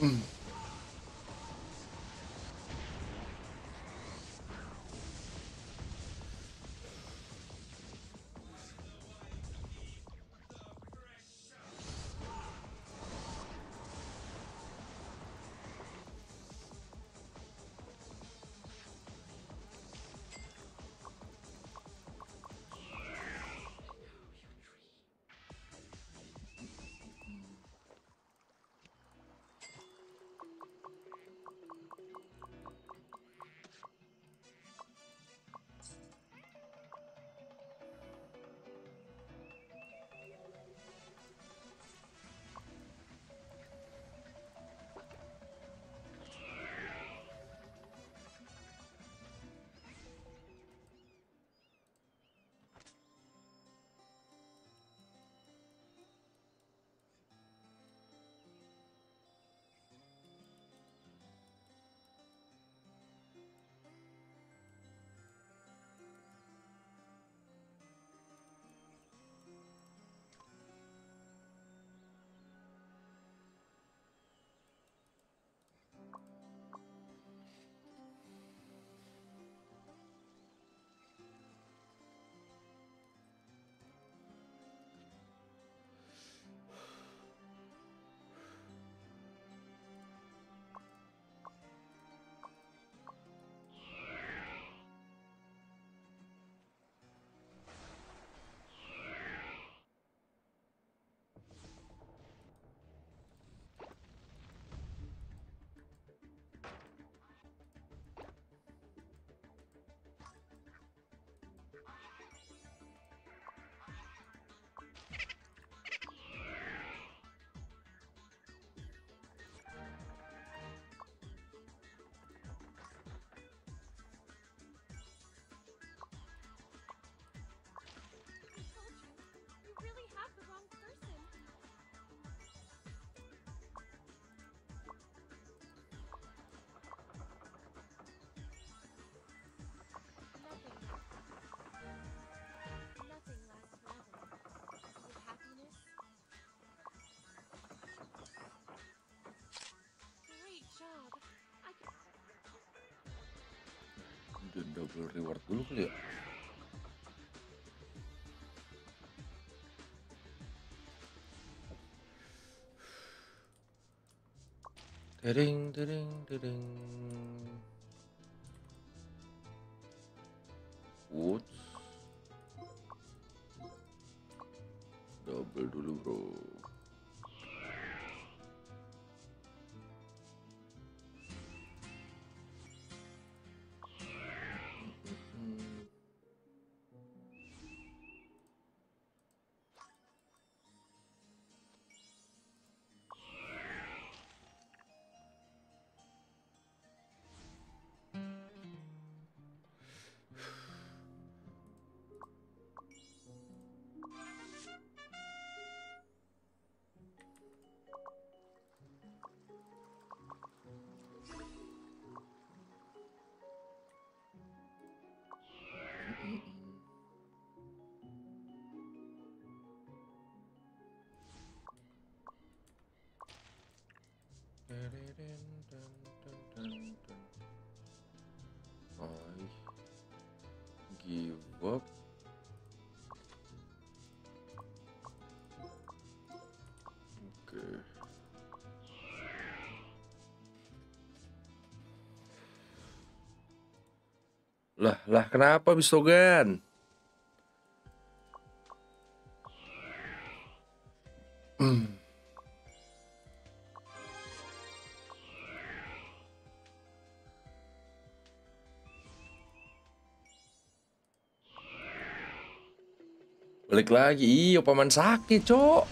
You Udah double reward dulu kali ya. Tering, tering, tering. I give up. Oke. Lah, lah kenapa Bistogan? Balik lagi, iya paman sakit, cok.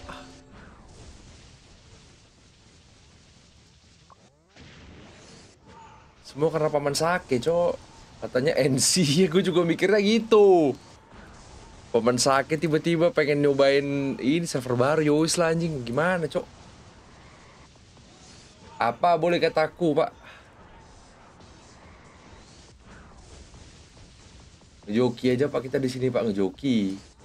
Semua karena paman sakit, cok. Katanya NC, ya gue juga mikirnya gitu. Paman sakit tiba-tiba pengen nyobain ini server baru, yowis lah anjing. Gimana, cok? Apa boleh kataku, pak? Ngejoki aja pak kita di sini pak ngejoki.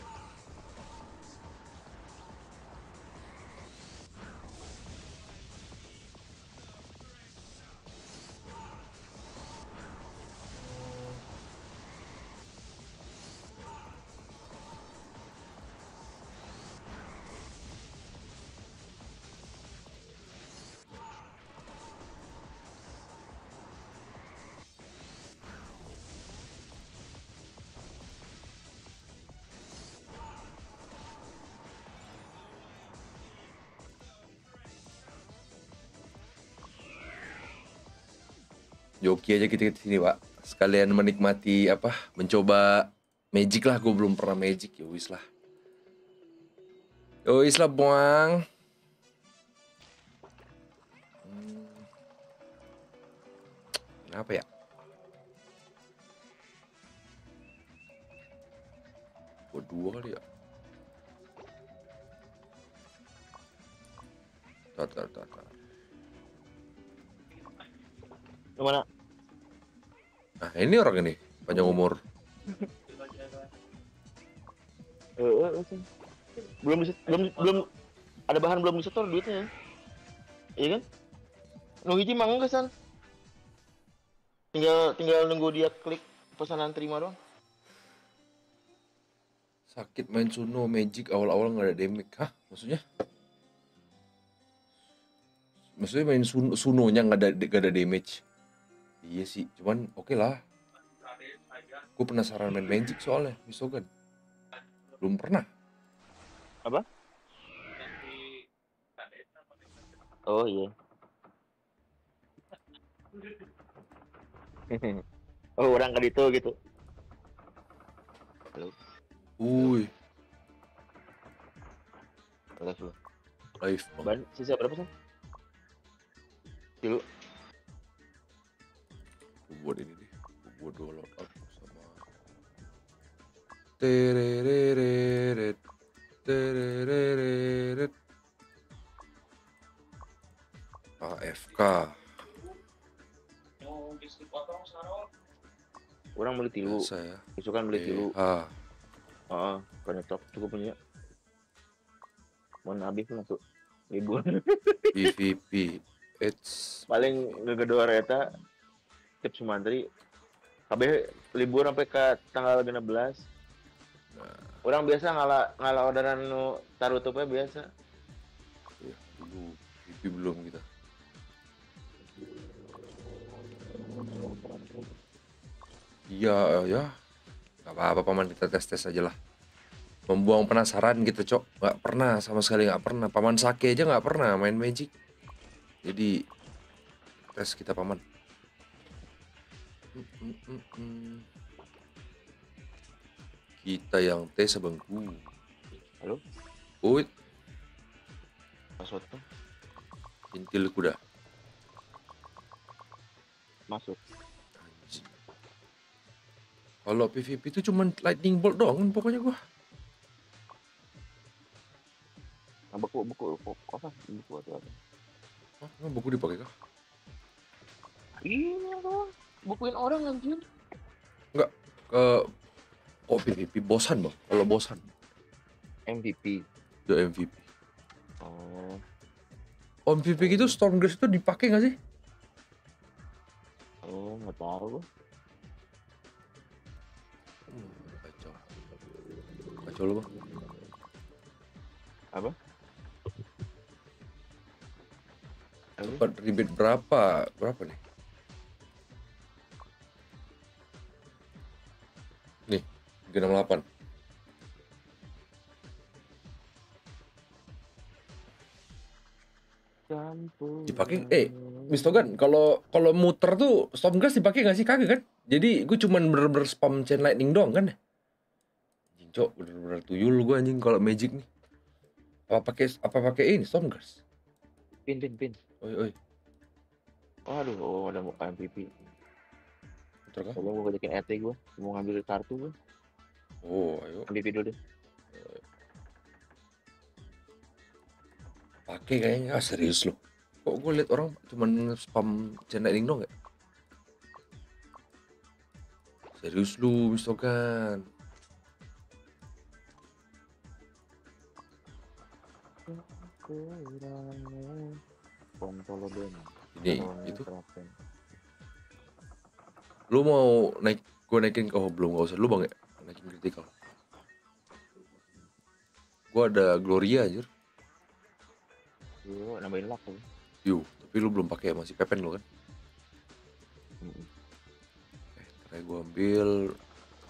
Joki aja kita ke sini pak. Sekalian menikmati apa mencoba magic lah. Gue belum pernah magic ya wis lah. Ya wis lah buang. Hmm. apa ya? Buat dua kali ya? Tar tar tar tar Yang mana? nah ini orang ini panjang umur Eh, eh, eh, belum bisa belum belum ada bahan belum disetor duitnya. Iya kan? Nu hiji mah enggak san. Tinggal tinggal nunggu dia klik pesanan terima doang. sakit main Suno Magic awal-awal nggak ada damage hah maksudnya maksudnya main Sun Sunonya nggak ada nggak ada damage iya sih cuman oke lah gue penasaran main Magic soalnya misalkan belum pernah Oh iya. oh orang ke itu gitu. Uy, Live lu. live. Ban sisa berapa san? Kilo. Gue buat ini deh. Gue buat dua load out sama. Terereret. Terereret. AFK. Orang beli tilu. Biasa ya. Besok kan beli tilu. Ah, Heeh, karena top cukup punya. Mau habis masuk libur. PVP. It's Paling ngegedor eta tips Sumantri. KB libur sampai ke tanggal 16. Orang biasa ngalah ngalah orderan nu tarutupnya biasa. ya, PVP belum kita. Iya, ya. Gak apa-apa paman kita tes-tes aja lah. Membuang penasaran gitu, Cok. Nggak pernah, sama sekali nggak pernah. Paman Sake aja nggak pernah main Magic. Jadi, tes kita paman. Kita yang tes abangku. Halo? Uy, Masuk tuh. intil kuda. Masuk. Kalau PVP itu cuman lightning bolt doang kan pokoknya gua. Nah, beku beku beku apa? Beku atau apa? Hah, buku dipakai kah? Iya. Bukuin orang anjir. Ke kok PVP bosan bang? Kalau bosan, MVP. the MVP. Oh. Oh MVP gitu Stormgrace itu dipakai nggak sih? Oh, nggak tahu. Hmm, kacau. Kacau lu bang. Apa? Apa? Dapat rebate berapa? Berapa nih? 368. Campur. Dipakai? Eh, Mistogan, kalau kalau muter tuh Stormgrace dipakai nggak sih? Kagak kan? Jadi gue cuman bener-bener spam chain lightning doang kan? Anjing cok, bener-bener tuyul gue anjing kalau magic nih. Apa pakai apa pakai ini Stormgrace? Pin pin pin. Oi oi, Waduh, oh, ada mau MVP. kah? Coba gua ngajakin ET gua, mau ngambil kartu gua. Oh, ayo MVP dulu deh. pakai kayaknya. Ah, serius loh. Kok gue liat orang cuman spam chain lightning doang ya? Serius lu, den. Ini itu lu mau naik gue naikin oh belum nggak usah lu bang ya naikin critical gue ada Gloria anjir Yo, nambahin luck tuh. yuk tapi lu belum pakai masih pepen lu kan Mm. eh terakhir gue ambil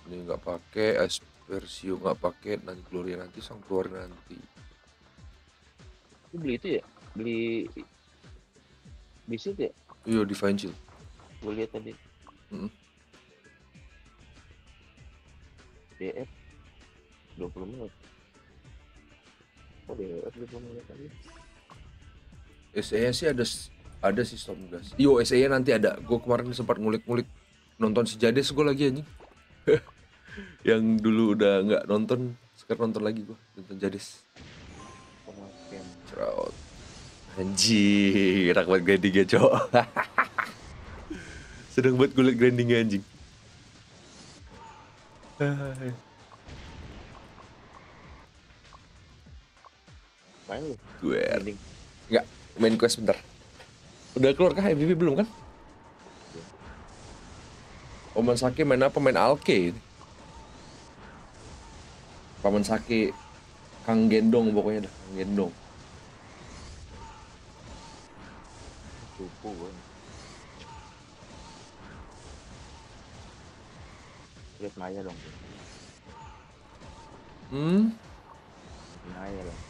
ini nggak pakai Aspersio nggak pakai nanti Gloria nanti sang keluar nanti Lu beli itu ya? Beli Bisit ya? iya Divine Shield gue lihat tadi Hmm. DF 20 menit oh DF 20 menit tadi SE sih ada ada sistem gas. Yo SE nanti ada. Gue kemarin sempat ngulik-ngulik nonton si Jades gue lagi anjing. yang dulu udah nggak nonton, sekarang nonton lagi gue nonton Jades. Cerot. Anjing, enak banget grindingnya cowok. Sedang buat gue liat grindingnya anjing. Main lu Gue Mending nggak main quest bentar. Udah keluar kah MVP belum kan? Paman Sake main apa? Main Alke. Paman Sake Kang Gendong pokoknya dah, Kang Gendong. gue lihat Maya dong Hmm? Maya dong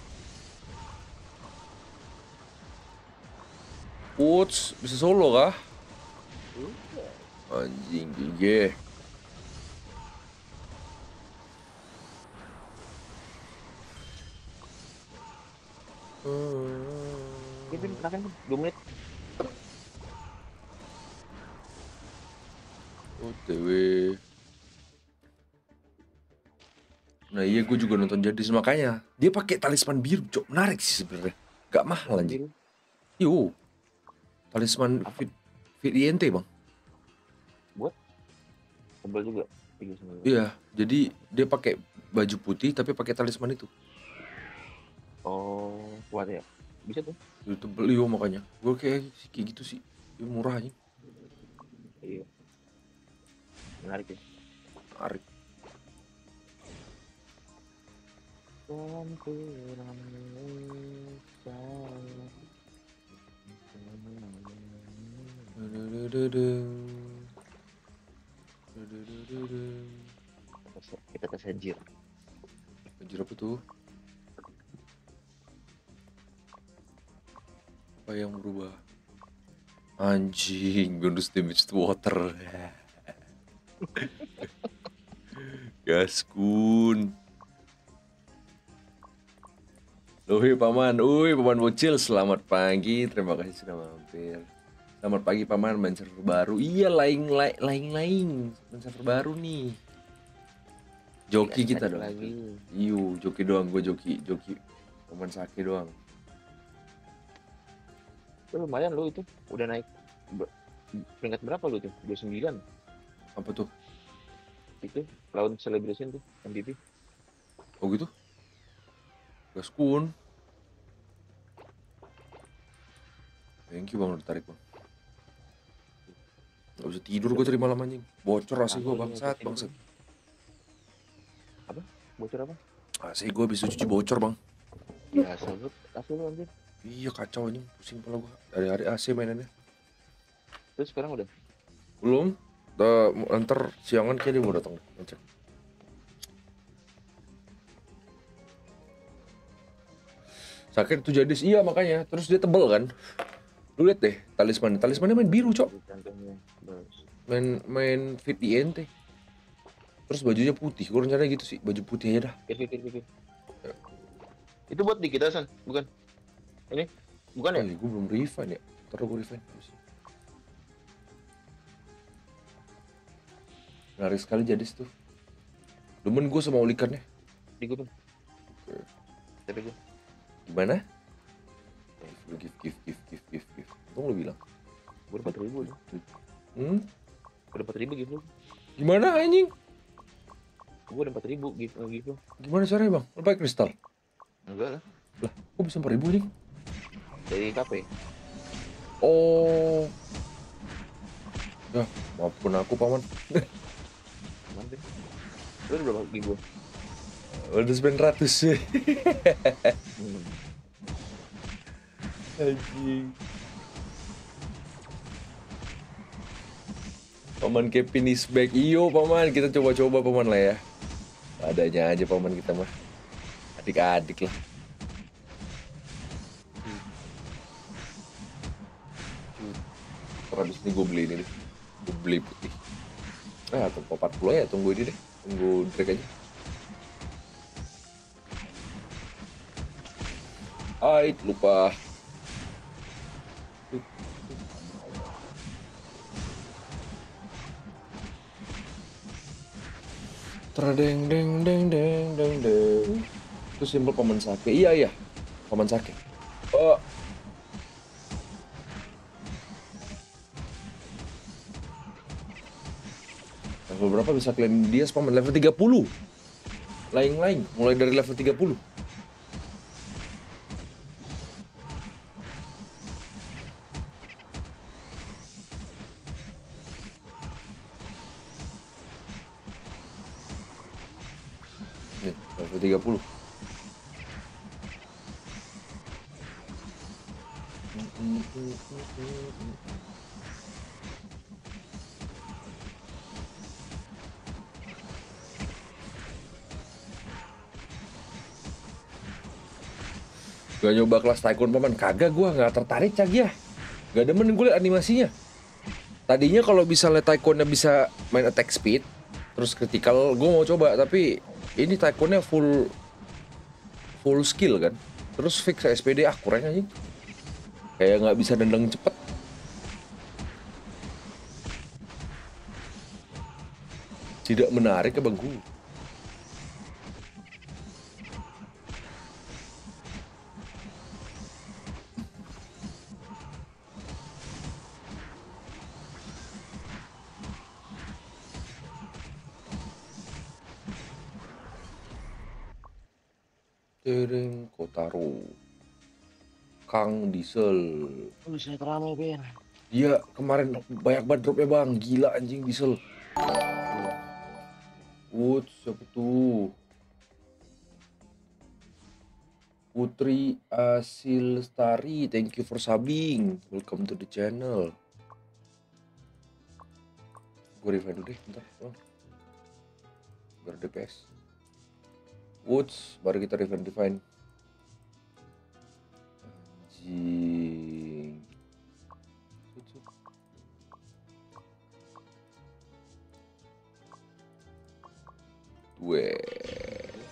Uts, bisa solo kah? Anjing. Ini Vin, kenapa Vin? 2 menit OTW. Nah iya gue juga nonton Jadis makanya dia pakai talisman biru, cok menarik sih sebenarnya. Gak mahal anjing. Yo, talisman fit fit INT bang. tebal juga tiga sembilan Iya, jadi dia pakai baju putih tapi pakai talisman itu. oh kuat ya bisa tuh Itu tebel yo makanya. Gue kayak kayak gitu sih. Murah aja. iya menarik ya Menarik. Kita tes anjir Anjir apa tuh? Apa yang berubah? Anjing, bonus damage to water. Gaskun. Lohi paman, uy paman bocil, selamat pagi, terima kasih sudah mampir. Selamat pagi paman, main server baru. Iya, lain lain lain lain, main server baru nih. Joki kita Ada dong. lagi Iyo, joki doang, gue joki, joki. Paman sake doang. Lu lumayan lu itu udah naik peringkat berapa lu tuh 29 Apa tuh? itu lawan celebration tuh MVP Oh gitu? Gaskun. Thank you bang, udah tarik bang. Gak bisa tidur gue tadi malam anjing. Bocor AC gue bangsat, bangsat. bocor apa AC gue bisa cuci bocor bang. biasa lu asli lu anjir Iya kacau anjing, pusing kepala gue. Hari-hari AC mainannya. terus sekarang udah Belum? Udah, ntar siangan kayak dia mau datang ngecek. Sakit tuh jadi iya makanya. Terus dia tebel kan. Lu lihat deh talisman. Talismannya main biru, Cok. Main main fit INT. Terus bajunya putih. Gue rencananya gitu sih, baju putih aja dah. Kir. itu buat di kita san bukan ini bukan ya Oh, gue belum refine ya. Terus gue refine. Menarik sekali jadi tuh. Demen gue sama ulikannya. di gue tuh tapi gue Gimana? Lu give, give, give, give, give, give. Untung lu bilang. gue dapat ribu lu Hmm? gue dapat ribu gitu Gimana anjing? gue dapat ribu gitu gitu Gimana caranya bang? Lu pakai kristal? enggak lah Lah, kok bisa 4000 anjing? dari KP Oh. Ya, maafkan aku paman. mantep lu udah berapa ribu Udah 900 sih. Paman Kevin is back. Iyo paman, kita coba-coba paman lah ya. Adanya aja paman kita mah. Adik-adik lah. Terus ini gue beli ini deh. Gue beli putih. Ah, tempo 40 ya, tunggu ini deh. Tunggu drag aja. Ait, lupa. Terdeng deng deng deng deng deng. Itu simbol paman sake. Iya iya, paman sake. Oh, level berapa bisa klaim dia paman level 30. Lain-lain, mulai dari level 30. Nyoba kelas Tycoon paman, kagak gua nggak tertarik cag ya. Gak demen gue liat animasinya. Tadinya kalau bisa liat Tycoonnya bisa main attack speed, terus critical, gue mau coba tapi ini Tycoonnya full full skill kan. Terus fix SPD ah kurang aja. Kayak nggak bisa nendang cepet. Tidak menarik ya bang Kotaro Kang Diesel. Bisa Ben. Dia kemarin banyak banget dropnya bang. Gila anjing Diesel. Woods siapa tuh? Putri Asil Lestari Thank you for subbing. Welcome to the channel. Gue refine dulu deh bentar bang. Biar DPS Woods baru kita refine refine anjing Sut, sut. Duel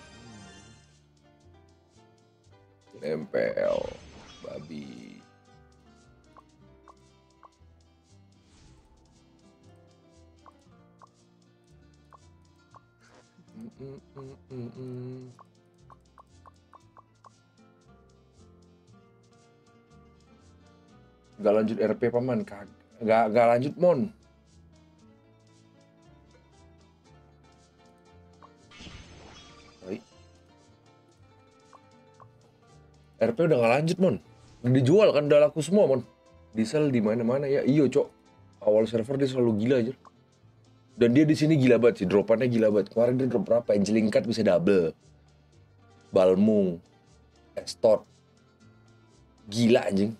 nempel babi Mm, Gak lanjut RP paman, gak, gak lanjut mon. RP udah gak lanjut mon. Dijual kan udah laku semua mon. Diesel di mana-mana ya. Iyo cok. Awal server dia selalu gila aja. Dan dia di sini gila banget sih, dropannya gila banget. Kemarin dia drop berapa? Angeling Cut bisa double. Balmung, Estot. Gila anjing.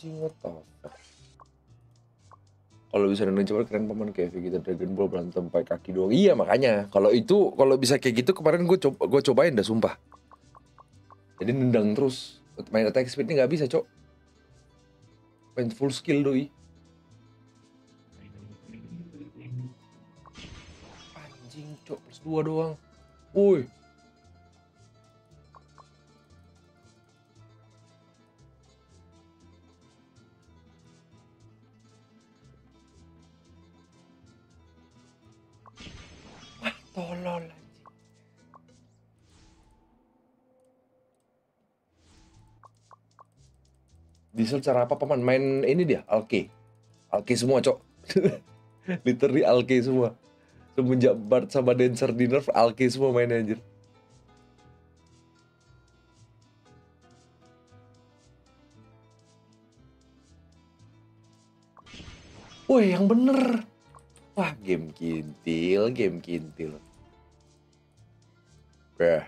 Anjing what the. Kalau bisa nendang cepat keren paman kayak Vegeta Dragon Ball berantem pakai kaki doang. Iya makanya. Kalau itu kalau bisa kayak gitu kemarin gue coba gue cobain dah sumpah. Jadi nendang terus. Main attack speednya nggak bisa cok. Main full skill doi. Anjing cok plus dua doang. Woi. Tolol. Diesel cara apa paman? Main ini dia, Alke. Alke semua, Cok. Literally Alke semua. Semenjak Bart sama Dancer di nerf, Alke semua mainnya anjir. Woi, yang bener. Wah, game kintil, game kintil pé.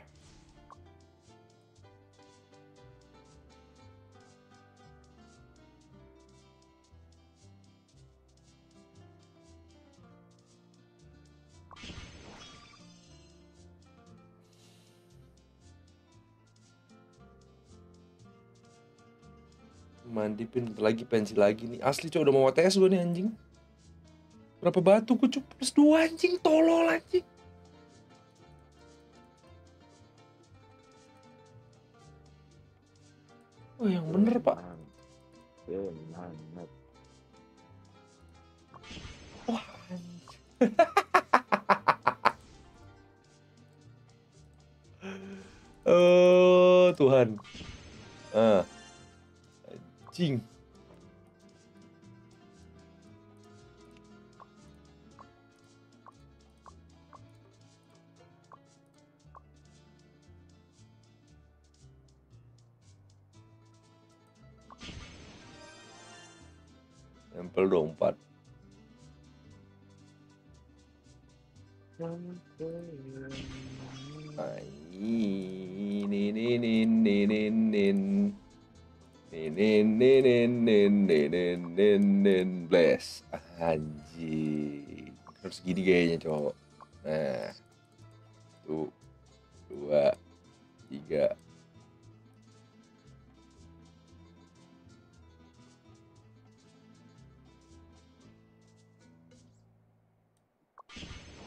mandi pin lagi pensi lagi nih. Asli cowok udah mau tes gue nih anjing. Berapa batu gue cuma plus dua anjing. Tolol anjing. Oh yang bener pak. Wah oh Tuhan. Ah. Anjing. simple 24. Bless. Harus gini kayaknya cowok. Nah. Satu dua tiga.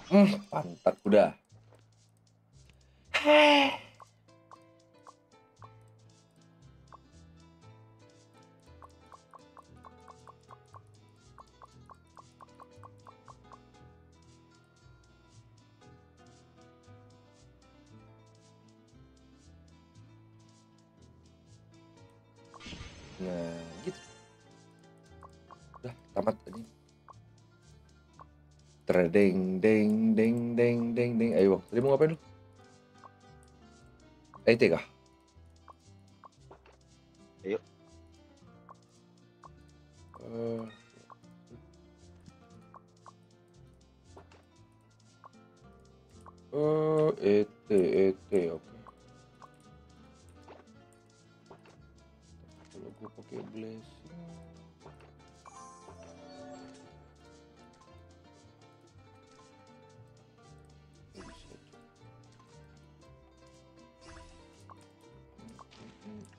Hmm, pantat udah. Nah, gitu. Udah, tamat tadi. Den, ding, ding, ding, ding, den. Aí, ó. Dê-me um apelo. Aí, tega. Aí. Uh, oh, este, este, ok. Lo ocupo.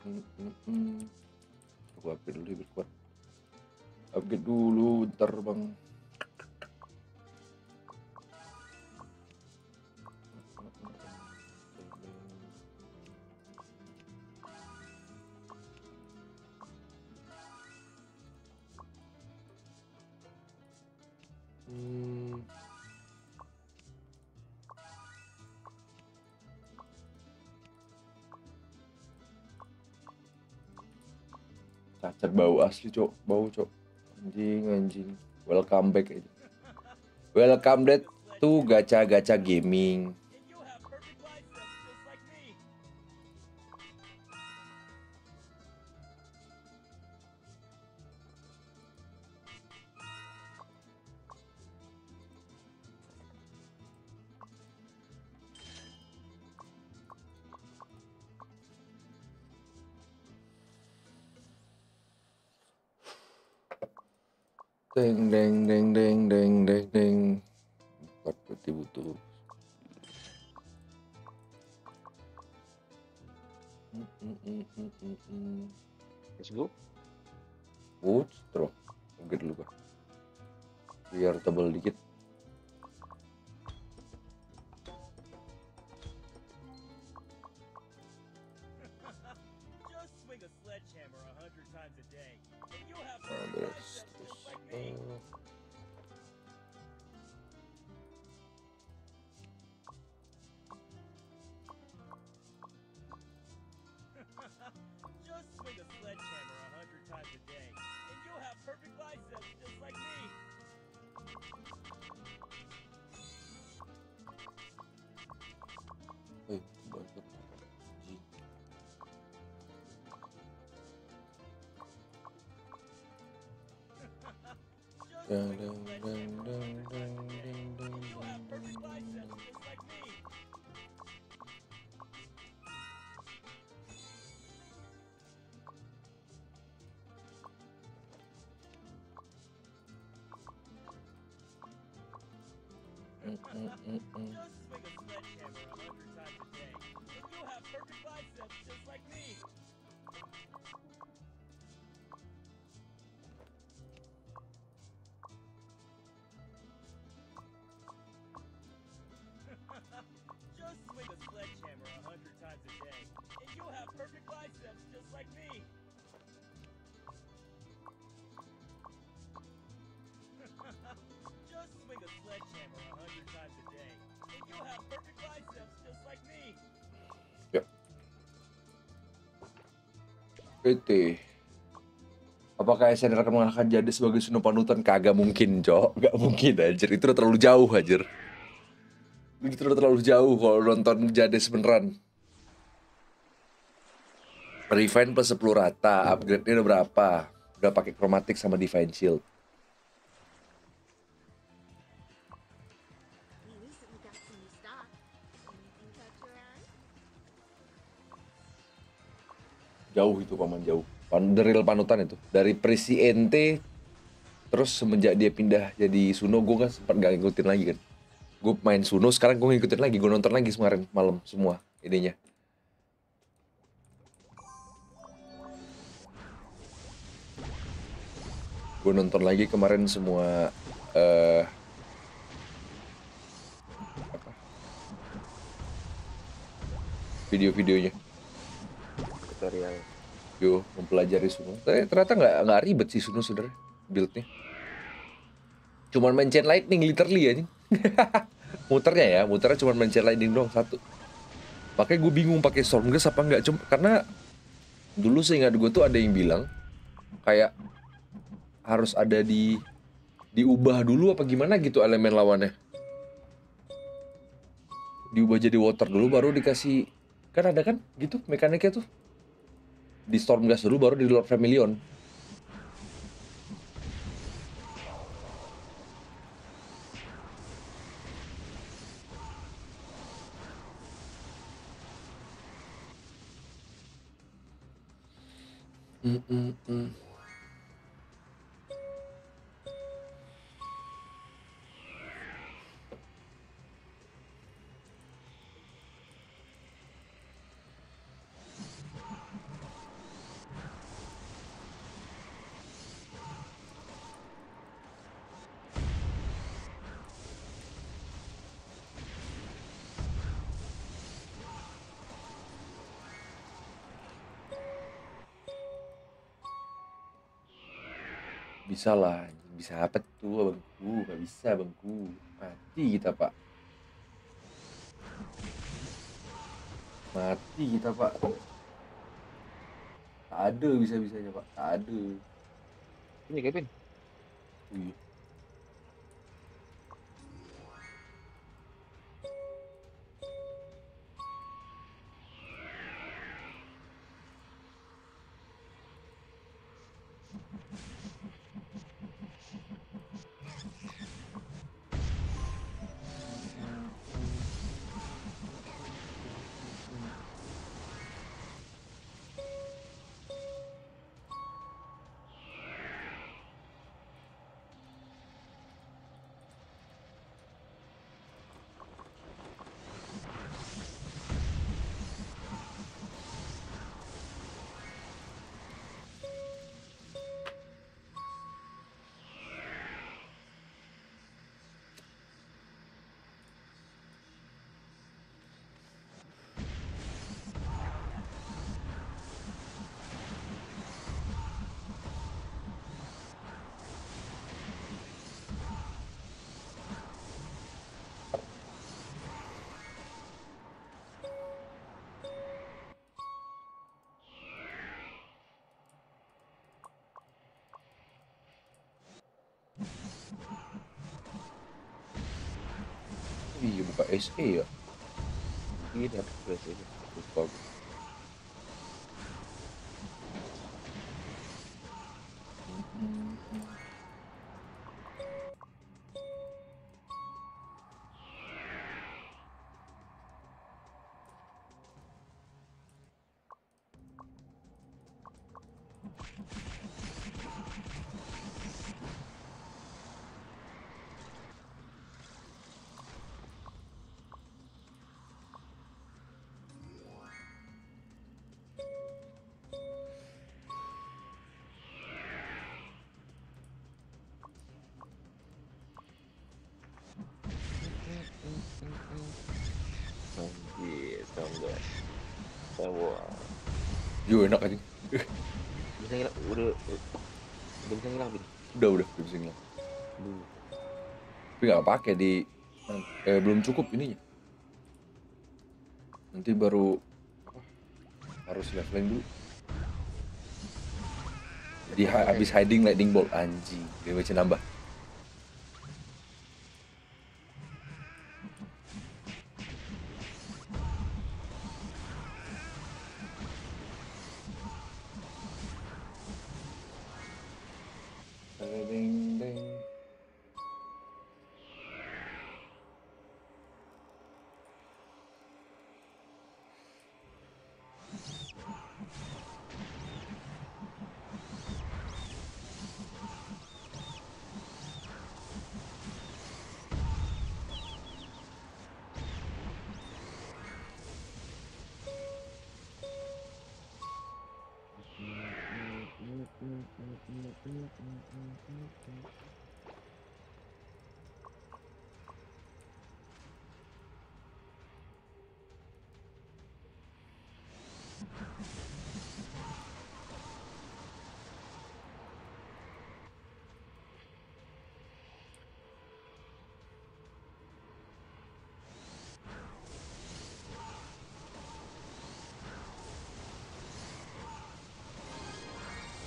Hmm, hmm, hmm. Gue upgrade dulu biar kuat. Upgrade dulu, bentar bang. Bau asli, Cok. Bau, Cok. Anjing, anjing. Welcome back. Welcome back to gacha-gacha gaming. Deng, deng, deng, deng, deng, deng, deng. Empat berarti butuh. Let's go. Woods, terus. Upgrade dulu gua. Biar tebel dikit. Times a day, and you'll have Nah, perfect beres. just like me. eh, Just swing a sledgehammer Dun, dun, dun, Mm, mm, mm, mm. You'll have perfect biceps just like me. PT. Apakah SNR akan mengalahkan Jade sebagai Suno panutan? Kagak mungkin, Cok. Gak mungkin, anjir. Itu udah terlalu jauh, anjir. Itu udah terlalu jauh kalau nonton Jade beneran. Refine plus 10 rata, upgrade-nya udah berapa? Udah pakai chromatic sama Divine Shield. Jauh itu paman jauh. Pan the panutan itu. Dari Prisi NT terus semenjak dia pindah jadi Suno gue kan sempat gak ngikutin lagi kan. Gue main Suno sekarang gue ngikutin lagi. Gue nonton lagi kemarin malam semua ininya. Gue nonton lagi kemarin semua apa video-videonya. tutorial Yo, mempelajari Suno. Tapi ternyata nggak nggak ribet sih Suno sebenarnya buildnya. Cuman chain lightning literally aja. muternya ya, muternya cuma chain lightning doang satu. Makanya gue bingung pakai Stormgust apa nggak cuma karena dulu seingat gue tuh ada yang bilang kayak harus ada di diubah dulu apa gimana gitu elemen lawannya. Diubah jadi water dulu baru dikasih kan ada kan gitu mekaniknya tuh di Stormgust dulu baru di Lord Vermilion. Mm, mm, mm. Bisa lah, bisa apa tuh abangku? Gak bisa abangku. Mati kita pak. Mati kita pak. Tak ada bisa-bisanya pak, tak ada. ini Kevin Wih. Iya buka SE ya. ini dapat Yo enak aja. Bisa ngilang, udah, udah bisa ngilang, Bin. Udah udah udah bisa ngilang. Tapi nggak pakai di eh belum cukup ininya. Nanti baru apa, harus leveling dulu. Ha- habis hiding lightning bolt anjing. Damage nambah.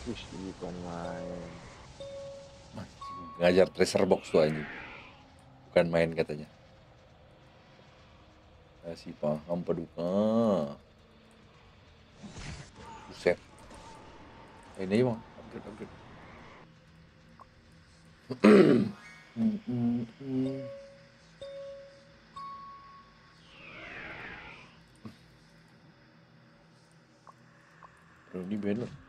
Wih, bukan main. Ngajar tracer box tuh anjing. Bukan main katanya. Kasih paham paduka. Buset. Eh, Ini aja bang. Upgrade, upgrade. Ini band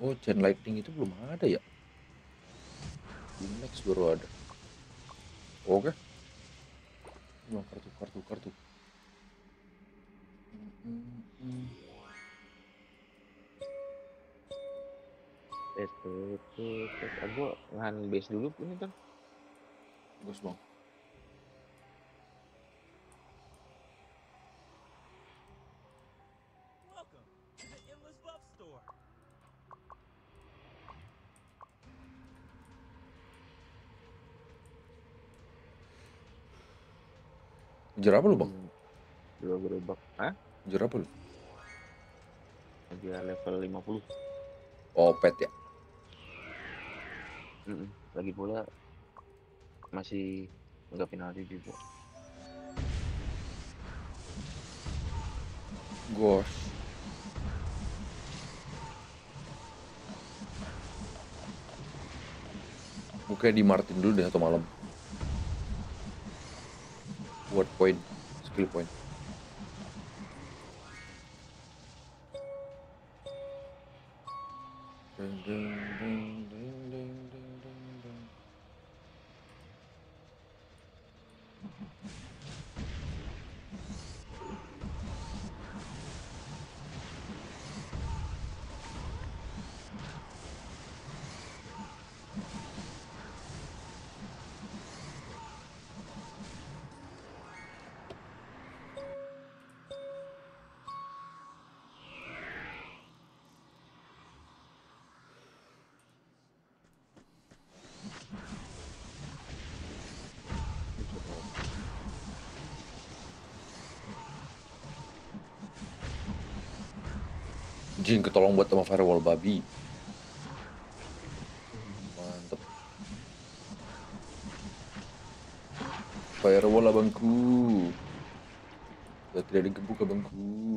Oh, chain lightning itu belum ada ya? Di next baru ada. Oke. Belum kartu kartu kartu. Tes, tes, tes, gua ngahan base dulu ini kan. Bagus bang. Ngejar apa lu bang? Dua gerobak. Hah? Ngejar apa lu? Dia level 50. Oh, pet ya? Mm-mm. Lagi pula masih nggak penalti juga. Ghost. Oke di Martin dulu deh satu malam. Word point, skill point. Jin ketolong buat sama firewall babi. Mantep. Firewall abangku. Sudah tidak digebuk abangku.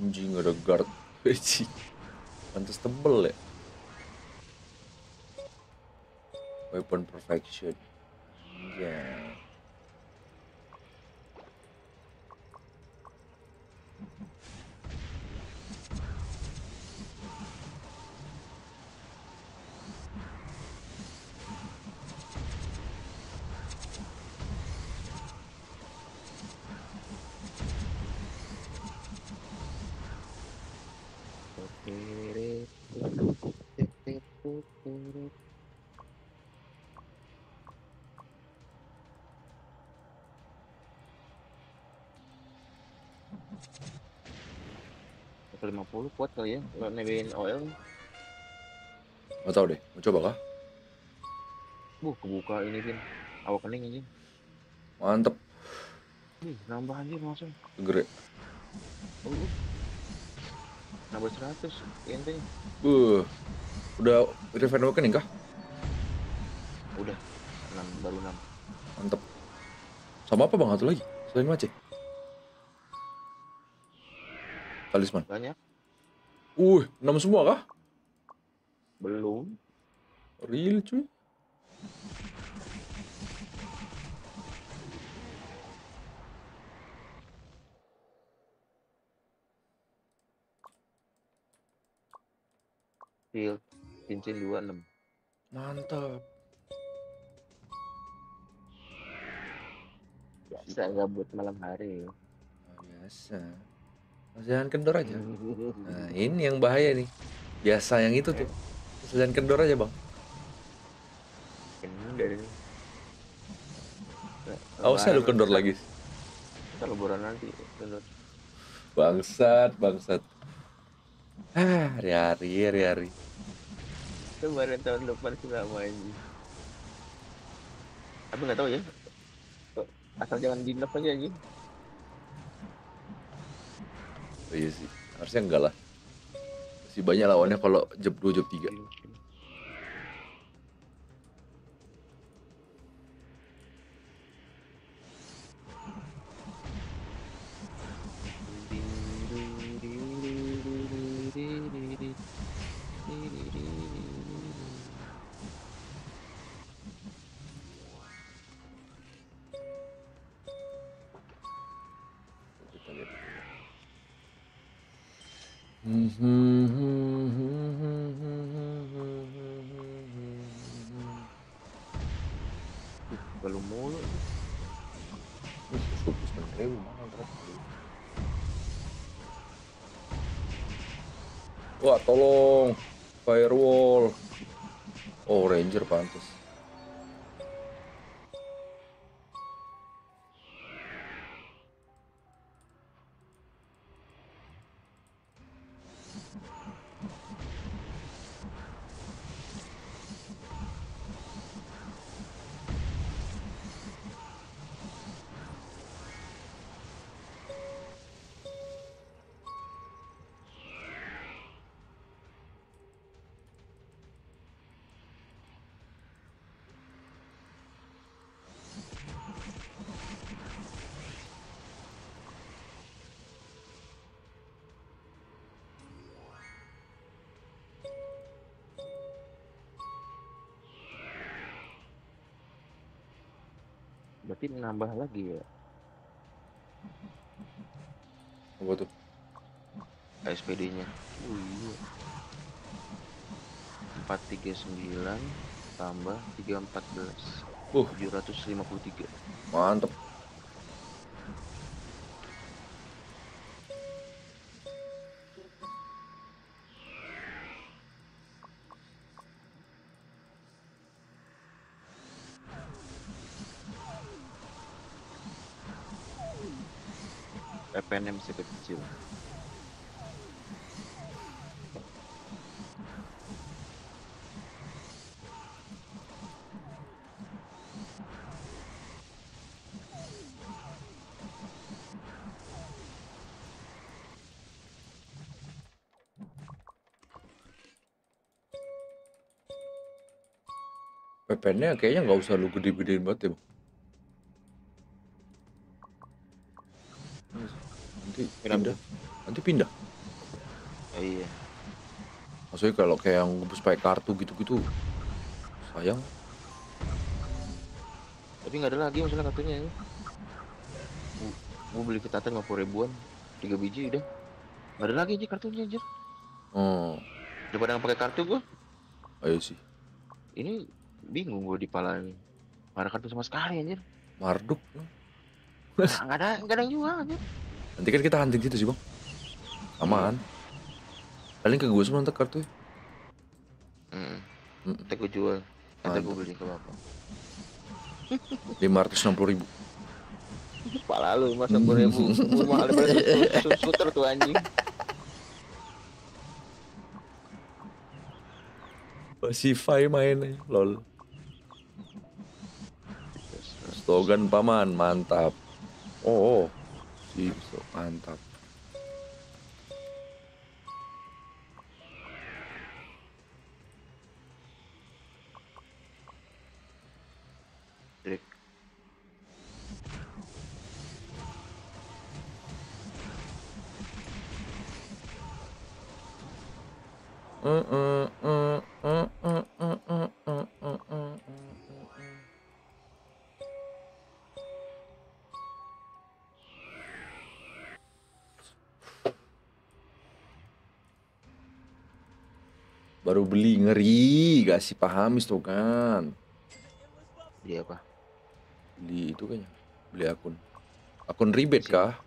Anjing ada guard. Anjing. Pantes tebel ya. Weapon perfection. Anjay. 50 kuat kali ya. Kalau nebein OL. Gak tau deh, mau coba kah? Buh, kebuka ini Vin. Awak kening aja. Mantep, Nih, nambah anjir langsung. segera. Oh, uh. Nambah 100 ente. Buh, udah Revenge Awakening kah? Udah. 6 baru 6. Mantep. Sama apa bang? Satu lagi, selain Mace. Talisman. Banyak? Uh, 6 semua kah? Belum. Real cuy. Shield. Cincin 26. Mantap. Biasa gabut malam hari. Biasa. Jangan kendor aja. Nah, ini yang bahaya nih. Biasa yang itu tuh. Jangan kendor aja bang. Kendor. Awas ya lu kendor lagi. Ntar lebaran nanti. Kendor. Bangsat, bangsat. Ah, hari-hari, hari-hari. Lebaran tahun depan sih sama aja. Tapi nggak tahu ya. Asal jangan di aja anjing. Oh, iya sih, harusnya enggak lah. Masih banyak lawannya kalau job 2, job 3. Tolong firewall. Oh ranger pantas. Berarti nambah lagi ya Apa tuh? SPD-nya. Oh iya. 439 tambah 314. Uh. 753. Mantep. PPNM masih kecil. PPN-nya kayaknya nggak usah lu gede-gedein banget ya. Nanti Kenapa pindah. Nanti pindah. Oh, iya. Maksudnya kalau kayak yang ngebus pakai kartu gitu-gitu. Sayang. Tapi nggak ada lagi masalah kartunya ya. Gua- Gua beli ketatan 50 ribuan, 3 biji udah. Nggak ada lagi aja kartunya aja. Oh, Daripada nggak pakai kartu gua. ayo sih. Ini bingung gua di pala ini. Ada kartu sama sekali anjir. Marduk. Nggak ada, nggak ada yang jual anjir. Nanti kan kita hunting gitu sih, Bang. Aman. Paling ke gue semua ntar kartu. Hmm. Mm. Nanti gua jual. Nanti gua Mantap. beli ke bapak. 560 ribu. Pala lu masa 10 ribu. Mahal daripada suter tuh anjing. Pasify main aja, lol. Slogan paman, mantap. Oh, oh. Sip, so, mantap. Baru beli ngeri, gak sih pahamis tuh kan. Dia apa? Beli itu kayaknya, beli akun. Akun ribet kah?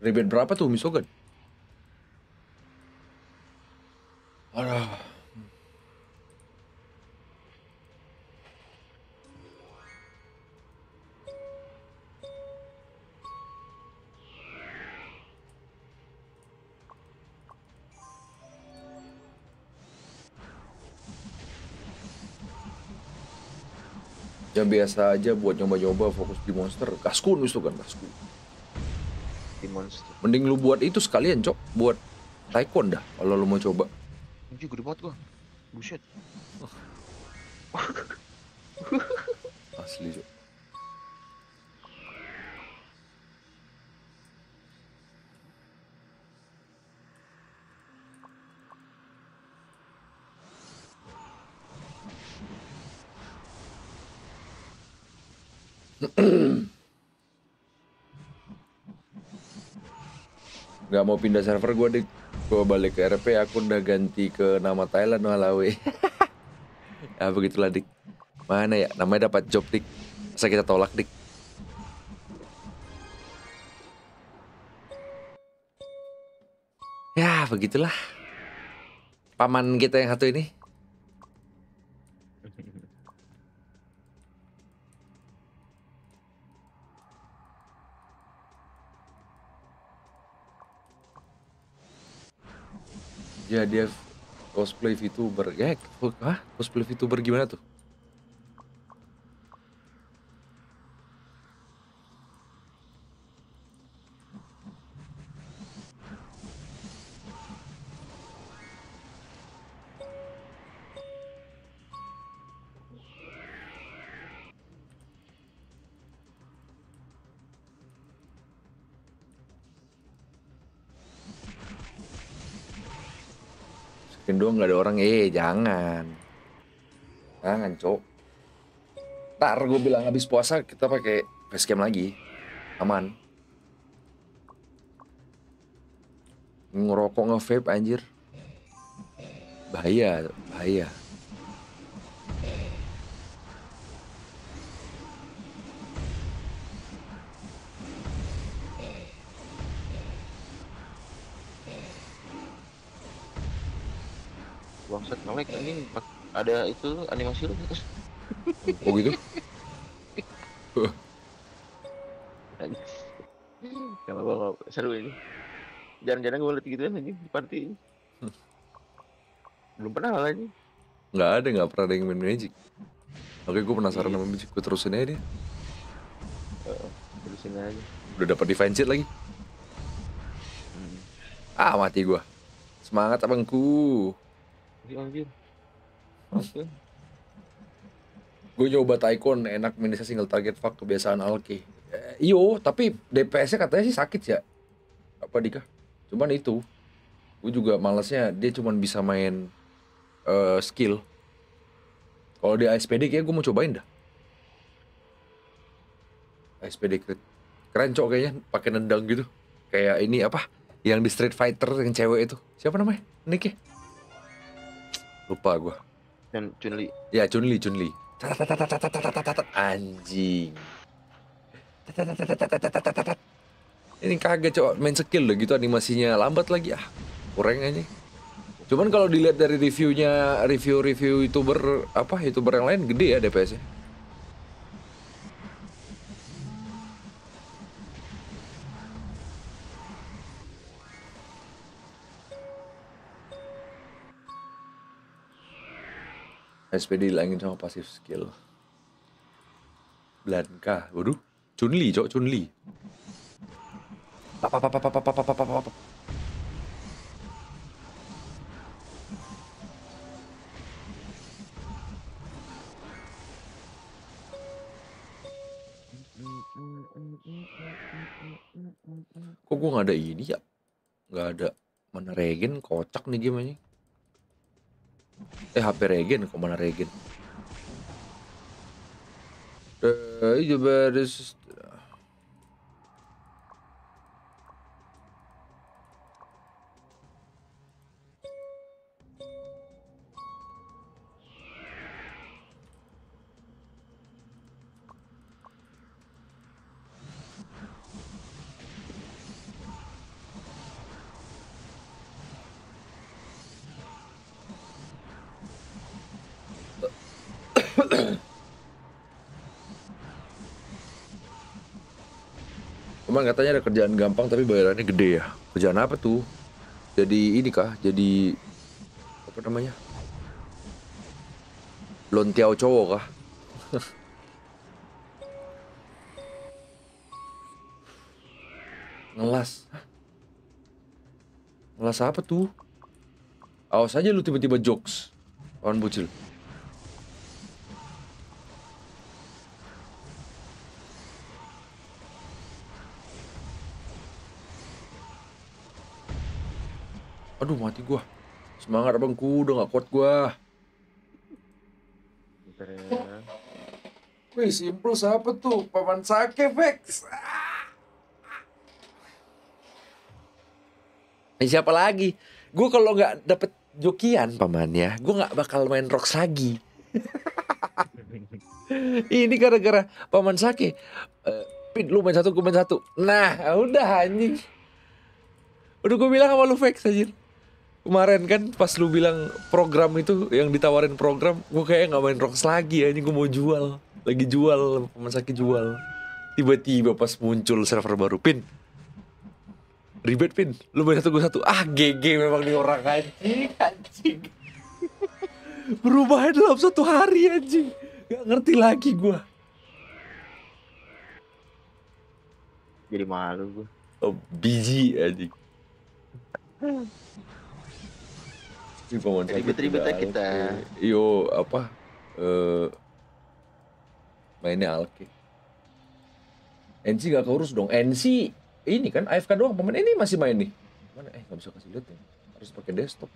Ribet berapa tuh misogan? Yang biasa aja buat nyoba-nyoba fokus di monster. Gaskun itu kan gaskun. Di monster. Mending lu buat itu sekalian, Cok. Buat Taekwondo dah kalau lu mau coba. Anjir gede banget gua. Buset. Asli, Cok. Gak mau pindah server gue dik. Gue balik ke RP aku udah ganti ke nama Thailand Malawi. Ya begitulah dik. Mana ya? Namanya dapat job dik. Masa kita tolak dik? Ya begitulah. Paman kita yang satu ini Ya dia cosplay VTuber Ya hah? cosplay VTuber gimana tuh? Nggak ada orang. Eh, jangan. Jangan, cok. Ntar gue bilang habis puasa kita pakai facecam lagi. Aman. Ngerokok nge-vape anjir. Bahaya, bahaya. Ada itu animasi lu. Oh gitu? Gak apa-apa, seru ini. Jarang-jarang gue liat gitu kan anjing di party ini. Belum pernah lah ini. Nggak ada, nggak pernah ada yang main Magic. Oke, gue penasaran sama Magic. Gue terusin aja dia. Terusin aja. Udah dapat defense lagi. Hmm. Ah, mati gua. Semangat abangku. Anjir, anjir. Gue nyoba Tycoon enak minusnya single target fuck kebiasaan Alki. Eh, iyo, tapi DPS-nya katanya sih sakit ya. Apa Dika? Cuman itu. Gue juga malesnya dia cuman bisa main eh, skill. Kalau di ASPD kayak gue mau cobain dah. ASPD crit. Keren cok kayaknya pakai nendang gitu. Kayak ini apa? Yang di Street Fighter yang cewek itu. Siapa namanya? Nick ya? Lupa Chun, Junli. Ya, Junli Junli. Anjing. Ini kaget coba main skill loh gitu animasinya lambat lagi ah. Kurang aja. Cuman kalau dilihat dari reviewnya, review-review YouTuber apa YouTuber yang lain gede ya DPS-nya. SPD dilangin sama pasif skill. Blanka, waduh, Chunli, cok Chunli. Papa, papa, papa, papa, papa, papa, papa. Kok gue gak ada ini ya? Gak ada mana regen kocak nih game ini. Eh HP Regen, ke mana Regen? Eh, iya, uh, coba better Cuman katanya ada kerjaan gampang tapi bayarannya gede ya. Kerjaan apa tuh? Jadi ini kah? Jadi apa namanya? Lontiao cowok kah? Ngelas. Ngelas apa tuh? Awas aja lu tiba-tiba jokes. Kawan bocil. Aduh mati gua. Semangat abangku, udah gak kuat gua. Bentar ya. Wih, simpul siapa tuh? Paman Sake, Vex. Eh, siapa lagi? Gue kalau nggak dapet jokian pamannya, gue nggak bakal main Rox lagi. Ini gara-gara paman Sake. Eh, Pin, lu main satu, gue main satu. Nah, udah anjing. Udah gue bilang sama lu Vex anjir. Kemarin kan pas lu bilang program itu yang ditawarin program, gue kayak nggak main Rox lagi anjing gue mau jual. Lagi jual, paman Sake jual. Tiba-tiba pas muncul server baru, Pin. Ribet Pin, lu main satu gue satu. Ah GG memang nih orang anjing, anjing. Berubah dalam satu hari anjing. Gak ngerti lagi gue. Jadi malu gue. Oh, biji anjing. Ini paman Sake Ribet-ribet juga ya kita. Alke. Yo, apa? Eh mainnya Alke. NC gak keurus dong. NC ini kan AFK doang pemain ini masih main nih. Mana? Eh nggak bisa kasih lihat ya. Harus pakai desktop.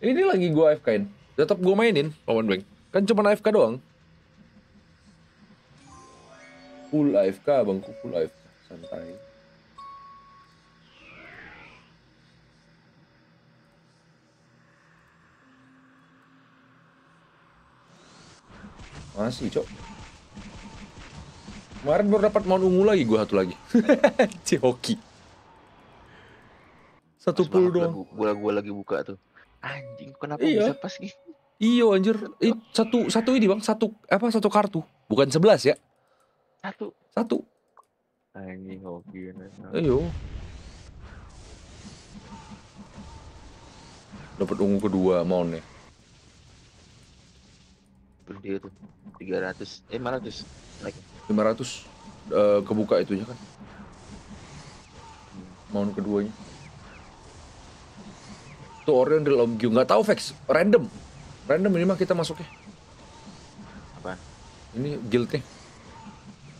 Ini lagi gua AFK-in. Tetap gua mainin Paman Blank. Kan cuma AFK doang. Full AFK bangku, full AFK. Santai. Masih, Cok. Kemarin baru dapat mount ungu lagi gua satu lagi. Cihoki. Satu doang. lagu- Gua gua lagi buka tuh. Anjing, kenapa Iya. bisa pas gini? Iyo anjir. Eh, satu satu ini bang, satu apa satu kartu, bukan sebelas ya, Satu. satu. Anjing hoki. Ayo. Dapat ungu kedua mountnya. Terus dia tuh 300 eh 500 naik 500 eh, kebuka itunya kan. Mount keduanya. Tuh Orion Om Gyu nggak tahu Vex, random. Random ini mah kita masuknya. Apaan? Ini guildnya.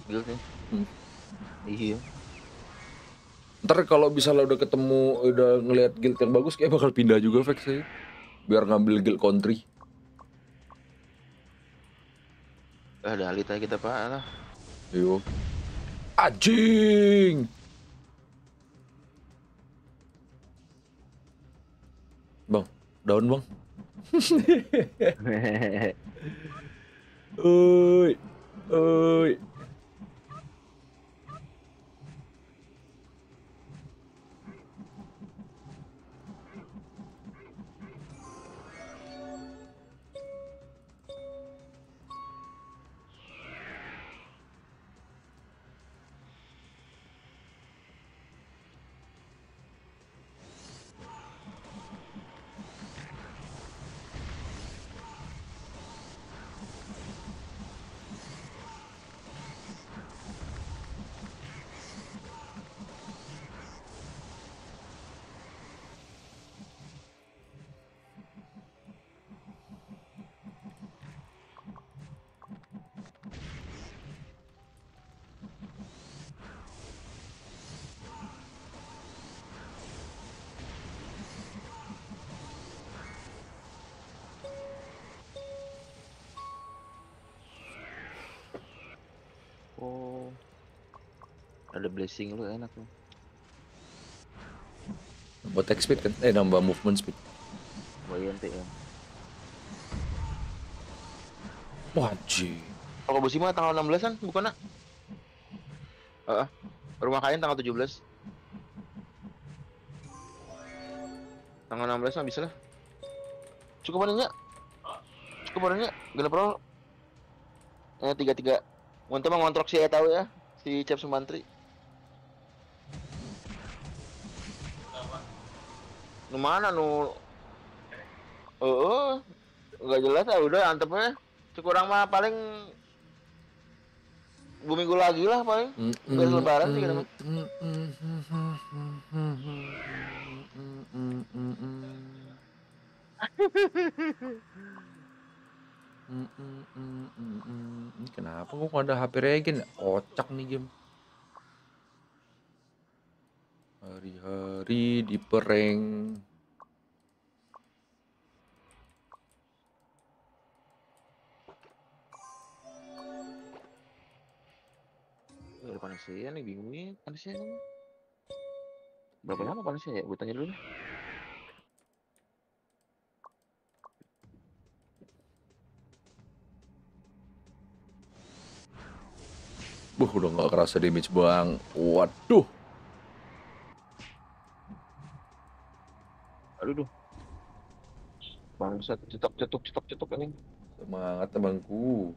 guild nih. Hmm. Iya. Ntar kalau misalnya udah ketemu, udah ngelihat guild yang bagus, kayak bakal pindah juga Vex saya. Biar ngambil guild country. Ah, ada alita kita pak lah. Yo. Anjing. Bang, daun bang. Oi. Oi. Blessing lu enak lu. Buat attack speed kan? Eh, nambah movement speed. Tuh ya. Wah, anjing. Kalau besi mah tanggal 16-an bukan nak? Heeh. Rumah kain tanggal 17. Tanggal 16 mah bisa lah. Cukup adanya. Cukup adanya. Genep roll. Eh tiga tiga. Untuk mah ngontrak sih ya tahu ya. Si Cap Sumantri. Nu mana nu? Oh, nggak jelas ah udah antepnya. Cukurang mah paling dua minggu lagi lah paling. Beres lebaran sih kenapa? Kok ada HP regen? ya? Kocak nih game. Hari-hari di pereng. Ya, panasnya nih bingung nih panasnya nih. Berapa lama panasnya ya? Gue tanya dulu deh. Buh, udah nggak kerasa damage bang. Waduh. Aduh duh. Bangsat cetok cetok cetok cetok ini. Semangat abangku.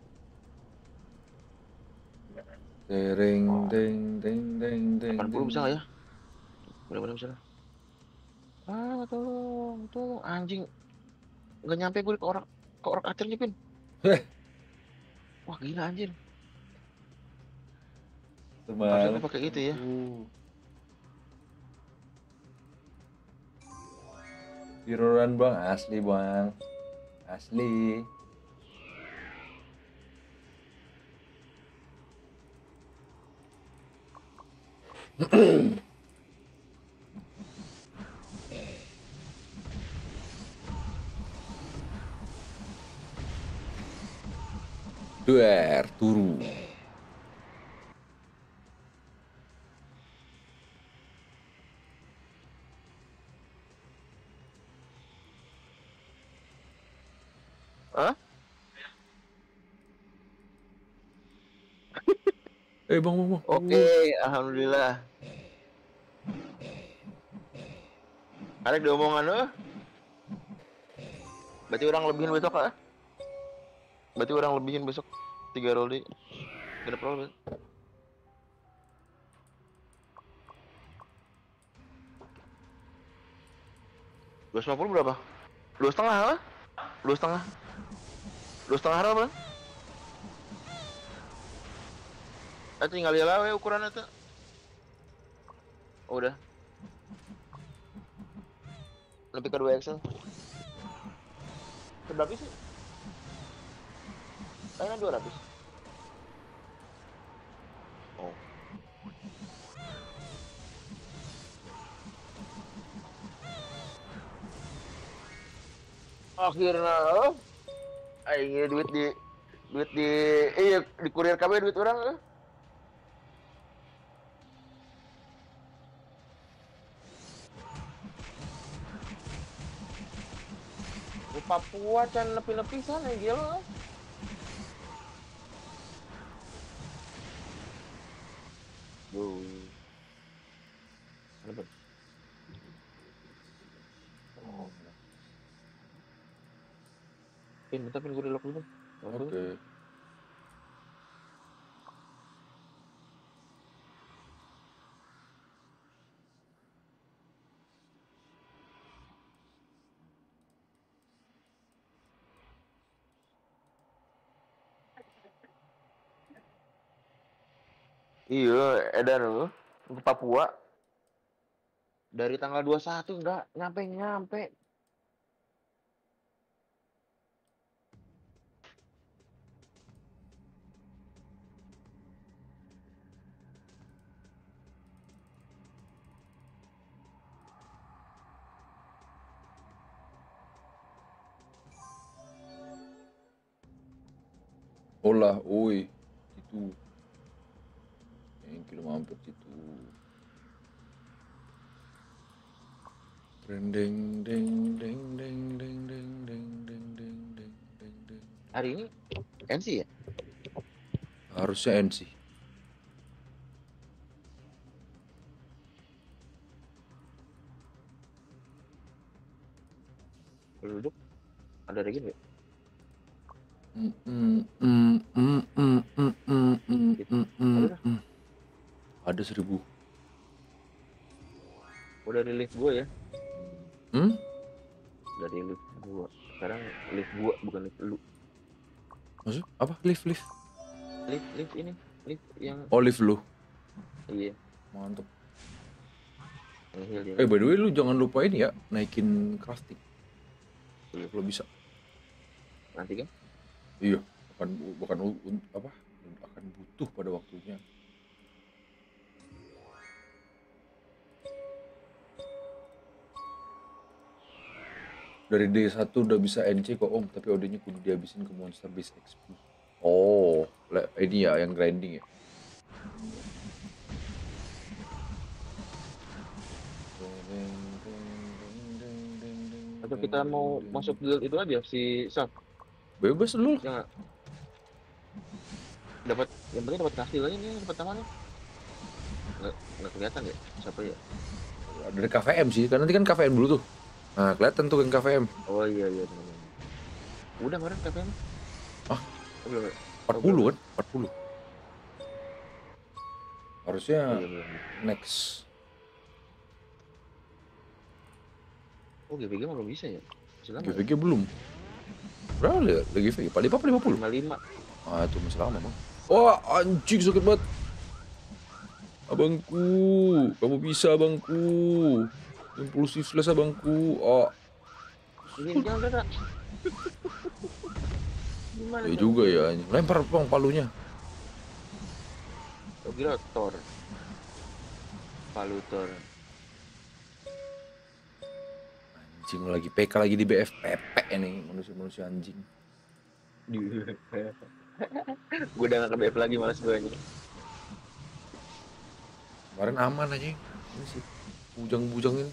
Tereng, deng, deng, deng, deng. 80 bisa nggak ya? Bener-bener bisa lah. Ah, tolong, tolong anjing. Nggak nyampe gue ke orang ke orang acernya, Pin. Heh. Wah, gila anjir. Semangat. Harusnya pakai gitu ya. tiruran bang. Asli bang. Asli. Duer, turu. Eh bang bang bang Oke, alhamdulillah. Ada di omongan lo? Berarti orang lebihin besok ah? Berarti orang lebihin besok tiga. Genep roll berarti. Dua ratus puluh berapa? Dua setengah apa? Dua setengah. Dua setengah berapa? Eh tinggal lihat we ukuran itu. Oh, udah. Lebih ke 2 XL. Berapa sih? Kayaknya 200. Oh. Akhirnya. Aing duit di duit di iya di kurir KB duit orang eh. Papua can lebih-lebih sana gila. Wow. Apa? Oh. Pin, pin gue di lock dulu. Lock dulu. Iya, edar loh. Ke Papua. Dari tanggal 21 enggak nyampe-nyampe. olah oi itu yang kilo mampir itu Deng deng deng deng deng deng deng deng deng deng deng deng deng Hari ini NC ya? harusnya NC duduk ada lagi nggak? Mm, mm, mm, mm, mm, mm, mm, mm, mm, mm, mm. Ada seribu Udah di lift gua ya. hmm? Udah di lift gua. Sekarang lift gua bukan lift lu. maksud apa lift lift Lift lift ini, lift yang oh lift lu iya, mantap eh by the way lu jangan lupa ini ya naikin crafting Iya. kalau bisa nanti kan. Iya, bukan bukan apa akan butuh pada waktunya. Dari D1 udah bisa NC kok om, tapi OD-nya kudu dihabisin ke monster base XP. Oh, ini ya yang grinding ya. Atau kita mau masuk guild itu aja si Saf. Bebas lu. Ya? Dapat yang penting dapat hasil aja nih dapat tamannya. Nggak nggak kelihatan ya siapa ya? Dari KVM sih, kan nanti kan KVM dulu tuh. Nah, kelihatan tuh yang KVM. Oh iya iya Udah kemarin KPM? Ah? Oh, belum. ya? 40 kan? 40. Harusnya Oh, iya, next Oh mah belum bisa ya? Selama GVG belum. Berapa ya lagi GVG? Paling apa 50? 55 Ah itu masih lama bang. Wah anjing sakit banget. Abangku, kamu bisa abangku. Impulsif slash abangku. Oh, Ini jangan kakak Gimana? ya juga ya. Lempar bang palunya. Gua kira Thor Palu Thor Anjing lagi PK lagi di BFPP ini manusia-manusia anjing. Di gue udah gak ke BF lagi malas gue anjing. Kemarin aman aja. Ini sih bujang-bujang ini.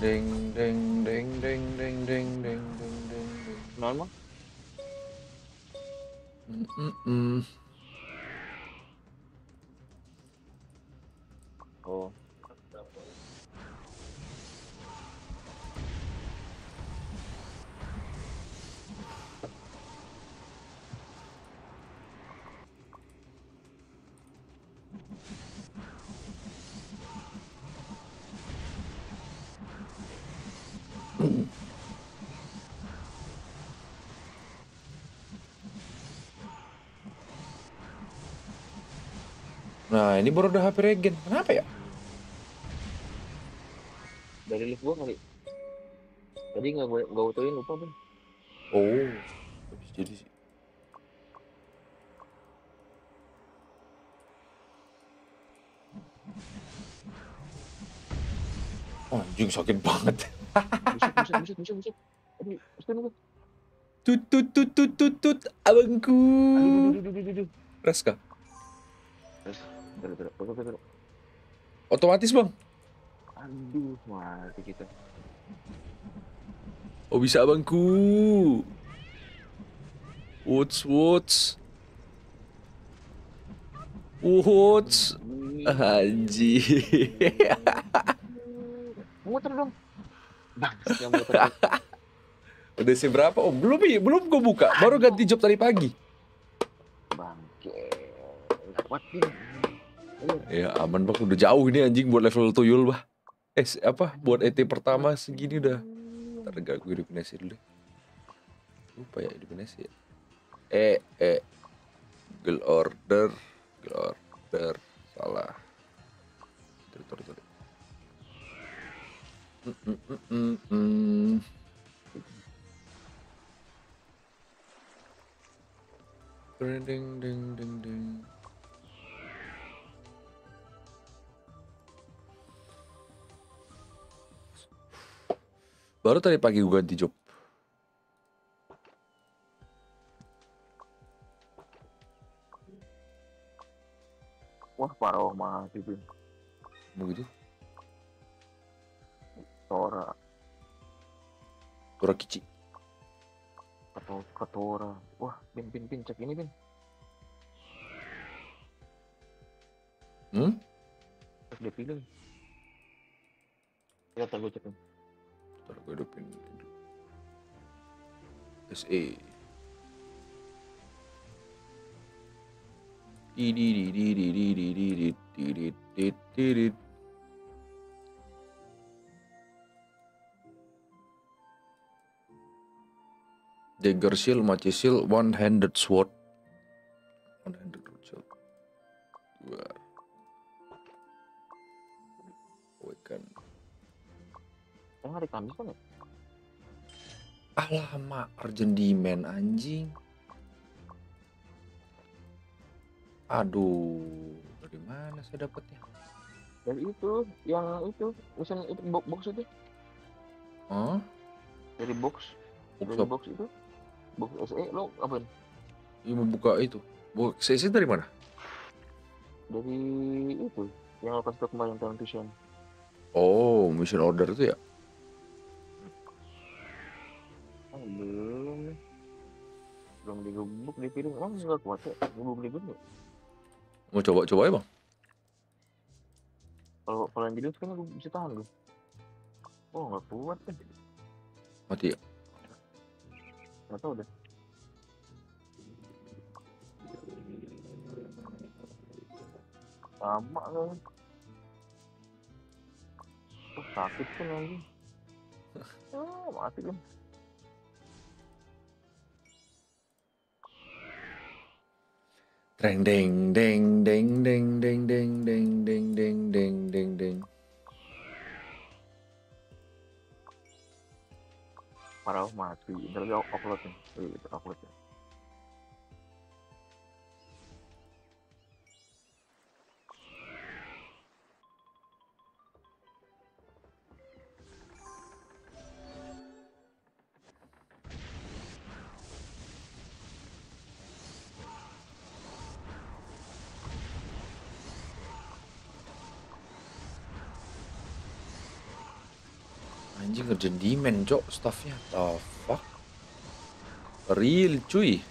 Deng deng deng deng deng deng deng deng deng deng deng. Ini baru ada HP regen. Kenapa ya? dari lift gua kali tadi nggak gue nggak utuhin lupa bang Oh, jadi sih. Oh, anjing sakit banget. buset buset buset buset buset aduh buset gua Tut tut tut tut tut tut abangku. aduh aduh aduh aduh aduh Raska. Otomatis bang. aduh mati kita Oh bisa abangku. Woods woods. Woods. Anjing. muter dong bang yang muter Udah sih berapa? Oh belum ya, belum gue buka. Baru ganti job tadi pagi. bangke kuat nih. Ya aman bang, udah jauh ini anjing buat level tuyul bah. Eh apa? Buat ET pertama segini udah. Ntar gak gue definisi dulu. Lupa ya definisi ya. Eh, eh. Girl order. Girl order. Salah. Tuh, tuh, tuh. Mm, mm, mm, mm, mm. Ding, ding, ding, ding, Baru tadi pagi gue ganti job. wah parah mati tuh Begitu. Tora Tora kici. ketora wah bin bin bin cek ini bin Hmm? cek dia pilih ya tak gue cek Ntar gue hidupin. SE. Di di di di di di di di di di di di di di. Dagger shield, Machi shield, one handed sword. Yang hari Kamis kan ya Alamak, Urgent Demand anjing. Aduh, dari mana saya dapatnya? dari itu yang itu misalnya itu box box itu Hah? dari box Box dari box itu box SE lo apa Iya mau buka itu. Buka CC dari mana? dari itu yang lo kasih kemarin tahun tuition Oh, mission order itu ya? Belum digebuk dipiring emang nggak kuat ya gebuk digebuk Mau coba-coba ya bang? kalau kalau yang jadi kan gue bisa tahan gue Oh nggak kuat kan? Mati ya? Nggak tahu deh. Sama kan? Oh, sakit kan anjing. Oh, mati kan. Deng deng deng deng deng deng deng deng deng deng deng deng deng. Parah mati. Lagi upload nih. Upload ya. Journeyman cok staffnya. The fuck? Real cuy.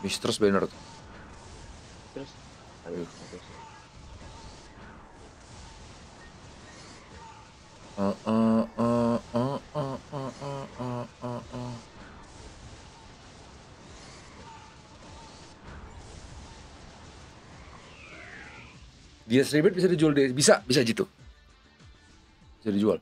Mistress Banner tuh Dia seribet bisa dijual deh. Bisa, bisa gitu. Bisa dijual.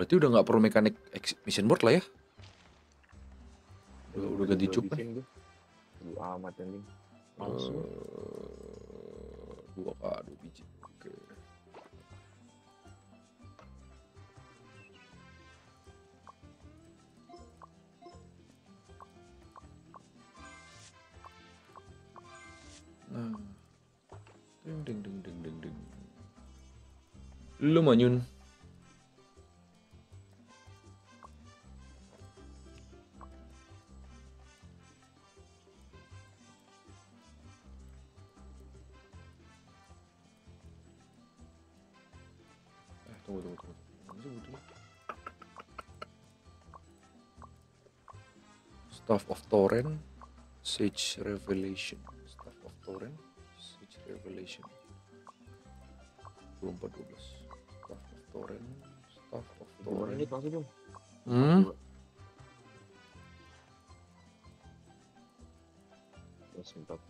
Berarti udah nggak perlu mekanik mission board lah ya? Udah, udah ganti cup kan? amat anjing. Gue. Eh, dua k dua biji. Butuhnya? Staff of Torrent, Sage Revelation. Staff of Torrent, Sage Revelation. 24 12. Thorin Staff of ini dong hmm? empat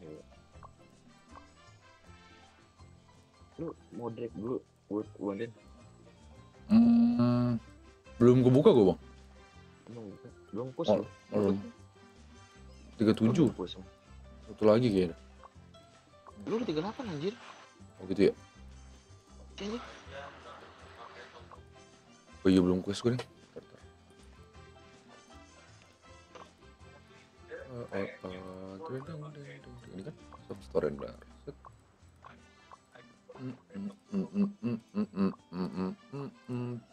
lu dulu buat hmm, belum kebuka gue bang. Belum kosong. oh, belum. tiga tujuh. Satu lagi kayaknya. Lu tiga delapan anjir. Oh gitu ya? Kayaknya. Oh iya belum quest gue nih. Ini kan substory yang baru.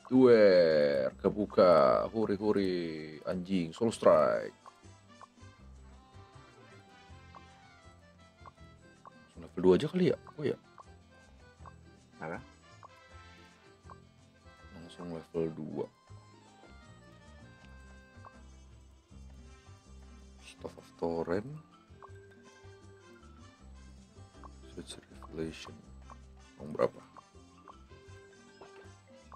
Duer kebuka huri-huri anjing soul strike level 2 aja kali ya oh ya apa langsung level 2. Staff of Torrent. Search Revelation. Yang berapa?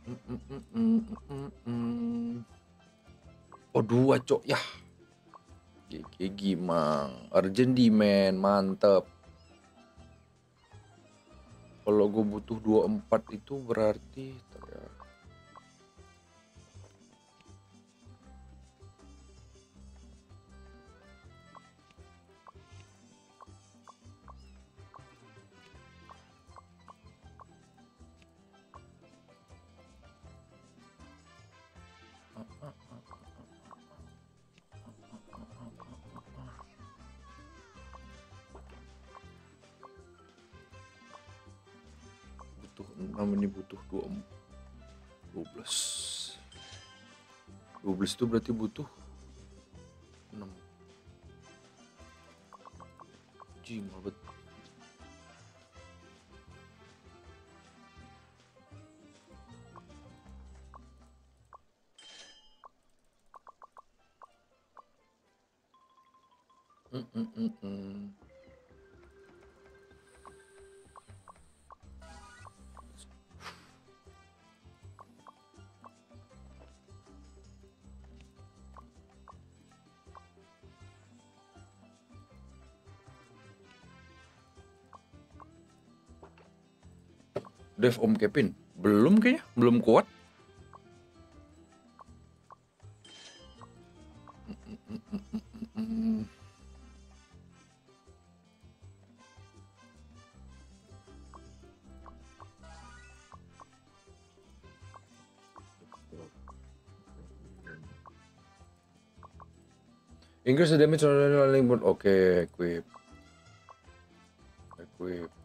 Mm, mm, mm. Oh dua cok ya. GG gimang. Urgent demand mantep. Kalau gue butuh 24 itu berarti Emang ini butuh 2 12 12 itu berarti butuh 6 Jing bet Mm-mm-mm-mm. Dev Om Kevin belum kayaknya belum kuat Increase the damage on the landing board. Oke, equip. Equip.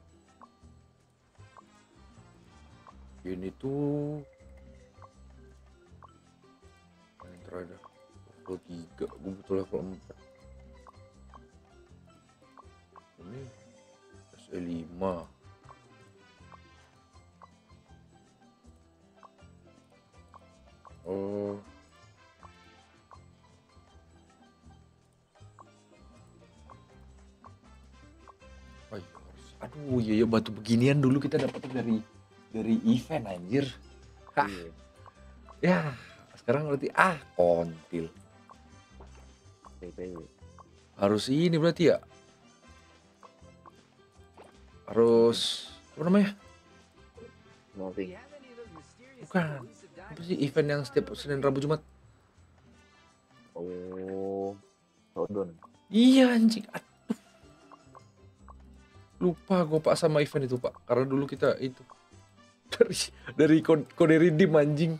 Ini tuh yang terakhir level 3 gue butuh level 4 ini SE 5 oh. Aduh, iya, iya batu beginian dulu kita dapat dari dari event anjir. Hah. Iya. Ya, sekarang berarti ah kontil. Harus ini berarti ya. Harus apa namanya? Nothing. Bukan. Apa sih event yang setiap Senin Rabu Jumat? Oh. Showdown. Iya anjing. Aduh. Lupa gue pak sama event itu pak. Karena dulu kita itu dari dari kode, redeem anjing.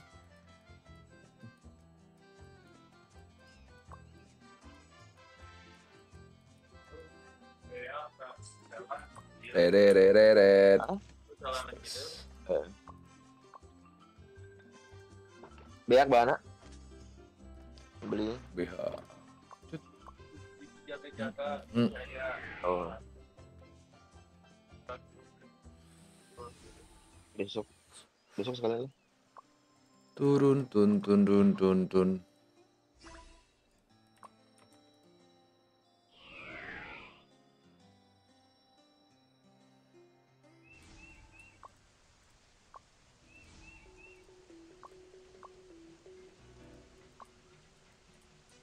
Reret. Beak bana. Beli. BH. Hmm. Oh. Besok. Besok sekali lagi. Turun tun tun tun tun tun.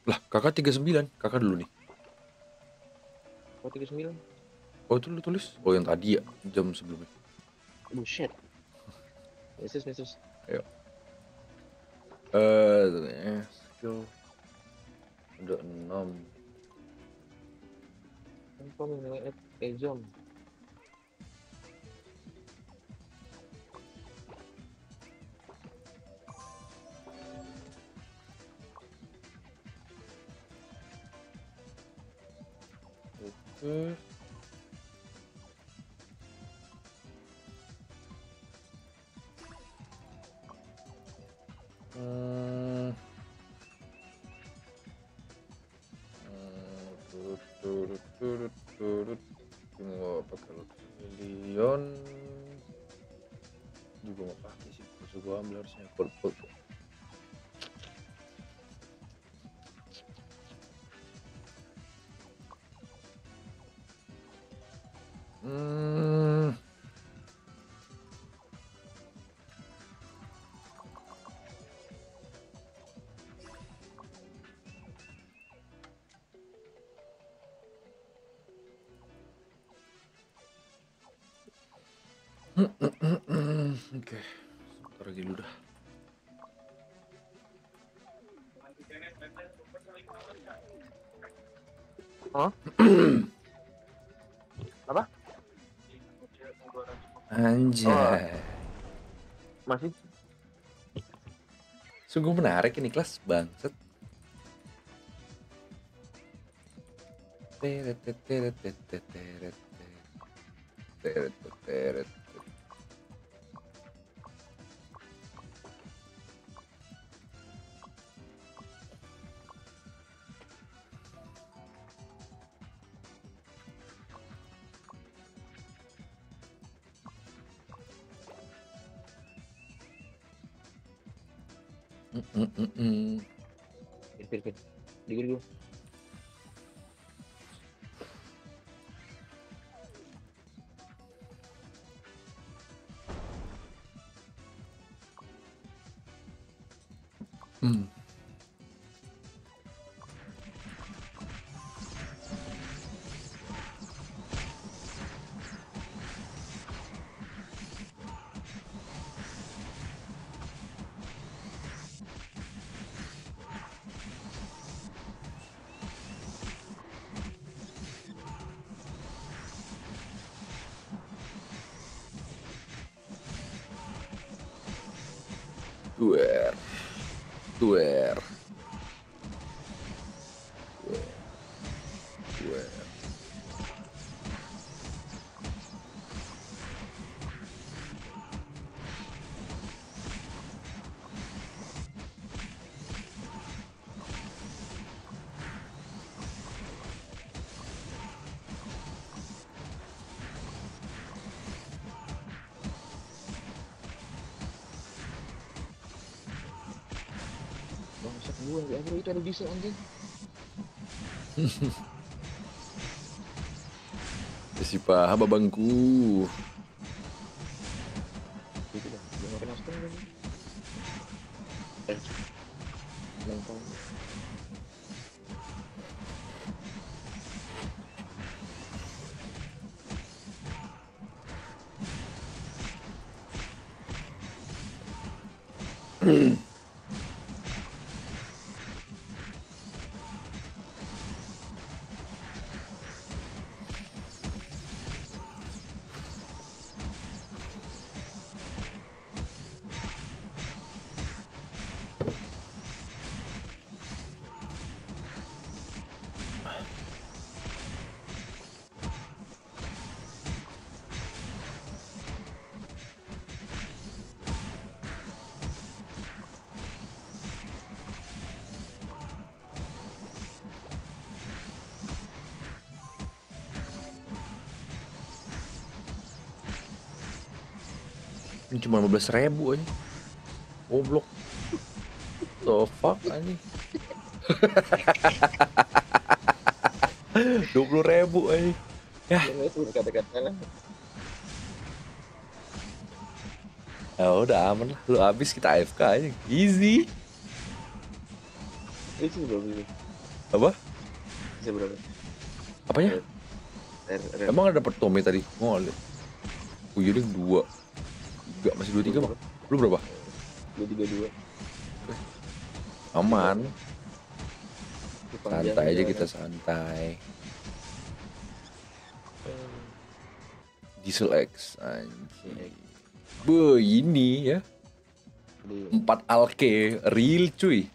Lah, kakak 39. Kakak dulu nih. Oh 39. Oh, itu lu tulis? Oh, yang tadi ya, jam sebelumnya. Bullshit. Yesus, Yesus. Eh, eh, skill ada 6. Apa namanya? Ezom. Oke. Hmm. Hmm, turut, turut, turut, turut. Mau pakai milion juga mau pakai sih. Gua ambil harusnya purple. Hmm. Oke, sebentar lagi dulu dah. Hah? Apa? Anjay. Masih? Sungguh menarik ini kelas bangset. Teret, teret, teret, teret, teret, teret. Mm, Dikit ada diesel anjing. Si paham abangku. Itu cuma 15 ribu aja. Goblok. The fuck anjing. 20 ribu anjing. Ya lah. Ya udah aman lah. Lu habis kita AFK aja. Easy. Itu berapa ini? Apa? Bisa berapa? Apanya? R, R, Emang ada dapet Tommy tadi? Oh. Oh iya deh, dua. Dua tiga bang. Lu berapa? dua tiga dua. Aman. Santai aja ya, kita kan? santai. Diesel X anjing. Be, ini ya. Empat alke real cuy.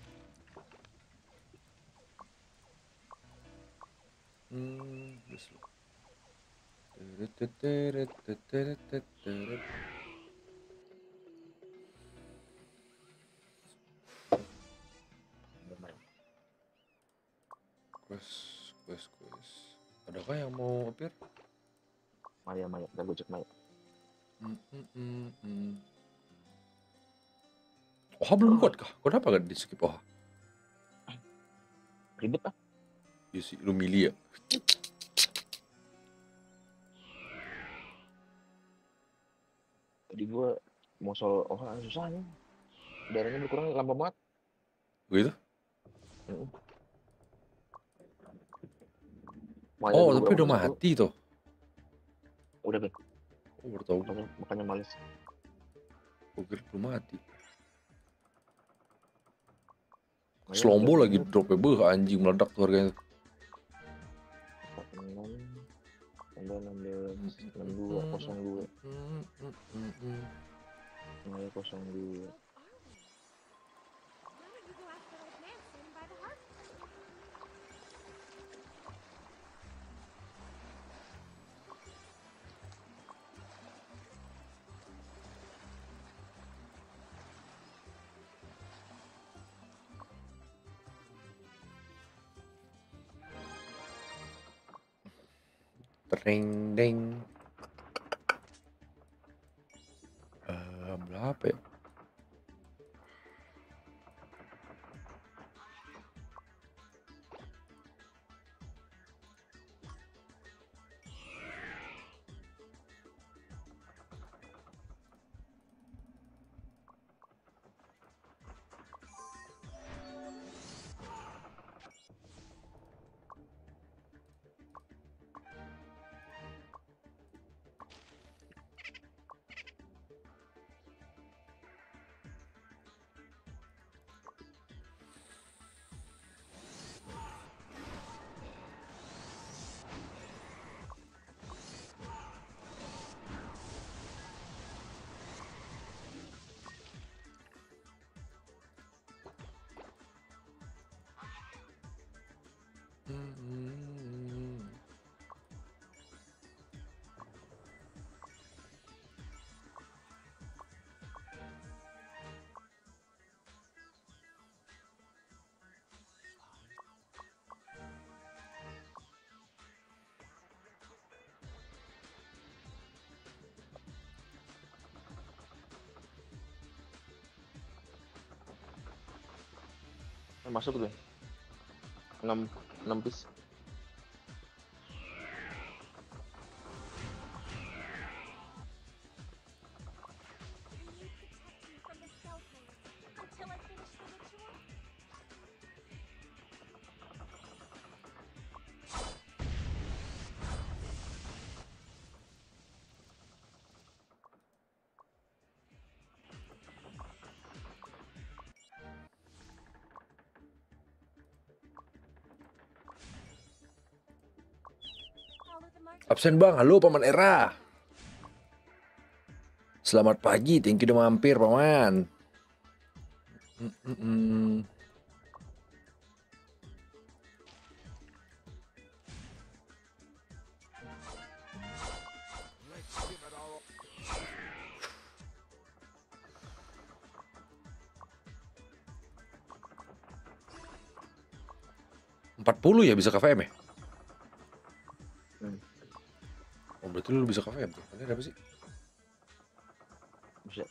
Oha belum kuat kah? Kenapa gak di skip Oha? Ribet ah. Iya sih, lu milih ya. Tadi gue mau soal oh susah nih. Darahnya berkurang lama banget. Begitu? Maya Oh, tapi udah mati tuh. Udah Ben, Oh, baru tahu. makanya, makanya males. Gue kira belum mati. Maya Slombo lagi dropnya beuh anjing meledak tuh harganya. 46, 16, 62, 02. Maya 02. Tring ding. Masuk tuh. 6 6 piece Absen bang, halo paman Era. Selamat pagi, thank you udah mampir paman. Mm, mm. Empat puluh ya bisa KVM ya? Berarti lu bisa KVM tuh. Ini ada apa sih? bisa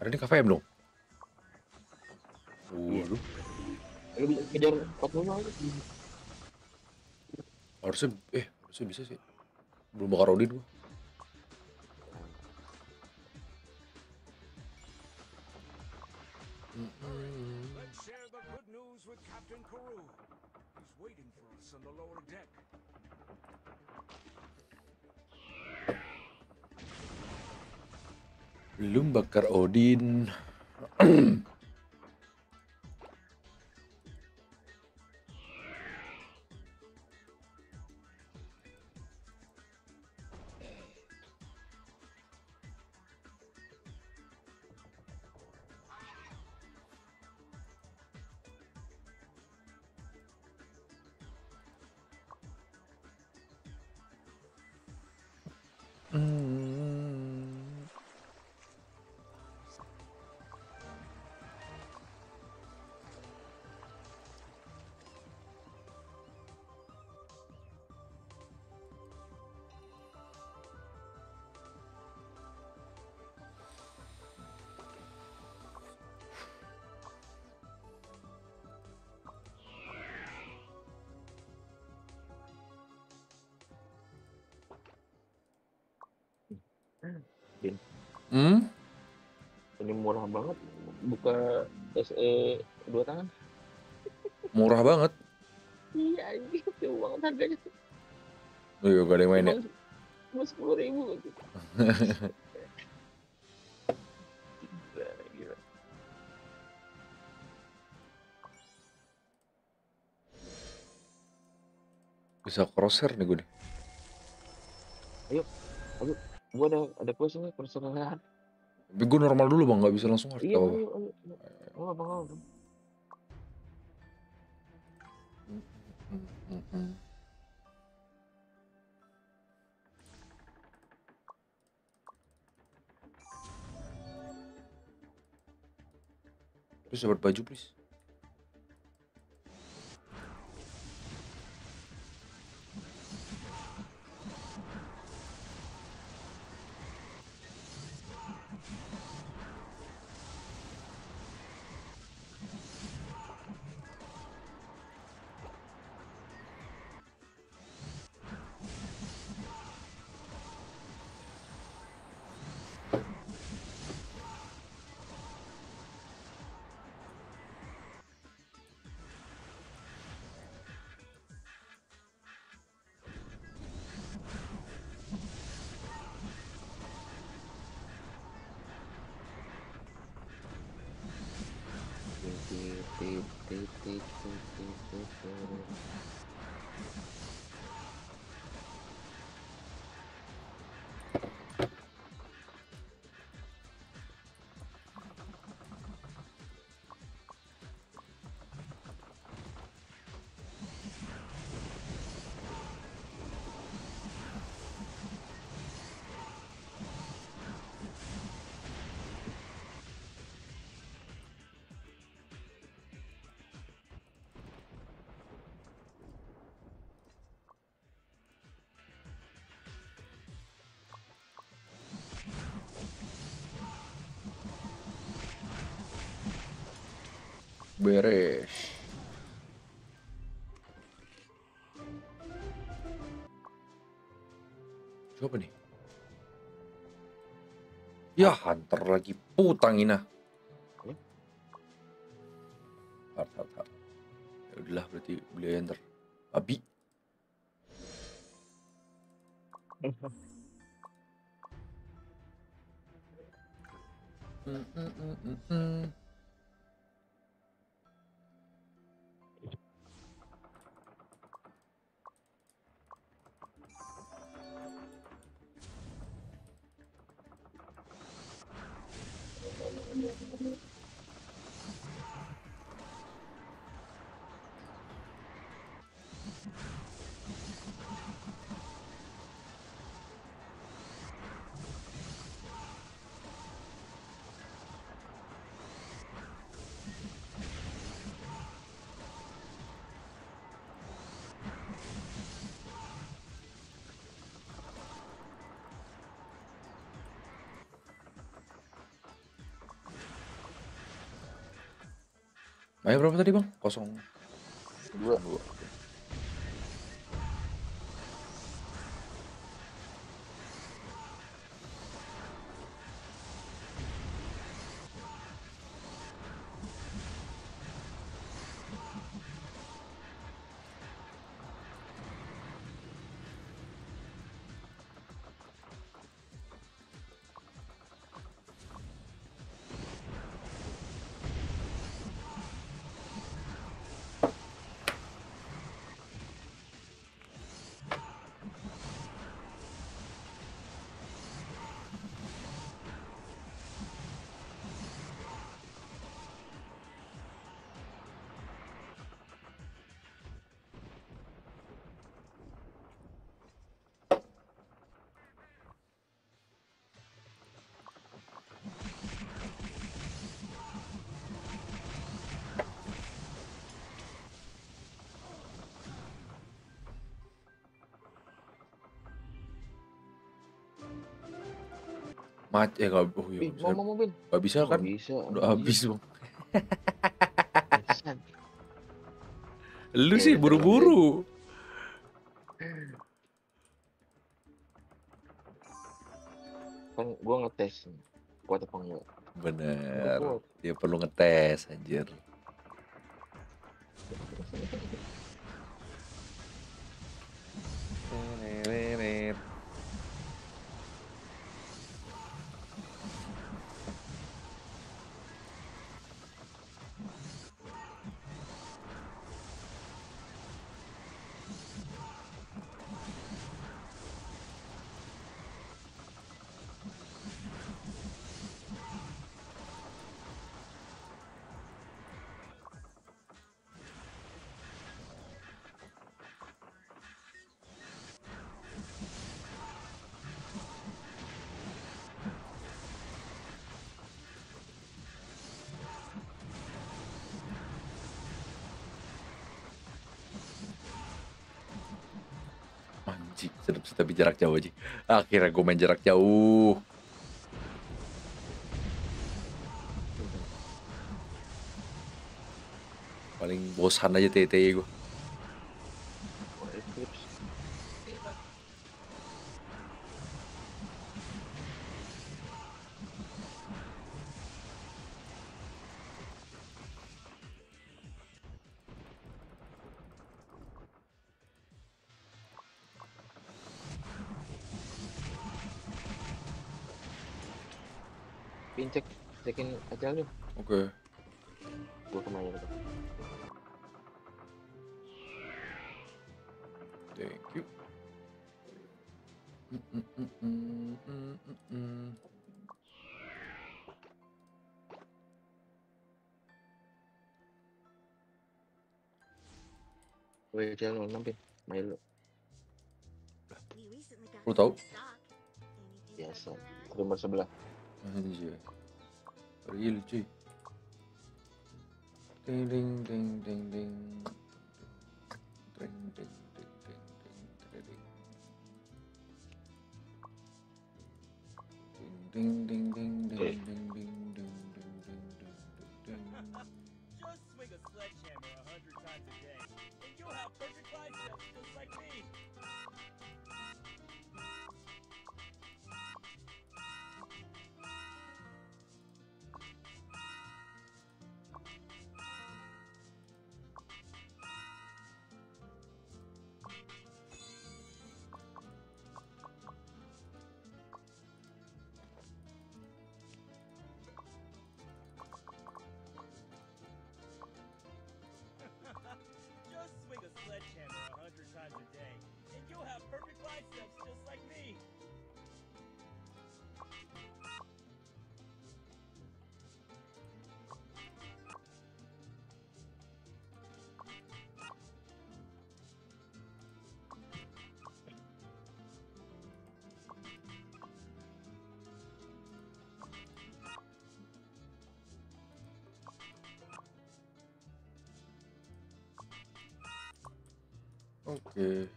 Ada ini KVM dong? Iya. Waduh, Lu bisa kejar 40 aja harusnya eh harusnya bisa sih. Belum bakar Odin gua. Bakar banget buka SE dua tangan Murah banget. iya ini jauh banget harganya Oh iya, gak ada yang main ya. cuma sepuluh ribu gitu gila, gila. Bisa crosshair nih gue nih. gua ada ada quest nih persenahan Tapi gue normal dulu bang, gak bisa langsung hard. iya apa-apa. ayo ayo ayo. oh dapat baju please. Beres. Siapa nih? Ya, hunter lagi putang ina. Ayo berapa tadi bang? Kosong Dua. dua. Mat ya gak, oh iya, Bin, bisa, mau mau Bin. gak bisa kan? Bisa. Udah habis bang. Lu sih buru-buru. Kan gua ngetes nih, kuat apa enggak. Bener. Dia perlu ngetes anjir. Tapi jarak jauh aja. Akhirnya gue main jarak jauh. Paling bosan aja TT gue. dia 06 pin Milo tahu? Biasa. Rumah sebelah. Anjir real cuy. Okay.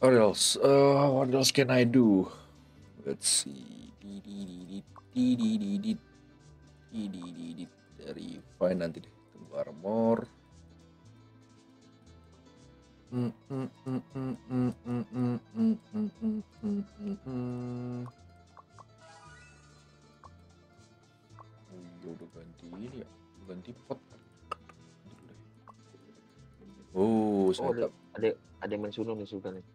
What else? Uh, what else can I do? Let's see. Dari fine nanti deh. Mitsuno Mizuka nih.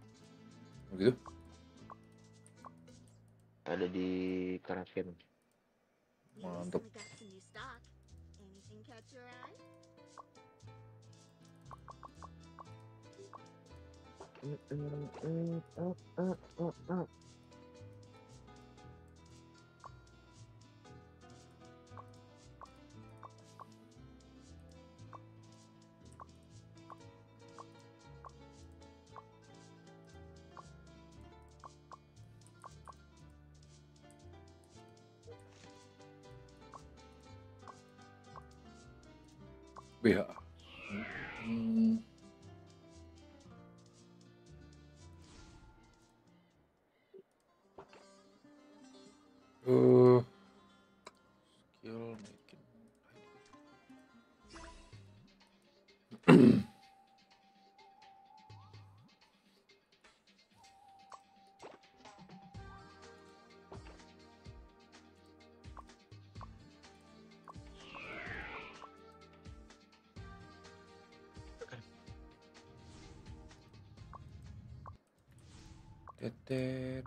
てて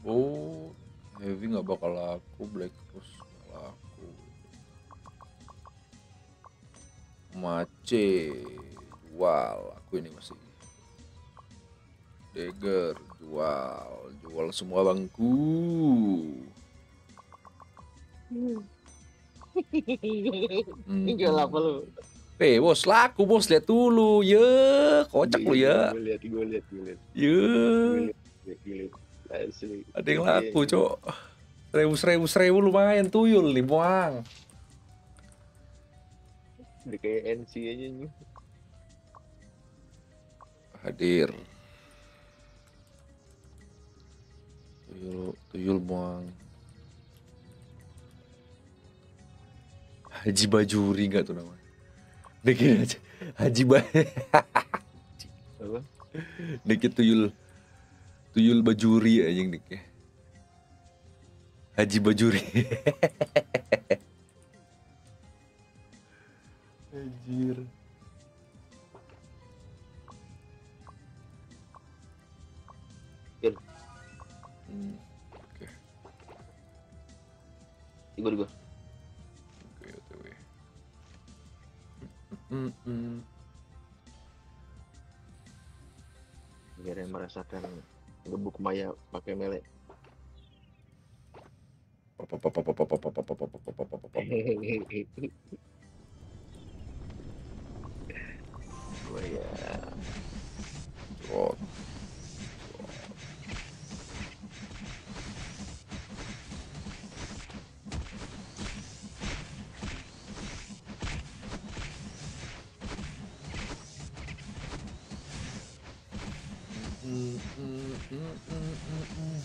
bow, heavy nggak bakal laku, black rose nggak laku. Mace, jual, aku ini masih. Dagger, jual, jual semua bangku. Hmm. Tinggal apa lu? Eh bos laku bos lihat dulu ya kocak lu ya Gue lihat, gue lihat, gue lihat, ya gue lihat, gue lihat. Asli. ada yang laku cok. Seribu seribu seribu lumayan tuyul nih buang. Udah kayak NC aja nih. hadir. Tuyul tuyul buang. Haji Bajuri gak tuh namanya? Dikit aja. Haji Ba Apa? Dikit tuyul tuyul bajuri aja nih ya. Haji bajuri Anjir Hmm. Oke. Okay. Oke. Hmm, hmm, hmm. Biar yang merasakan gebuk Maya pakai mele. Oh, iya.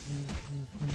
Mm-hmm.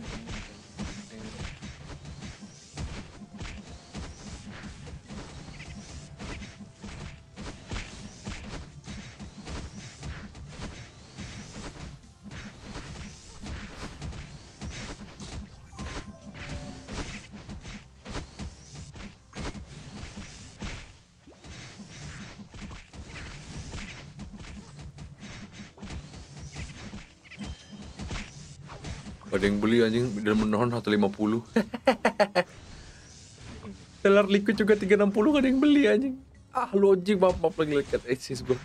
Beli anjing dan menahan 150. Telar liquid juga 360 ada yang beli anjing. Ah lu anjing maaf maaf lagi lihat eksis gua.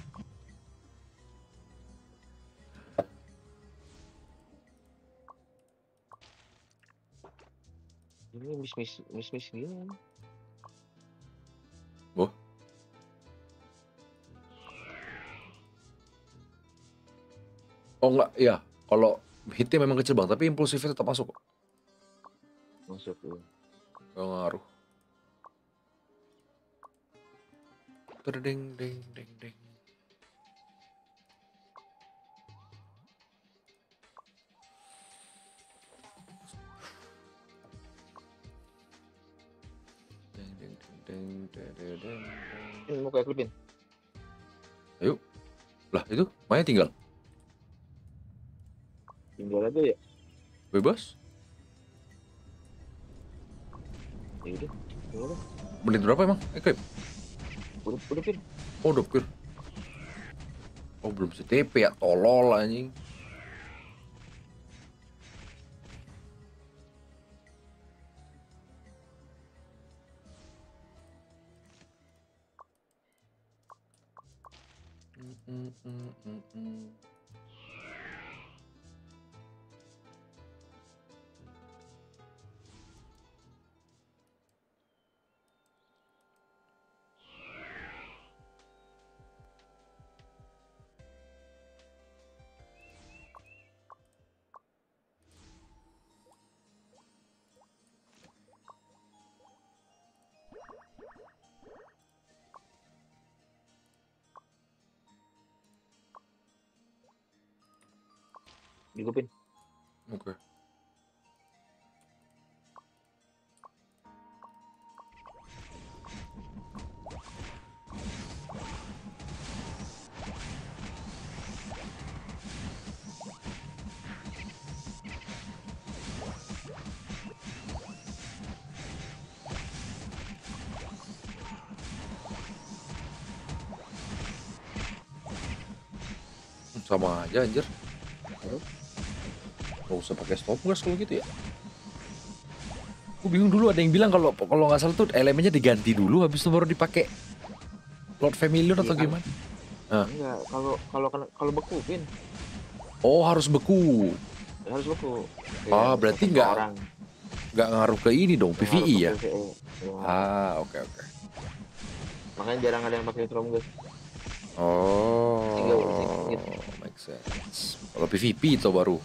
Ini miss miss miss miss gini. Wah. Oh enggak, ya. Hitnya memang kecil bang, tapi impulsifnya tetap masuk kok. Masuk tuh. Gak ngaruh. Terdeng deng deng deng. Ini. Mau kayak Ayo. Lah itu, mainnya tinggal. Ya udah. Ya udah. Menit berapa emang? Eklip? Udah udah pin. Oh, udah pure. Oh, belum CTP ya, tolol anjing. Digupin. Oke. Sama aja anjir. Gak usah pakai stop gas kalau gitu ya. Gue bingung dulu ada yang bilang kalau kalau nggak salah tuh elemennya diganti dulu habis itu baru dipakai Lord Familiar atau Iya. gimana? Ah. Enggak, kalau kalau kena- kalau beku pin Oh harus beku, harus beku. Ah, Iya, berarti nggak- orang. nggak ngaruh ke ini dong PVE ya? PVE. Iya. Ah oke oke. Makanya jarang ada yang pakai Chrome guys. Oh, gitu. make sense. Kalau PVP itu baru.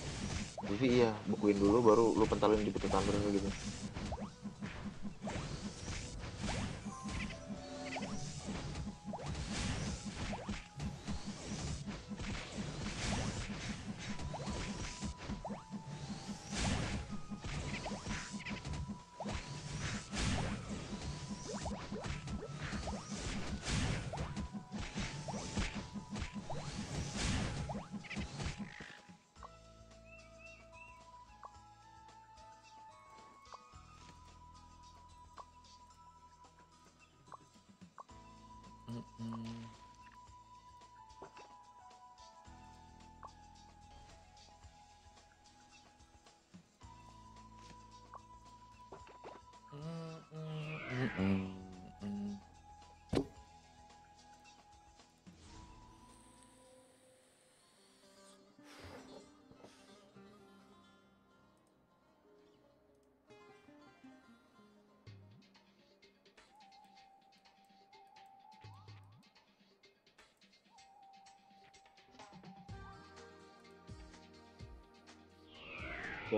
Iya, bekuin dulu baru lu pentalin di thunder gitu.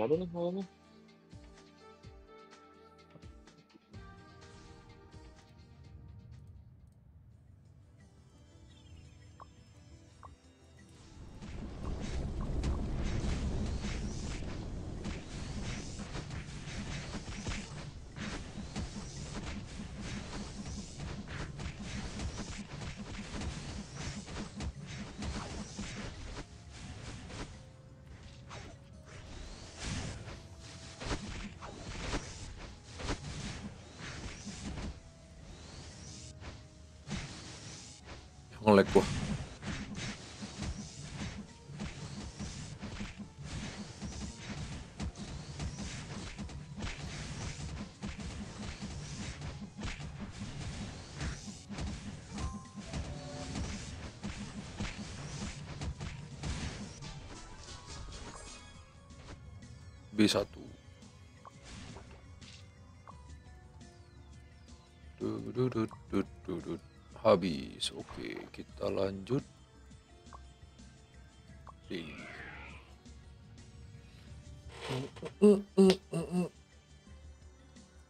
好的呢，好的呢。Assalamualaikum. Habis Oke kita lanjut Ini.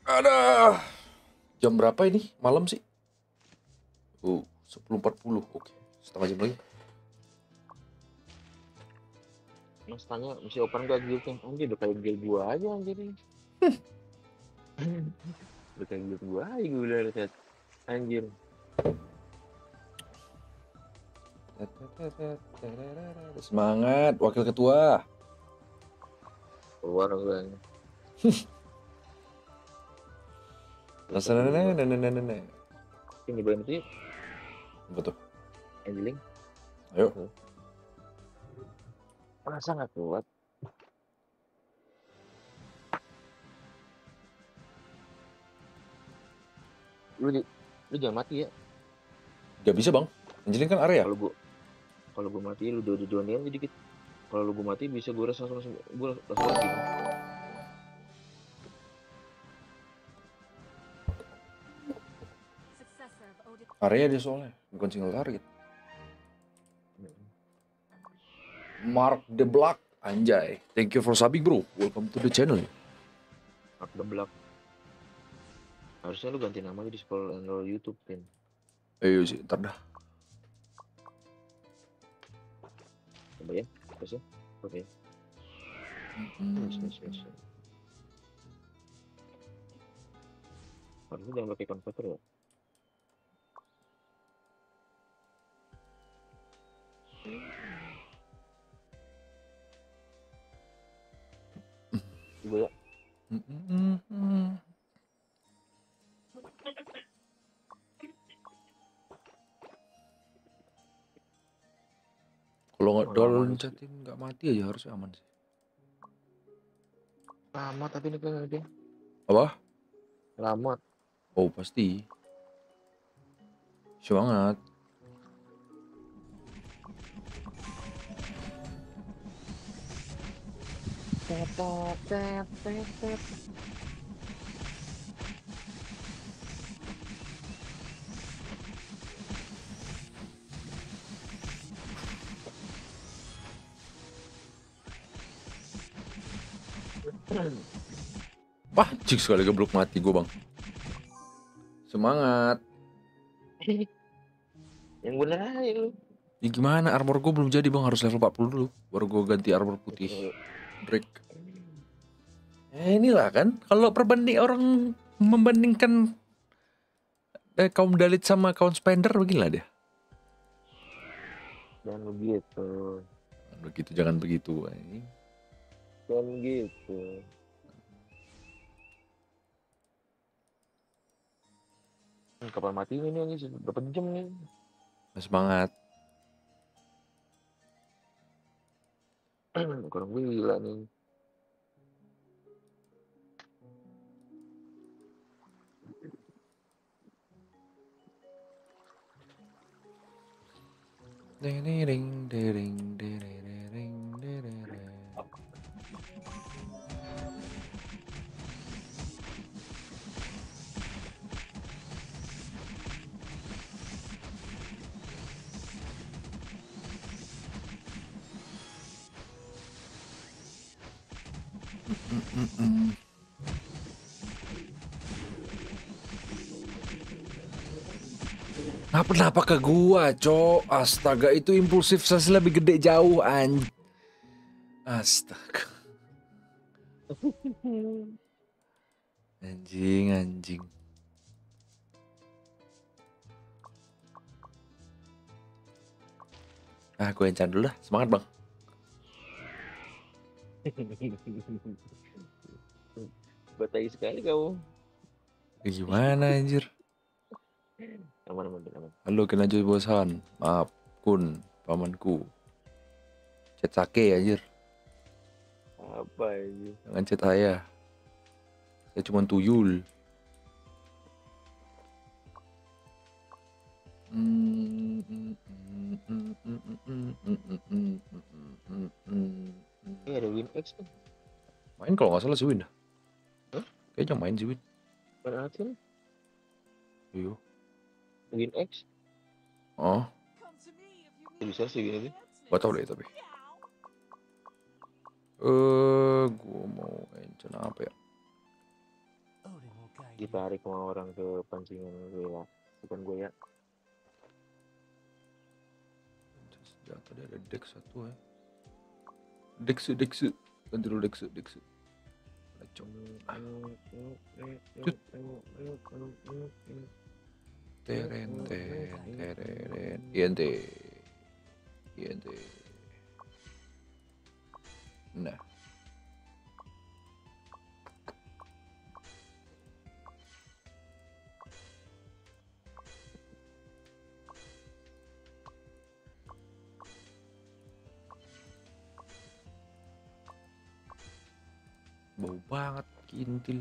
Ada Jam berapa ini? Malam sih? Oh 10.40 Oke Setengah jam lagi Mas tanya masih open gak guildnya? Anjir udah kayak guild gua aja anjir ini. udah kayak guild gua aja gue udah lihat. Anjir. Semangat Wakil Ketua Keluar gue. Nenek Ini bagian itu Betul Angeling. Ayo Masa nggak kuat? Lu, lu jangan mati ya. Gak bisa bang Angelin kan area Kalau gua kalau gua mati lu udah udah aja dikit. Kalau lu gua mati bisa gua rasa langsung gua langsung of Odin. Area dia soalnya Bukan single target Mark the Block Anjay Thank you for subbing bro Welcome to the channel Mark the Block. Harusnya lu ganti nama aja di scroll and roll YouTube, Pin. Ayo sih ntar dah Coba ya, terus ya. Oke. Yes, yes, yes. Harusnya jangan pakai converter ya. Coba ya. Kalau nggak download chatting nggak mati aja harus aman sih. Lama tapi ini kan dia. Apa? Lama. Oh pasti. Semangat. Tep, tep, tep. Wah cik sekali geblok mati gue bang. Semangat. Yang bener aja lu. Ini gimana? Armor gue belum jadi bang. Harus level 40 dulu Baru gue ganti armor putih. Break. Eh inilah kan Kalau perbanding orang membandingkan eh, kaum dalit sama kaum spender beginilah dia. Jangan begitu. Begitu jangan begitu anjing kan gitu. Hmm, kapan mati ini sih, berapa jam nih semangat kurang gue gila nih. Dering, dering, dering. Kenapa kenapa ke gua, Cok? Astaga, itu impulsif saya lebih gede jauh, anj. Astaga. Anjing, anjing. Ah, gue encan dulu dah. Semangat, Bang. Batai sekali kamu. Ya, Gimana, anjir? Aman aman aman. Halo Kenajo Bosan. Maaf, Kun, pamanku. Chat sake anjir. Apa ini? Jangan chat saya. Saya cuma tuyul. Ini ada Win X tuh. Main kalau nggak salah si Win? Kayaknya main si Win. Mana nih? Iya. Win X? Oh, Ya, bisa sih gini. gak tau deh tapi. Eh, gua mau mention apa ya? Ditarik sama orang ke pancingan gue lah. Bukan gue ya. Senjata dia ada dex satu ya. Dex, dex. Ganti dulu dex, dex. Lecok. Teren, teren, tereren. INT. INT. Nah. Banget kintil.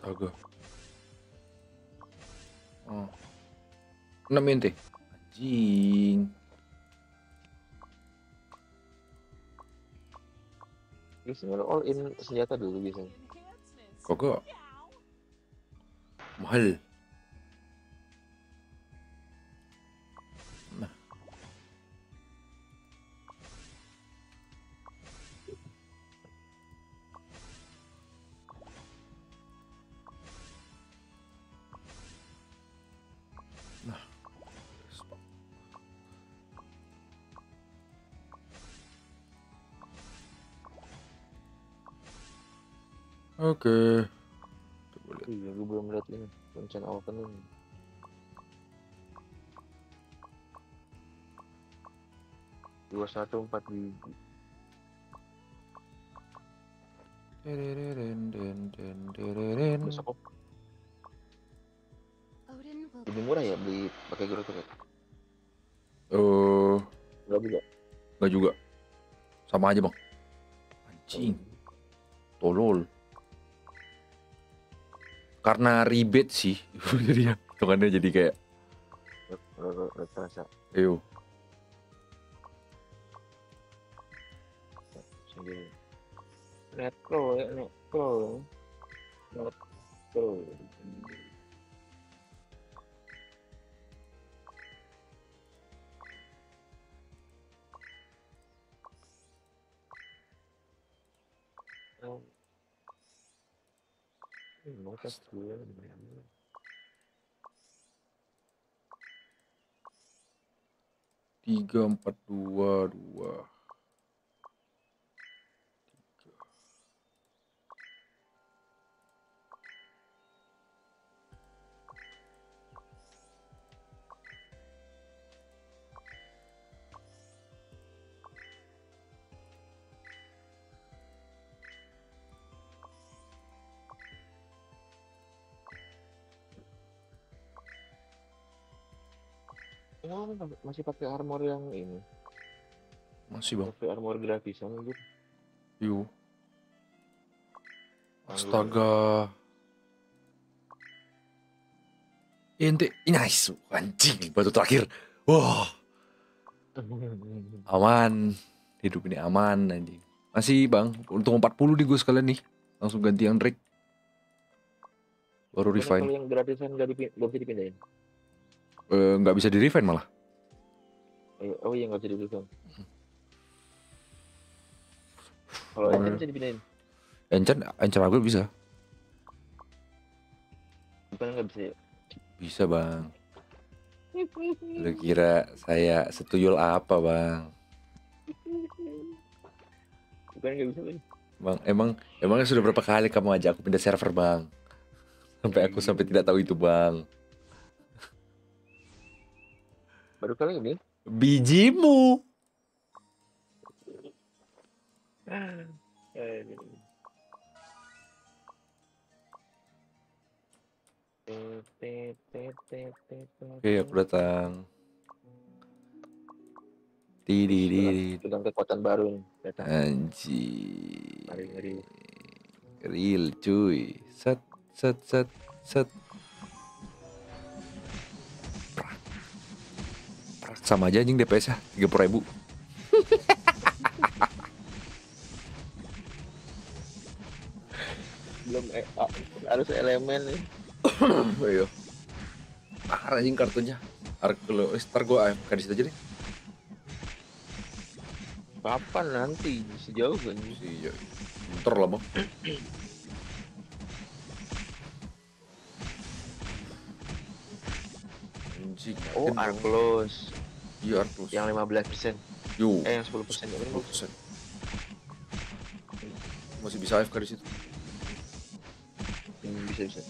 Astaga. Oh. 6 inti. Anjing. Lo all in senjata dulu. Kagak Meow. mahal. Oke. Coba lihat. Iya, gue belum lihat ini. Rencana opening. Dua satu empat tereren. Besok lebih murah ya beli pakai Giro Tuket. Eh, Enggak juga. nggak juga. Sama aja, Bang. Karena ribet sih. jadi ya, hitungannya jadi kayak, terasa. ayo. Netro ya, netro. Netro. Hmm, Mau tes gue. Tiga, empat, dua, dua. Oh, masih pakai armor yang ini. Masih bang. Pakai armor gratisan gitu. Yuk. Astaga. Ente, nice. Anjing, batu terakhir. Wah, aman. Hidup ini aman anjing. Masih bang, untung 40 di gue sekalian nih. Langsung ganti yang Drake. Baru refine. Yang gratisan bisa dipindahin. Eh, Nggak bisa di refine malah. Eh, Oh iya nggak bisa dipindahin. Kalau Oh, engine iya. bisa dipindahin. Enchant, enchant aku bisa. Bukan nggak bisa ya. Bisa bang. Lu kira saya setuyul apa bang? Bukan nggak bisa Bang. Bang, emang emangnya sudah berapa kali kamu ajak aku pindah server bang? Sampai aku sampai tidak tahu itu bang. Baru kali ini. Bijimu. Oke, aku datang. Tidi di Pegang kekuatan baru nih. Datang. Ngeri ngeri. Real cuy. Set set set set. Sama aja anjing DPS ya, 30 ribu. Belum eh, ah, harus elemen nih. Ayo. Ah, anjing kartunya. Eh, ntar gue AFK di situ aja deh. Kapan nanti? Sejauh kan? Iya. Ntar lah bang. Oh. Arclos. Iya Arclos. Yang 15%. Yo. Eh, yang 10% ya kan? 10%. Masih bisa AFK di situ. Hmm, bisa bisa.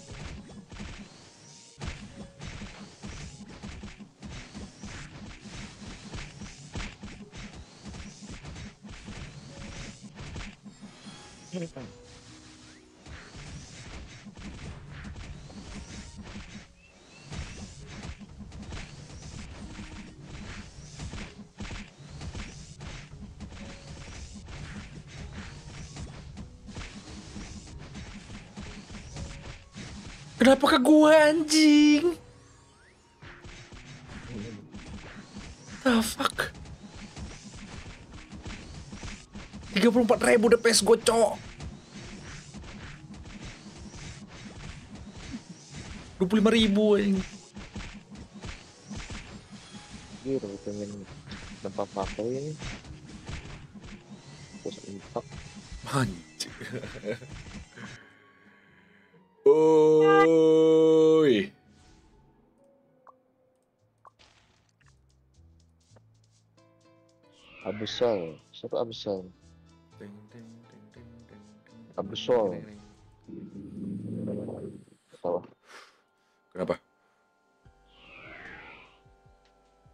Kenapa ke gua anjing? The fuck? 34 ribu DPS gocok. 25 ribu anjing. Gitu, pengen tempat pakai ini. Impak. Anjir. Abusal. Siapa Abusal? Absol. Tahu. Kenapa?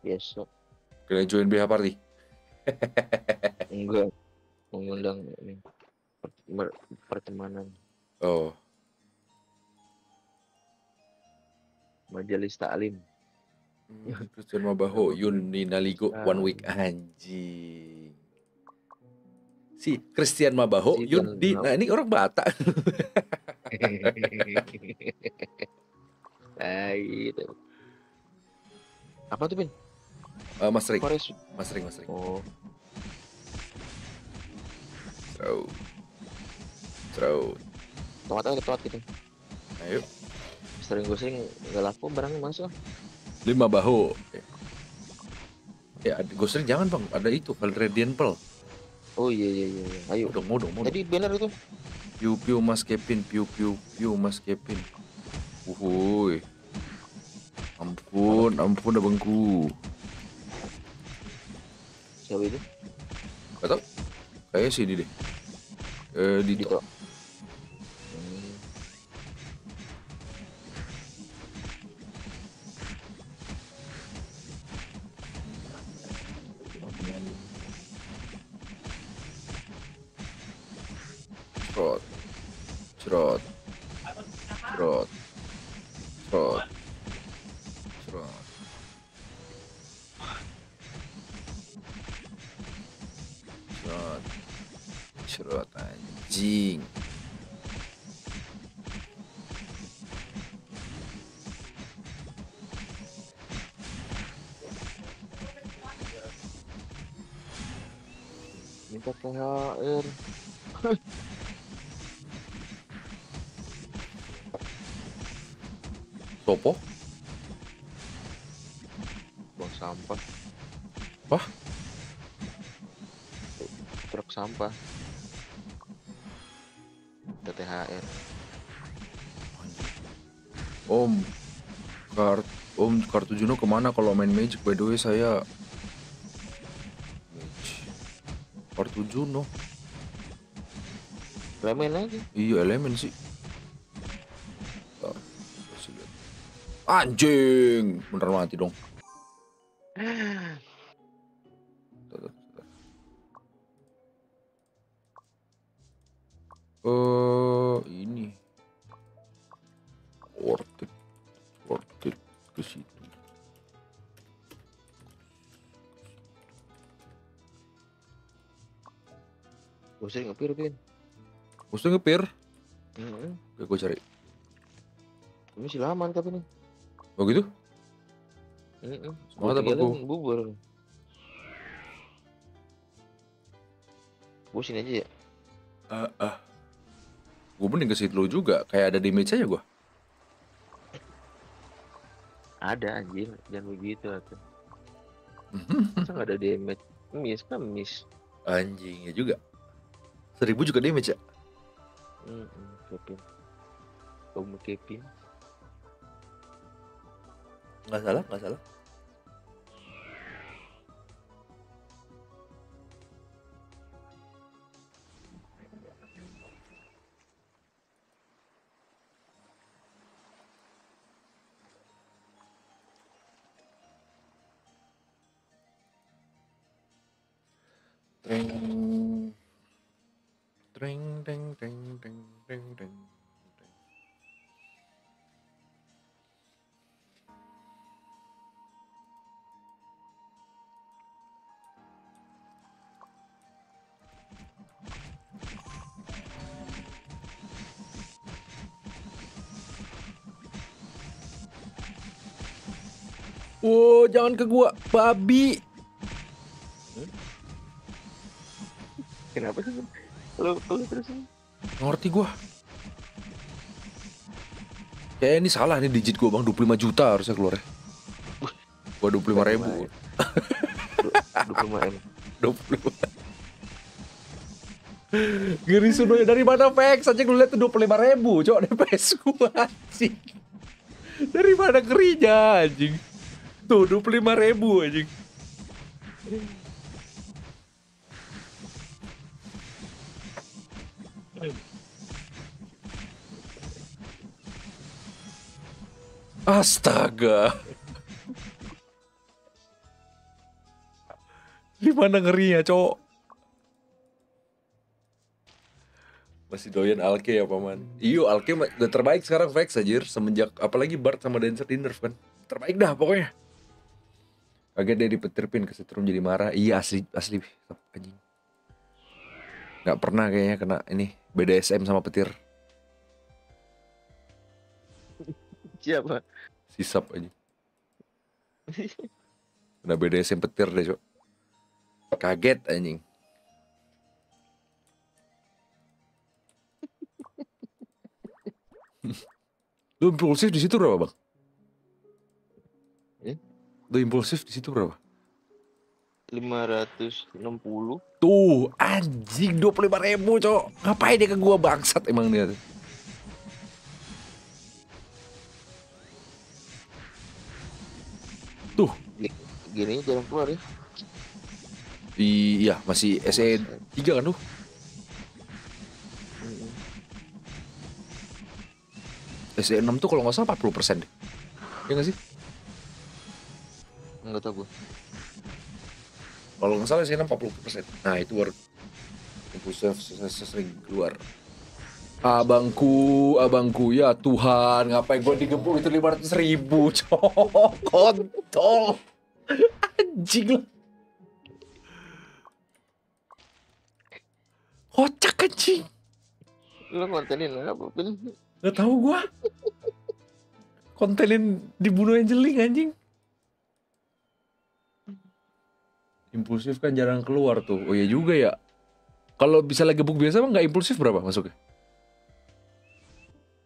Biasa. Kalian join BH party? Enggak. Mengundang ini. Pertemanan. Oh, Majelis Taklim. Christian Mabaho, Yuni Naligo, one week anjing. Si Christian Mabaho, Si Yun di, nah ini orang Batak. Nah, itu. Apa tuh, Pin? Eh, mas Ring. Mas Ring, Mas Ring. Oh, Throw. Throw. tomat aja tomat gitu. Ayo, Sering gue sering nggak laku barangnya masuk. Lima bahu. Ya, gue jangan bang, ada itu, Valradian Pearl. Oh iya iya iya. iya. Ayo. Dong, mau dong, mau. Tadi banner itu. Piu piu mas Kevin, piu piu piu mas Kevin. Uhuy. Ampun, ampun abangku. Siapa itu? Gak tau, kayaknya sih ini deh. Eh, di Dito. Трот. Трот. Трот. Трот. Трот. Трот. Один. Ke mana kalau main Magic? By the way saya Magic. Kartu Juno. Remen aja. Iya elemen sih. Bentar, lihat. Anjing, bener mati dong. Eh, ini. Worth Gue sering ngepir, Pin. Mesti ngepir. Heeh. Oke, gue cari. Ini sih laman tapi nih. Oh gitu? Heeh. Semangat apa, bubur. Gue sini aja ya. Ah, ah. Gue mending ke situ juga. Kayak ada damage aja gue. Ada anjir, jangan begitu atuh. Mhm. Masa nggak ada damage? Miss kan miss. Anjingnya juga. Seribu juga damage ya? Heeh, Kevin. Kamu Kevin. Nggak salah, nggak salah. Jangan ke gua, babi. Kenapa sih? Lu lu terus. Ngerti gua. Kayak ini salah nih digit gua bang 25 juta harusnya keluar ya. Gua 25 ribu. 25 M. 25. Ngeri sudah dari mana Vex aja gue lihat tuh 25 ribu cok DPS gua anjing. Dari mana ngerinya anjing. Tuh 25 ribu anjing. Astaga. Gimana ngerinya, cowok? Masih doyan Alke ya, Paman? Iyo, Alke udah terbaik sekarang Vex anjir. Semenjak, apalagi Bart sama Dancer di nerf kan. Terbaik dah pokoknya. Kaget dia dipetirpin ke setrum jadi marah. Iya asli, asli. Anjing. Gak pernah kayaknya kena ini BDSM sama petir. Siapa? Sisap aja. Kena BDSM petir deh, Cok. Kaget anjing. Lu impulsif di situ berapa, Bang? Lu impulsif di situ berapa? 560. Tuh, anjing 25 ribu, Cok. Ngapain dia ke gua bangsat emang dia. tuh. Gini jarang keluar ya. iya masih SE 3 kan tuh? Mm-mm. SE 6 tuh kalau nggak salah 40% deh. Iya nggak sih? Enggak tahu gue. Kalau nggak salah 6 40%. Nah itu baru impulsif sering keluar. Abangku, abangku, ya Tuhan, ngapain gue digebuk itu 500 ribu, cok, kontol, anjing lah. Kocak anjing. Lu kontenin apa, Pin? Gak tahu gua. Kontenin dibunuh Angeling anjing. Impulsif kan jarang keluar tuh. Oh iya juga ya. Kalau bisa lagi gebuk biasa mah nggak impulsif berapa masuknya?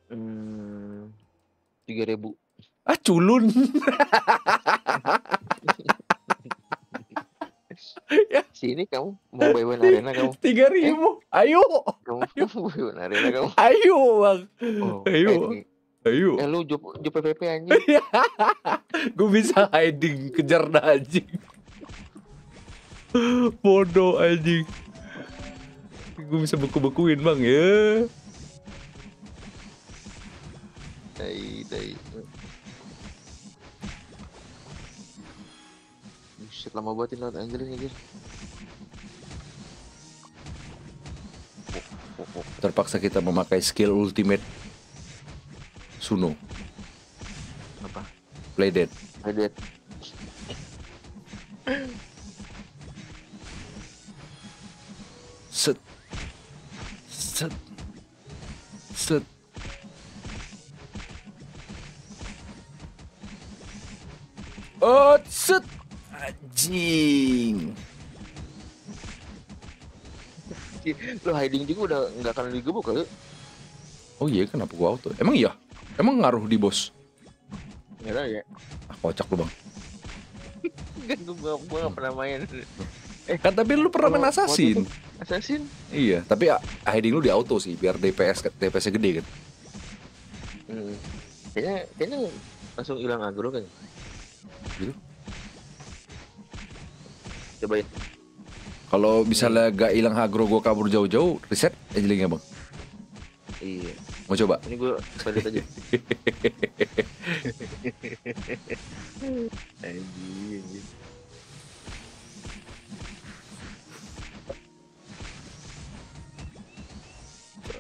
Hmm, 3000. Ah culun. Sini kamu mau buy one arena kamu. Tiga ribu. Ayo, Kamu mau buy one arena kamu. ayo bang, Oh, Ayo. eh, ayo. Eh lu job job PPP anjing. Gue bisa hiding kejar anjing. Bodoh anjing. Gue bisa beku-bekuin bang ya. Tai tai. Buset lama banget ini lawan Angelin anjir. Terpaksa kita memakai skill ultimate Suno, Apa? Play Dead. Ada Set. Set. Set. Oh, set. Anjing. lu hiding juga udah nggak akan digebuk kali. Oh iya, kenapa gua auto? Emang iya? Emang ngaruh di bos? Nggak tahu ya. Ah, kocak lu bang. Gua nggak pernah main. Kan tapi lu pernah main assassin. Assassin. Iya, tapi hiding lu di auto sih, biar DPS ke- DPS -nya gede kan. Hmm. Kayaknya kayaknya langsung hilang agro kan. Gitu? Cobain. Kalau misalnya gak hilang agro gua kabur jauh-jauh, reset angelingnya bang. Iya. Mau coba? Ini gua pilot aja. Anjing.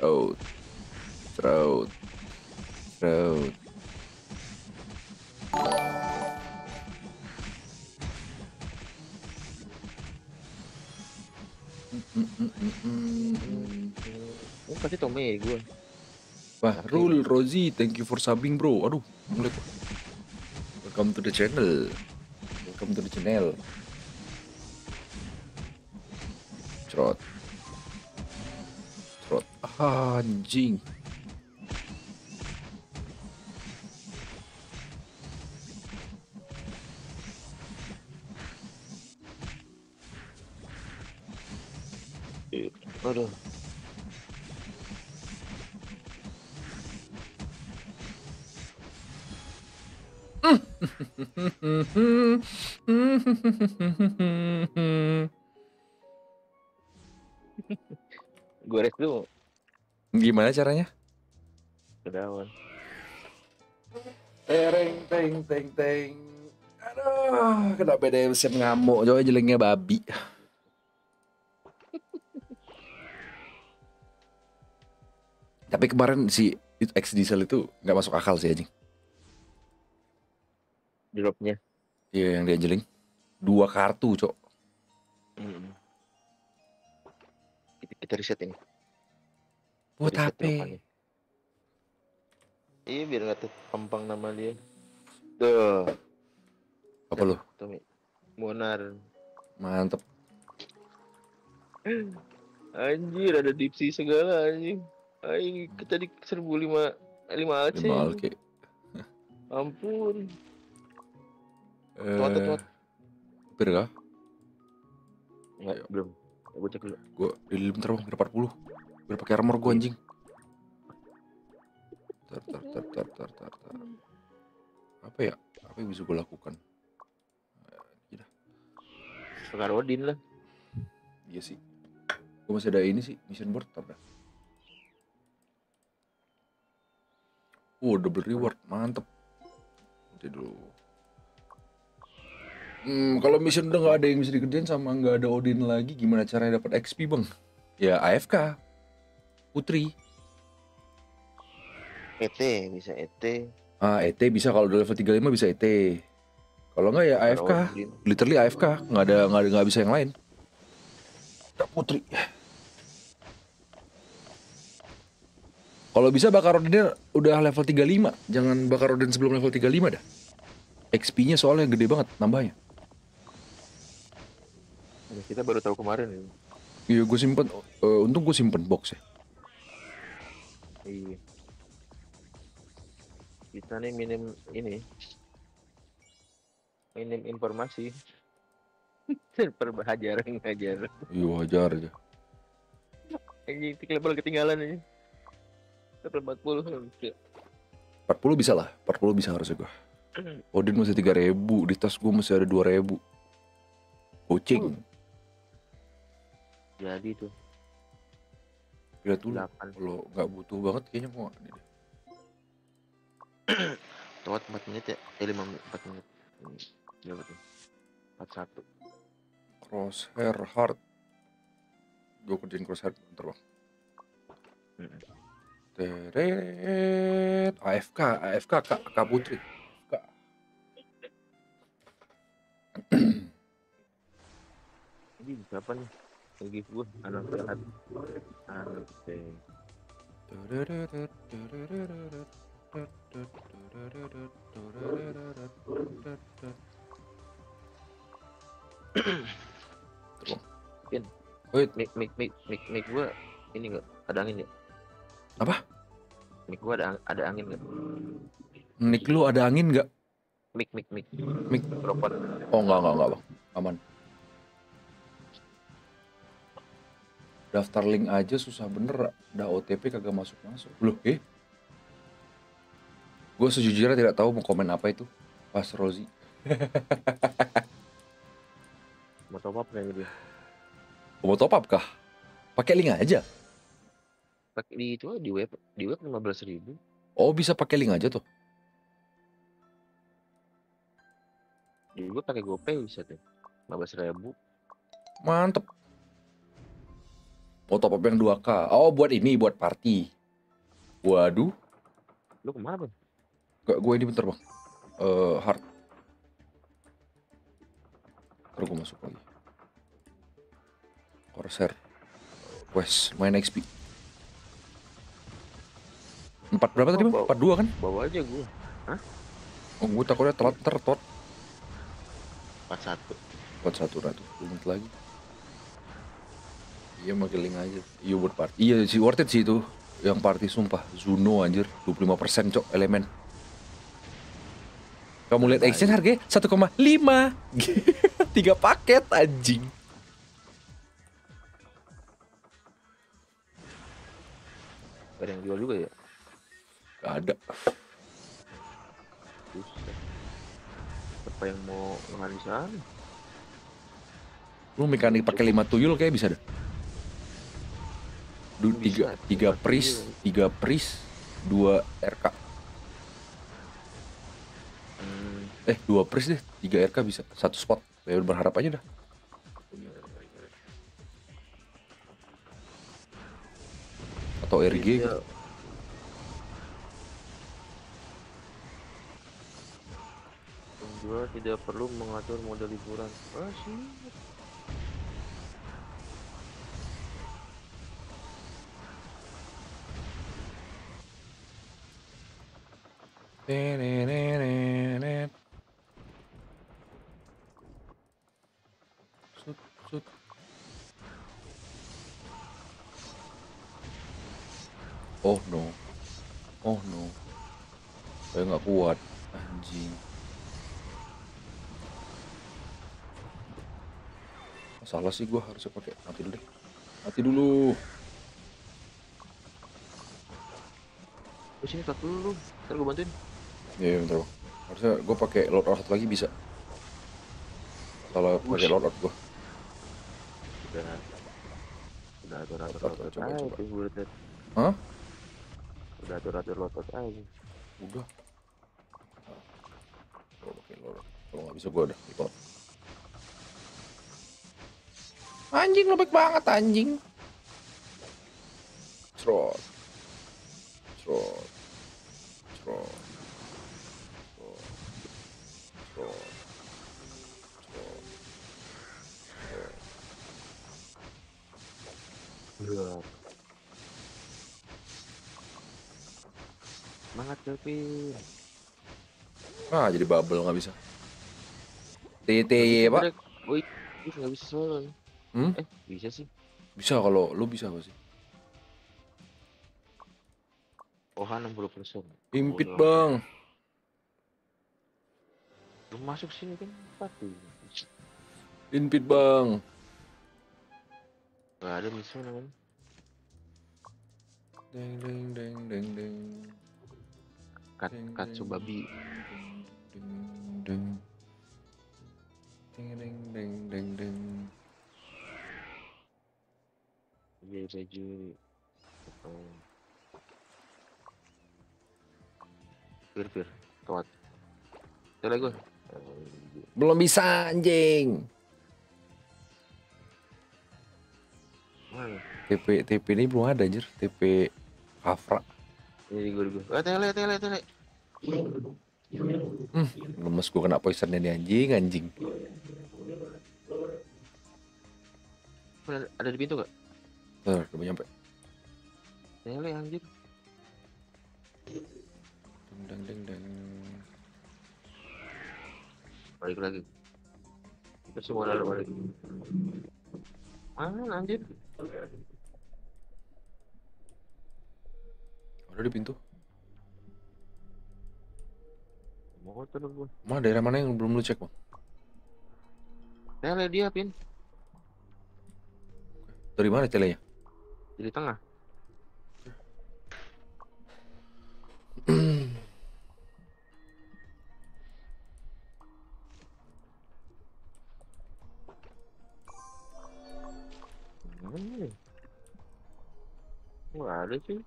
Throat. Throat. Throat. Oh, pasti Tommy gua. Wah, Rul, Rozi, thank you for subbing bro. Aduh, mulai. Welcome to the channel. Welcome to the channel. Trot. Trot. Ah, anjing. Gimana caranya? Kedawan. Tereng, teng, teng, teng. Aduh, kena BDSM ngamuk. Coba jelengnya babi. Tapi kemarin si itu X Diesel itu nggak masuk akal sih anjing. Dropnya. Iya yang dia jeling. Dua kartu, Cok. Hmm. Kita, kita reset ini. Buat dropannya. Iya biar nggak terpampang nama dia. Tuh, Apa lu? Tommy. Monar. Mantep. Anjir ada dipsi segala anjing. Aing kita di serbu lima lima AC. Lima. Ampun. Eh, Tuat tuat. hampir kah? Enggak, Ayo. belum. Gue cek dulu. Gue di bentar bang, udah 40 Biar pakai armor gue anjing tar, tar, tar, tar, tar, tar, tar. Apa ya? Apa yang bisa gue lakukan? Eh, iya dah. Pakai Rodin lah. Iya sih Gue masih ada ini sih, mission board apa? Oh, double reward, mantep Nanti dulu Hmm, kalau mission udah nggak ada yang bisa dikerjain sama nggak ada Odin lagi, gimana caranya dapat XP bang? Ya AFK, Putri. ET bisa ET. Ah, ET bisa kalau udah level 35 bisa ET. Kalau nggak ya AFK, literally AFK, nggak ada nggak ada nggak bisa yang lain. Putri. Kalau bisa bakar Rodennya udah level 35. Jangan bakar Roden sebelum level 35 dah. XP-nya soalnya gede banget nambahnya. Ya, kita baru tahu kemarin ya. Iya gue simpen, eh, untung gue simpen box ya. Iya. Kita nih minim ini. Minim informasi. Perbahajar ngajar. Iya wajar aja. Anjing tiga level ketinggalan aja. Level 40. 40 bisa lah, 40 bisa harusnya gue. Odin masih 3000, di tas gue masih ada 2000. Kucing. Jadi tuh Lihat dulu. 8 Kalau nggak butuh banget kayaknya mau. Tawat 4 menit ya. Eh 5 menit 4 menit. Berapa tuh? 41. Crosshair hard. Gue kerjain crosshair bentar bang. Teret. AFK, AFK Kak, Kak Putri. Kak. Ini siapa nih? Lagi gua anak sehat. Anak. Pin. Wait. Mic mic mic mic mic gua ini enggak ada angin ya? Apa? Mic gua ada ada angin enggak? Nick lu ada angin nggak? Mic mic mic. Mic. Mikrofon. Oh enggak, enggak, enggak bang. Aman. Daftar link aja susah bener. Udah OTP kagak masuk-masuk. Loh, eh? Gue sejujurnya tidak tahu mau komen apa itu. Pas Rozi. Mau top up kayaknya dia. Mau top up kah? Pakai link aja. Pakai di itu di web di web 15.000 ribu. Oh bisa pakai link aja tuh. Di gua pakai GoPay bisa tuh. 15.000 ribu. Mantep. Mau top up yang 2K. Oh buat ini, buat party. Waduh. Lu ke mana bang? Gak, gue ini bentar bang. Eh hard. Terus gue masuk lagi. Corsair. Wes, main XP. Empat berapa tadi bang? Oh, Empat dua kan? Bawa aja gua. Oh gue takutnya telat ntar tot. 41. Empat satu ratus menit lagi. Iya pakai link aja. Iya buat party. Iya sih worth it sih itu. Yang party sumpah. Zuno anjir. 25% cok elemen. Kamu lihat exchange harganya 1,5. Tiga paket anjing. Gak ada yang jual juga ya? Gak ada. Siapa yang mau di sana? Lu mekanik pakai 5 tuyul kayak bisa dah. Du, Bisa, tiga, tiga pris, tiga pris, dua RK. Eh, dua pris deh, tiga RK bisa. Satu spot. Ya berharap aja dah. Atau RG bisa. gitu. Penjual tidak perlu mengatur model liburan. Ah, sih. Oh no. Oh no. Saya nggak kuat. Anjing. Salah sih gua harusnya pakai mati dulu deh. Mati dulu. Lu sini cut dulu. Ntar gue bantuin. Iya, bentar. Bang. Harusnya gua pakai load out satu lagi bisa. Kalau pakai load out gua. Udah. Udah atur atur lotot coba, aja. coba. Hah? Udah atur atur lotot aja. Udah. Kalau pakai load. Kalau nggak bisa gua udah. Anjing lembek banget anjing. Srot. Srot. Srot. Srot. Srot. Srot. Iya. Semangat Kevin. Ah, jadi bubble nggak bisa. TTY, Pak. Woi, ih, nggak bisa soalnya. Hmm? Eh, bisa sih. Bisa kalau lu bisa apa sih? Oha 60 persen. Impit, Bang. Belum masuk sini kan pasti. Impit, Bang. Gak ada misalnya kan. Deng deng deng deng deng. Kat katsu babi. Deng deng. Deng deng deng deng deng. Iya, Reju. Oh. Fir, Fir. Coba gue. Belum bisa anjing. TP TP ini belum ada anjir. TP Afra. Ini gue gue. Eh, tele, tele, tele. Lemes gua kena poisonnya nih anjing anjing. Ada, di pintu gak? Tuh, udah mau nyampe. Tele anjir. Deng deng deng deng. Balik lagi. Kita semua lalu balik. Mana anjir? Ada di pintu. Motor gue. Mana daerah mana yang belum lu cek, Bang? Tele dia, Pin. Dari mana telenya? Di tengah. Nggak ada sih.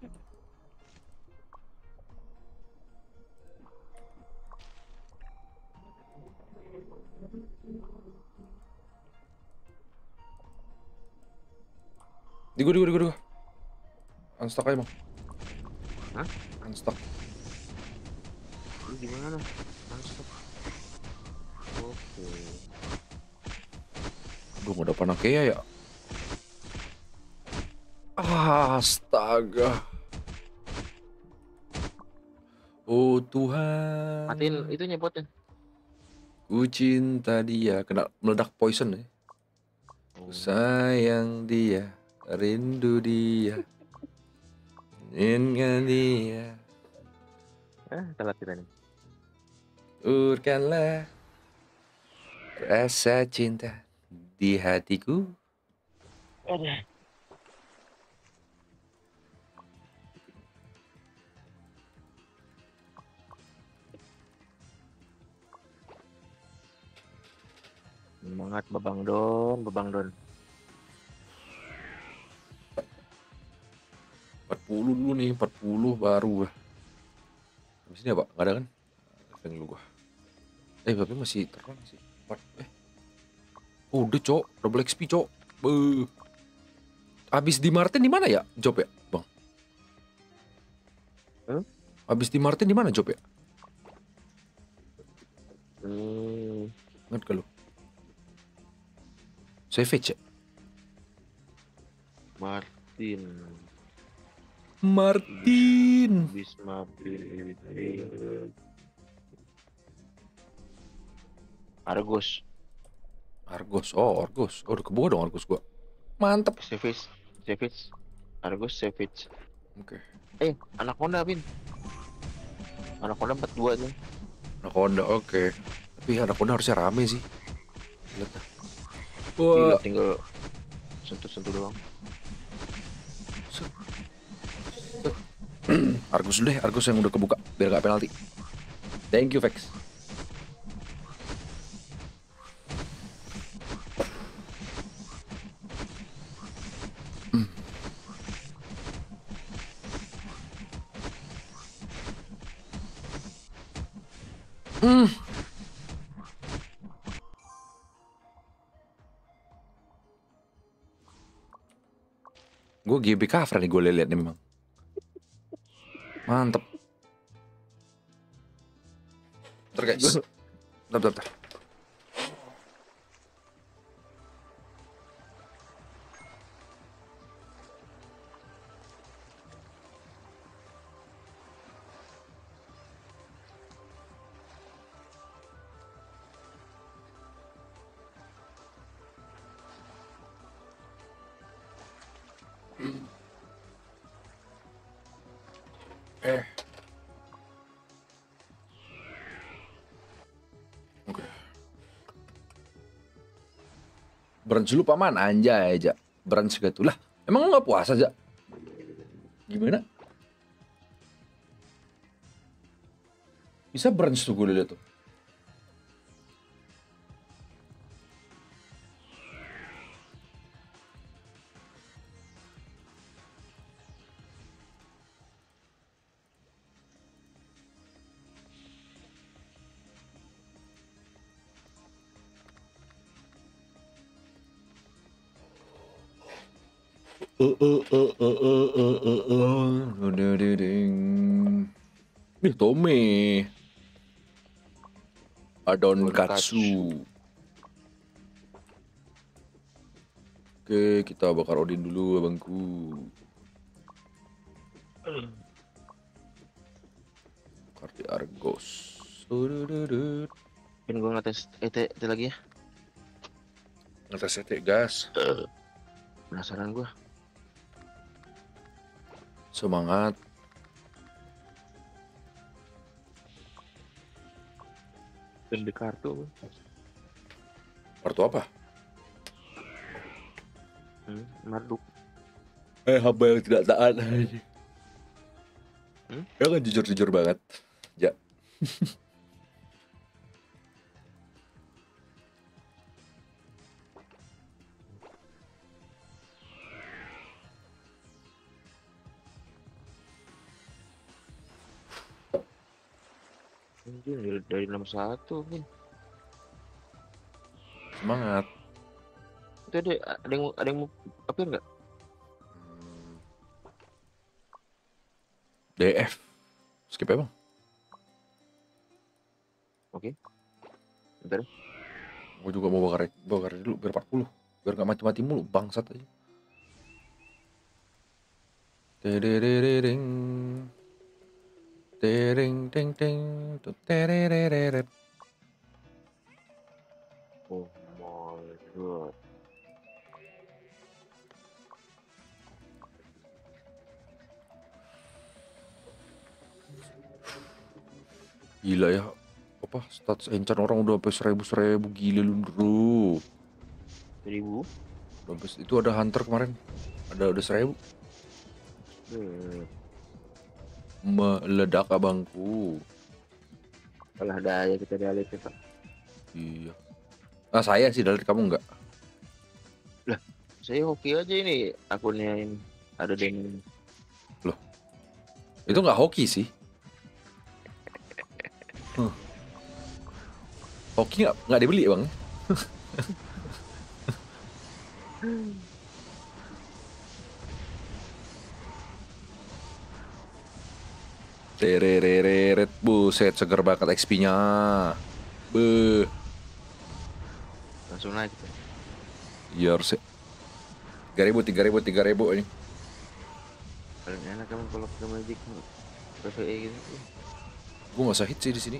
Di gua, di gua, di gua, di gua. Unstock aja, Bang. Hah? Unstock. Ini gimana? Langsung. Oke. Duh, nggak ada panah kea ya. Astaga. Oh Tuhan. Matiin itu nyepotnya. Ku cinta dia. Kena meledak poison ya. Ku sayang dia. Rindu dia. Ingat dia. Ah, telat kita nih. Urkanlah rasa cinta di hatiku. Semangat Babang Don, Babang Don. 40 dulu nih, 40 baru. Habis ini apa? Gak ada kan? Feng lu gua. Eh, tapi masih terang sih. Empat. Eh. Oh, udah, Cok. Double XP, Cok. Beuh. Habis di Martin di mana ya? Job ya, Bang? Hmm? Habis di Martin di mana job ya? Hmm, Ingat ke lu? Savage ya? Martin. Martin. Argos. Argos. Oh, Argos. Oh, udah kebuka dong Argos gua. Mantep. Savage. Savage. Argos Savage. Oke. Eh, anak Honda, Pin. Anak Honda 42 tuh. Anaconda, oke. Tapi Anaconda harusnya rame sih. Lihat Wah, tinggal sentuh-sentuh doang. Argus dulu deh, Argus yang udah kebuka biar gak penalti. Thank you, Vex. Hmm. Hmm. Gue GB cover nih gue liat nih memang. Mantep. Bentar guys. Bentar, bentar, bentar. Brunch dulu paman anjay aja. Brunch gitu lah. Emang lu nggak puasa aja? Gimana? Bisa brunch tuh gue liat tuh. Nih, Tommy. Adon Katsu. Oke, kita bakar Odin dulu, abangku. Bakar di Argos. Kan gua ngetes ET, ET lagi ya. Ngetes ET gas. Penasaran gua. Semangat. Dan di kartu. Kartu apa? Hmm, Marduk. Eh, hamba yang tidak taat. Hmm? Ya kan jujur-jujur banget. Ya. Anjir, dari, dari nomor satu nih. Semangat. Itu ada ada yang ada yang mau apa enggak? Hmm. DF. Skip ya bang? Bentar. ya. Gue juga mau bakar bakar dulu biar 40 biar gak mati-mati mulu bangsat aja. Tererering. Tering ting ting tut terereret. Oh my god. Gila ya. Apa stats enchant orang udah sampai seribu seribu gila lu bro. Seribu. Itu ada hunter kemarin. Ada udah seribu. Hmm. Meledak abangku. Kalah daya kita di alit Pak. Iya. Nah saya sih dari kamu enggak. Saya hoki aja ini akunnya ini. Ada dan Itu nggak hoki sih. Hoki nggak nggak dibeli bang. Terereret buset seger banget XP-nya. Beuh, langsung naik kita. iya harusnya. Tiga ribu, tiga ribu, tiga ribu ini. Paling enak kamu kalau ke Magic PVE gitu. Gue nggak usah hit sih di sini.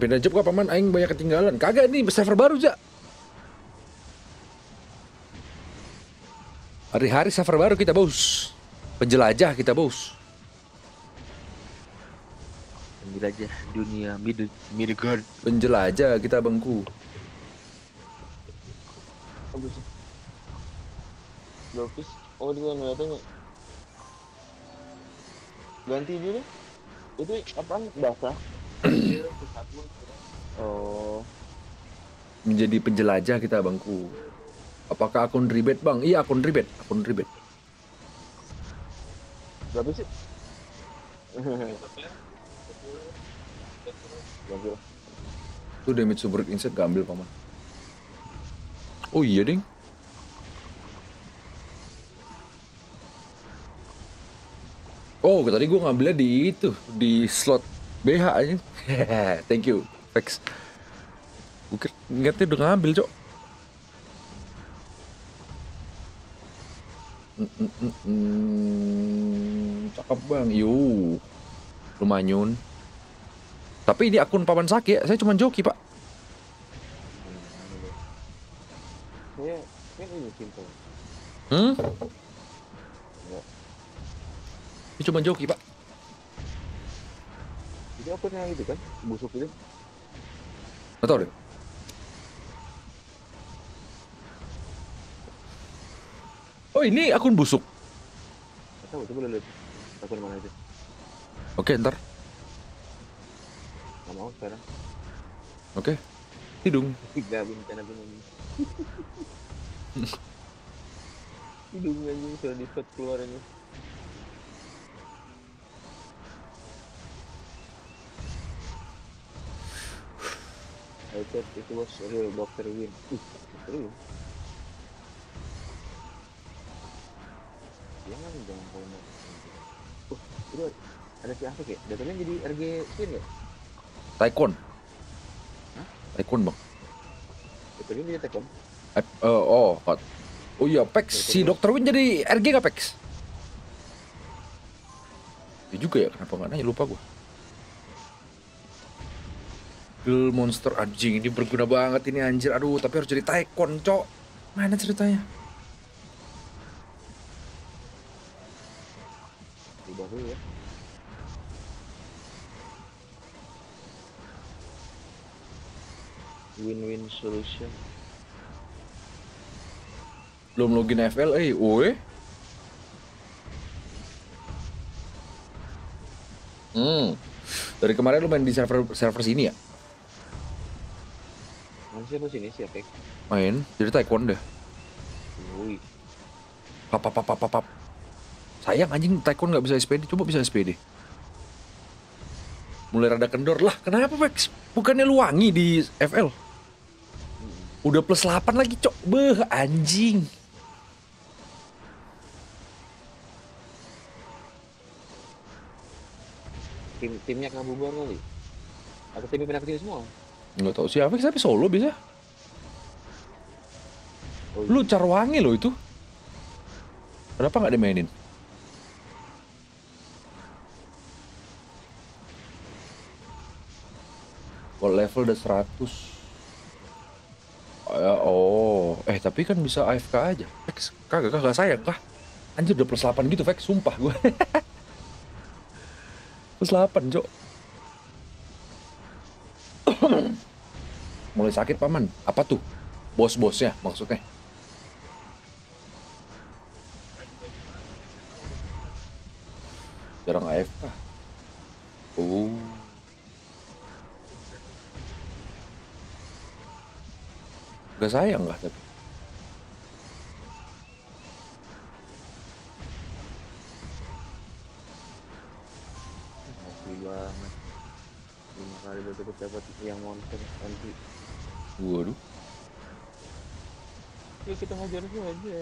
Beda job kah paman aing banyak ketinggalan. Kagak nih server baru ja. Hari-hari server baru kita bos. Penjelajah kita bos. Ambil aja dunia mid Midgard. Penjelajah kita bangku. Bagus. Blokis. Oh dia ngeliatnya. Ganti dulu. Itu apaan? Basah. Oh, Menjadi penjelajah kita bangku. Apakah akun ribet bang? Iya akun ribet, akun ribet. berapa sih? Itu damage super insect gak ambil paman. Oh iya ding. Oh tadi gue ngambilnya di itu di slot BH aja. Thank you, Vex. Gue ingatnya udah ngambil cok. Mm, mm. Cakep bang, yuk. Lumayan. Tapi ini akun paman sakit, saya cuma joki pak. Hmm? Enggak. Ini cuma joki pak. Itu akunnya itu kan, busuk itu. Gak tau deh. Oh ini akun busuk. Gak tahu, coba lihat akun mana itu. Oke ntar. Gak mau sekarang. Oke. Hidung. Tiga bencana gunung. Hidung anjing sudah di keluar ini. I thought it was real Dr. Win. Uh. Jangan jangan kau mau. Oh, itu ada si Afik ya? Win jadi RG spin ya? Taekwondo. Hah? Taekwondo bang. Dr. Win jadi tekom. Eh, eh, oh. Oh iya, Pex. Si Dr. Win jadi RG gak Pex? Ya juga ya, kenapa gak nanya? Lupa gua. Girl monster anjing ini berguna banget ini anjir. Aduh, tapi harus jadi Taekwondo, cok. Mana ceritanya? Ya. Win-win solution. Belum login FL, eh, oe. Hmm. Dari kemarin lu main di server server sini ya? Mana siapa sini si Afik? Main, jadi taekwondo deh. Wih, Pap, pap, pap, pap, pap. Sayang anjing taekwondo nggak bisa SPD, coba bisa SPD. Mulai rada kendor lah, kenapa Vex? Bukannya lu wangi di FL? Udah plus 8 lagi cok, beh anjing. tim timnya kabubar kali. Atau timnya pindah ke semua? Nggak tahu sih Avex tapi solo bisa. Oh, Lu carwangi lo itu. Kenapa nggak dimainin? Kalau level udah 100 Ya, oh, eh tapi kan bisa AFK aja. Vex, kagak kagak sayang kah? Anjir udah plus 8 gitu Vex, sumpah gue. plus 8, Cok. Mulai sakit paman. Apa tuh? Bos-bosnya maksudnya. Jarang AFK. Oh. Gak sayang lah tapi. Banget. Kali berturut dapat yang monster nanti. Waduh. Ya kita hajar saja.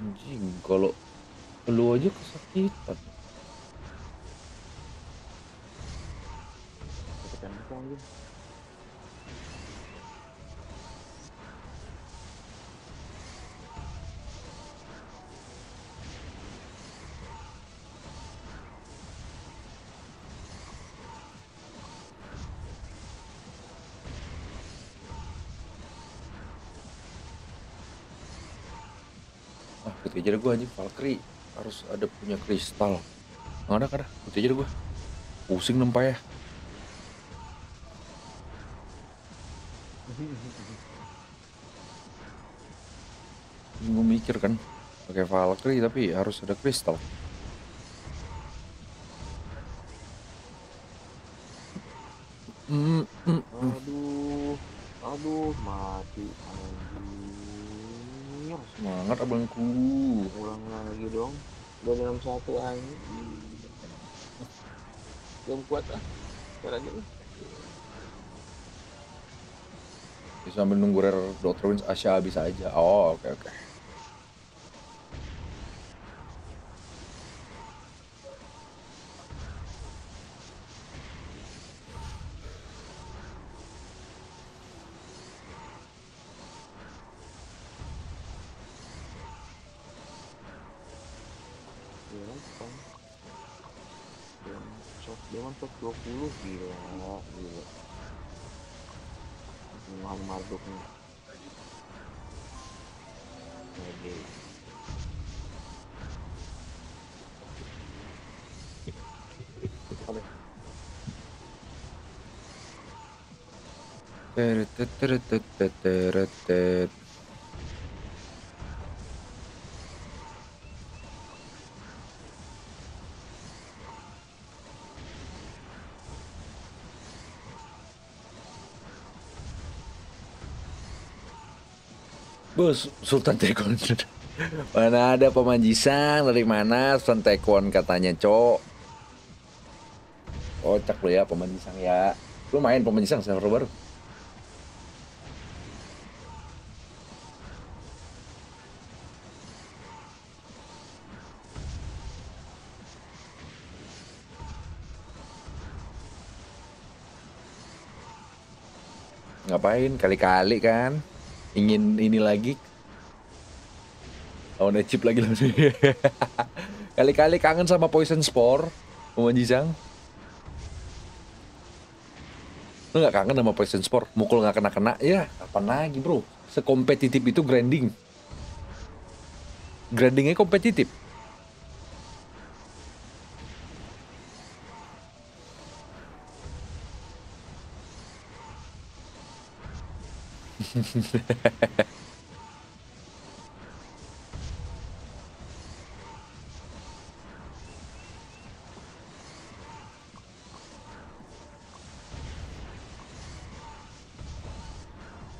Anjing, kalau lu aja kesakitan. Tekan apa anjing? Aja deh gua anjing Valkyrie harus ada punya kristal. Nggak ada kada, putih aja gua. Pusing nempai ya. gue mikir kan pakai Valkyrie tapi harus ada kristal Hmm, hmm, hmm. Aduh, aduh mati anjir. semangat abangku Ulang lagi dong. Udah dalam satu anjir. Belum kuat ah. Nih. bisa sambil nunggu rare Doctor Wins Asya habis aja oh oke oke Gampang. mantap 20 gila gila. Mahal marduknya. Jadi Teret teret Sultan Tekon. Mana ada pemanjisan dari mana Sultan Tekon katanya, Cok. Kocak lu ya pemanjisan ya. Lu main pemanjisan server baru? Ngapain? Kali-kali kan? Ingin ini lagi? Oh, chip lagi langsung. Kali-kali kangen sama Poison Spore, Pemanjisang. Lu gak kangen sama Poison Spore? Mukul gak kena-kena? Ya, apa lagi bro? Sekompetitif itu grinding. Grindingnya kompetitif.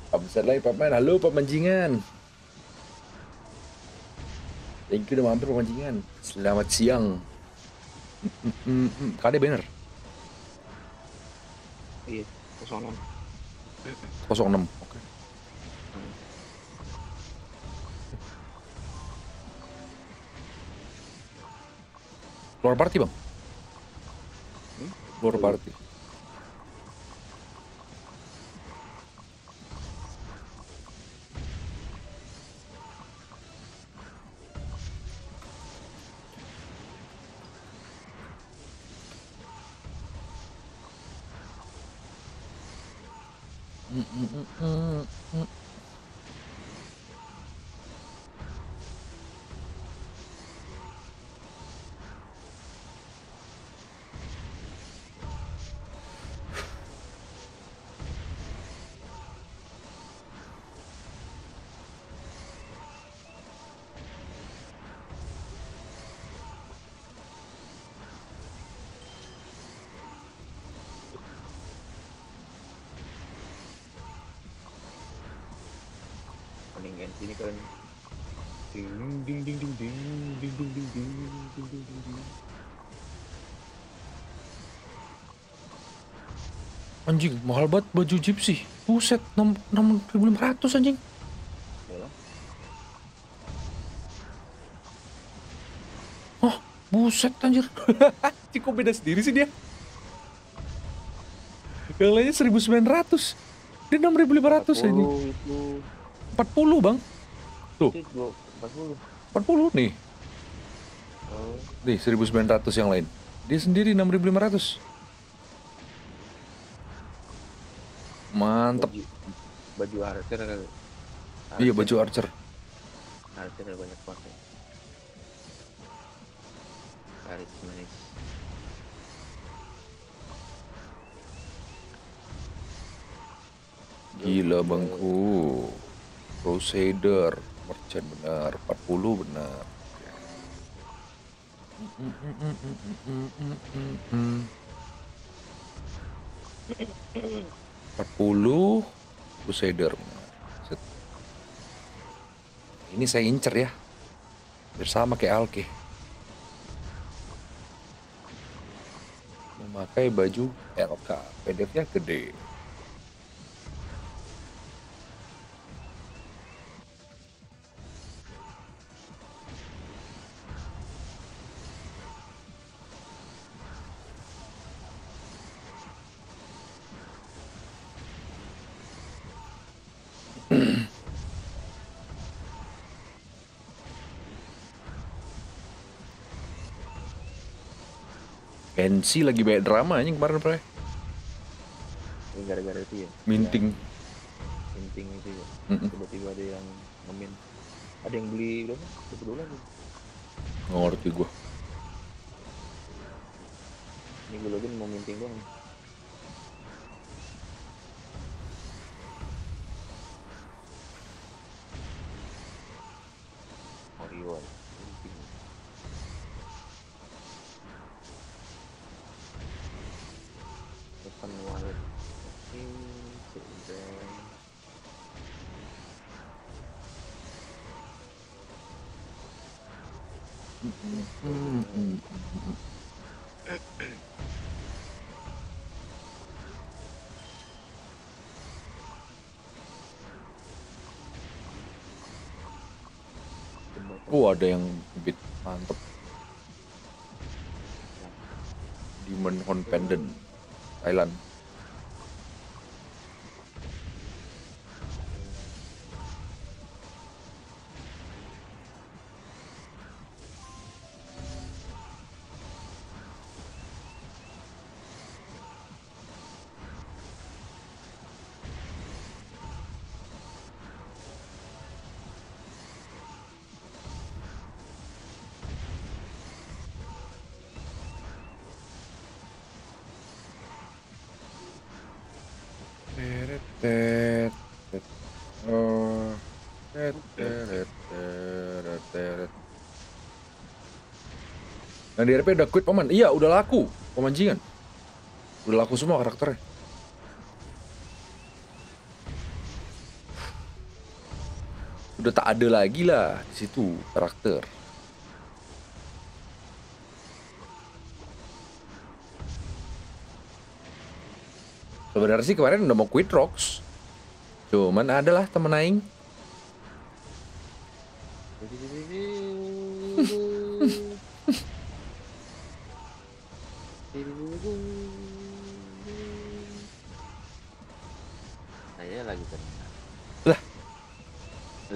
Upset lagi Paman. Halo pemancingan. Thank you dah mampir pemancingan. Selamat siang. Mm, bener? mm. enam. Iya, enam. 06. Por parte, Iván. Por parte. Anjing, mahal banget baju gypsy. Buset, 6.500 anjing. Oh, buset anjir. Kok beda sendiri sih dia? Yang lainnya 1.900. Dia 6.500 anjing. 40 itu 40 bang. Tuh. itu dua- 40. 40 nih. Oh, Nih 1900 yang lain. Dia sendiri 6500. Mantep. baju baju archer kali. Iya Archer- baju archer. Archer banyak pakai. Aris manis. Gila bangku. Crusader. merchant benar 40 benar empat puluh Crusader benar. Set. ini saya incer ya. Bersama kayak Alke memakai baju LK PDF nya gede Kensi lagi banyak drama anjing kemarin pre gara-gara itu ya. minting Yang Minting itu ya. Tiba-tiba ada yang ngemin. Ada yang beli berapa? Berapa dolar nih? nggak ngerti gua Ini gue login mau minting doang. Ada yang bit mantep. Demon Horn Pendant Thailand Nah di RP udah quit paman? Iya udah laku. Pemancingan. Udah laku semua karakternya. Udah tak ada lagi lah di situ karakter. Sebenarnya sih kemarin udah mau quit rocks Cuman adalah temen aing. Saya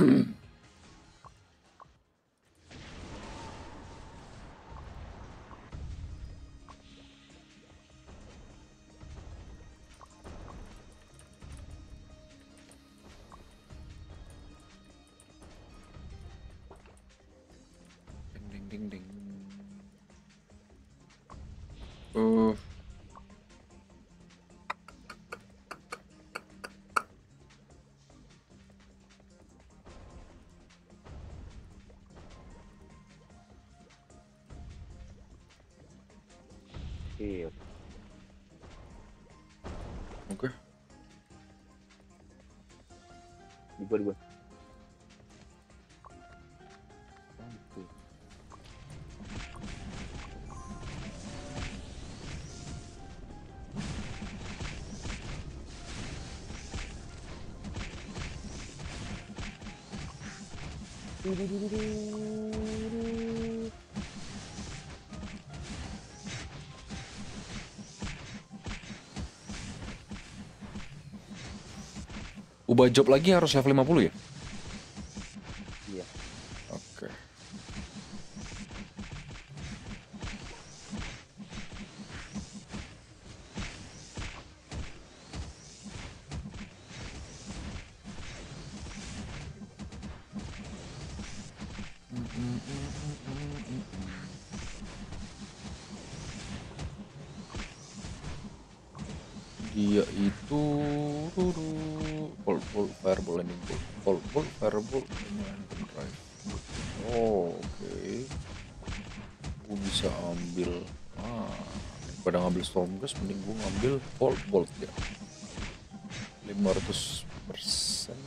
Ding ding ding. Uh. Привет. Ну-ка. И борьба. Do do do do do. Ubah job lagi harus level 50 ya? Stormgas mending gue ngambil full bolt ya. 500 persen.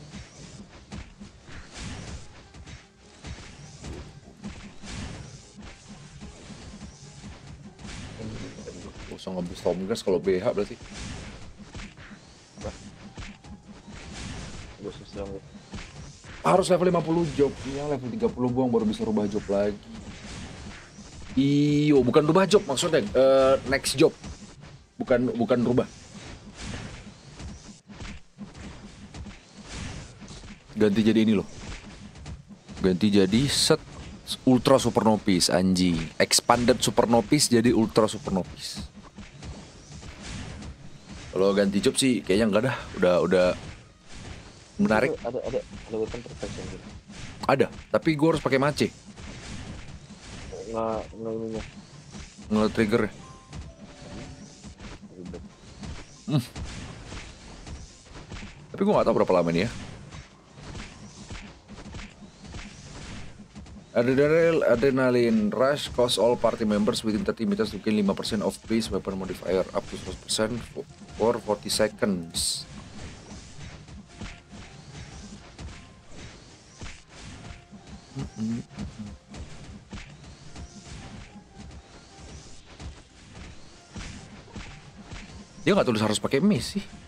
Gak usah ngambil stormgas kalau BH berarti. susah harus level 50 job ya level 30 buang baru bisa rubah job lagi iyo bukan rubah job maksudnya eh, next job bukan bukan rubah. Ganti jadi ini loh. Ganti jadi set ultra supernovis anjing. Expanded supernovis jadi ultra supernovis kalau ganti job sih kayaknya enggak dah. Udah udah menarik. Ada ada ada weapon protection gitu ada tapi gue harus pakai mace. Nggak nggak ininya nge trigger ribet tapi gue gak tahu berapa lama ini ya Adrenal, adrenaline rush cause all party members within 30 meters to gain 5% of base weapon modifier up to 100% for- for 40 seconds. Dia nggak tulis harus pakai miss sih.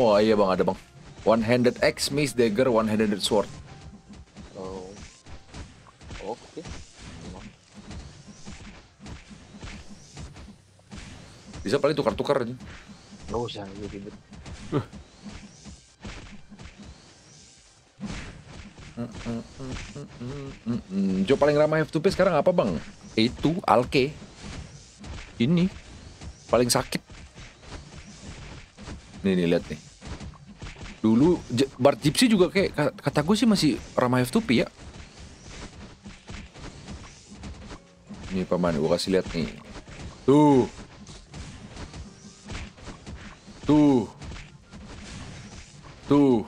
Oh iya bang ada bang. One handed axe, mace, dagger, one handed sword. oh oke Emang. Bisa paling tukar-tukar aja. nggak usah gitu ribet Mm-mm. Job paling ramah F2P sekarang apa bang? Itu Alke. Ini paling sakit. Nih nih lihat nih. Dulu Bart Gypsy juga kayak ka- kata gue sih masih ramah F2P ya. Nih paman, gue kasih lihat nih. Tuh. Tuh. Tuh.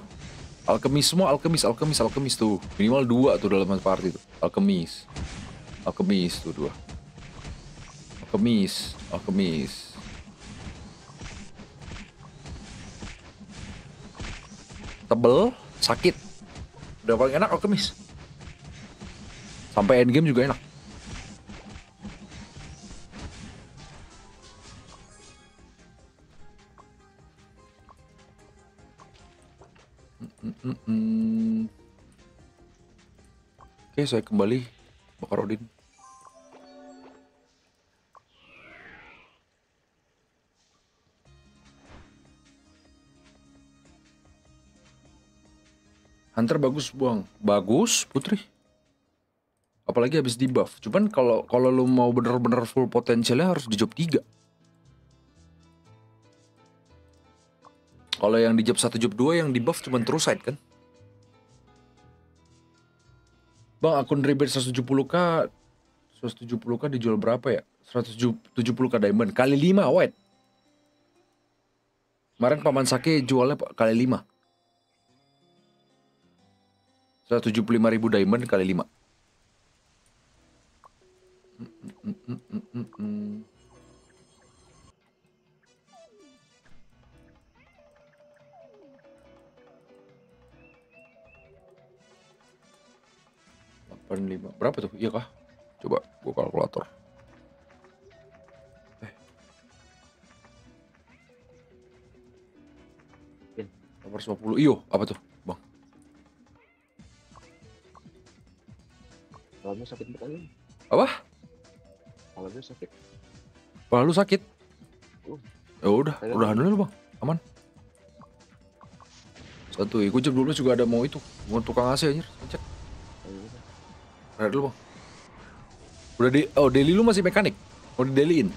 Alkemis semua alkemis, alkemis, alkemis tuh. Minimal dua tuh dalam party tuh. Alkemis. Alkemis tuh dua. Alkemis, alkemis. Tebel, sakit. Udah paling enak alkemis. Sampai endgame juga enak. Mm-mm. Oke, saya kembali Bakarodin. Hunter bagus buang, bagus Putri. Apalagi habis di buff. Cuman kalau kalau lu mau bener-bener full potensialnya harus di job 3. Kalau yang di job 1 job 2 yang di buff cuma terus side kan? Bang akun rebate 170k 170k dijual berapa ya? 170k diamond kali 5 white. Kemarin Paman Sake jualnya kali 5. 175 ribu diamond kali 5. Mm -mm -mm lima. Berapa tuh? Iya kah? Coba gua kalkulator. Eh. Nomor 50 iyo apa tuh? Kalau sakit banget. Apa? Kalau sakit. Kepala lu sakit? Uh. Ya udah, Saya- udahan dulu lu, Bang. Aman. Satu, gue jam dulu juga ada mau itu, mau tukang AC anjir, cek. Ada dulu, Bang. Udah di oh, daily lu masih mekanik. Mau di dailyin.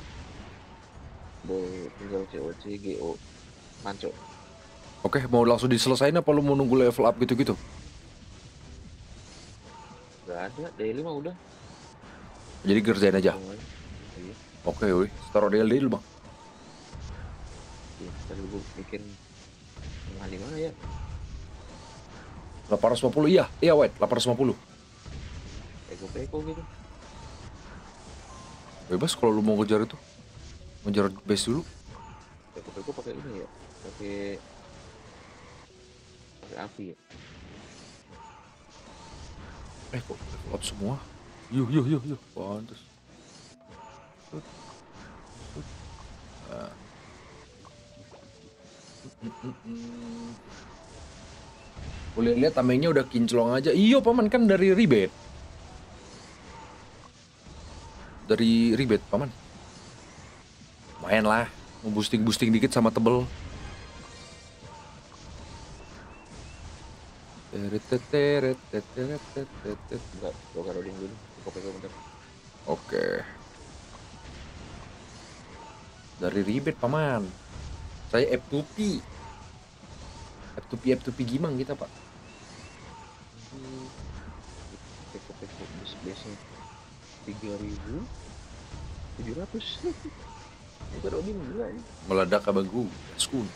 Boleh tinggal COC, GO, manco. Oke, mau langsung diselesain apa lu mau nunggu level up gitu-gitu? Ada, daily mah udah. Jadi kerjain aja. Iya, Oke, wih. Taruh daily dulu, Bang. iya. Tadi gue bikin tengah di mana ya? 850 iya, iya wait, 850. Eko-peko gitu. Bebas kalau lu mau ngejar itu. Ngejar base dulu. Eko-peko pakai ini ya, pakai pakai api ya. Eh kok semua? Yuh, yuh, yuh, yuh. Pantes. Boleh lihat tamengnya udah kinclong aja. Iyo paman kan dari rebate. Dari rebate paman. Lumayan lah. Boosting-boosting dikit sama tebel. Bentar. Oke. Dari ribet paman. Saya F2P. F2P F2P gimang kita pak. Biasanya gila ya. Meledak abang gue. Skun.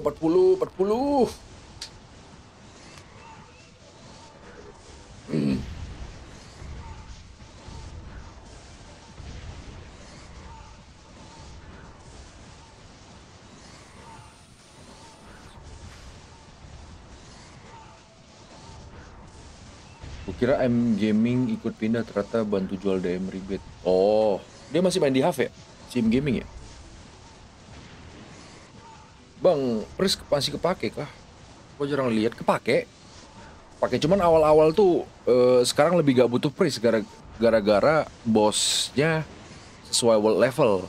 Ayo 40, 40. Kukira M Gaming ikut pindah ternyata bantu jual DM rebate. Oh, dia masih main di HV ya? Si M Gaming ya? Bang, Pris masih kepake kah? Gua jarang lihat kepake. Pakai cuman awal-awal tuh eh, sekarang lebih gak butuh Pris gara- gara-gara bosnya sesuai world level.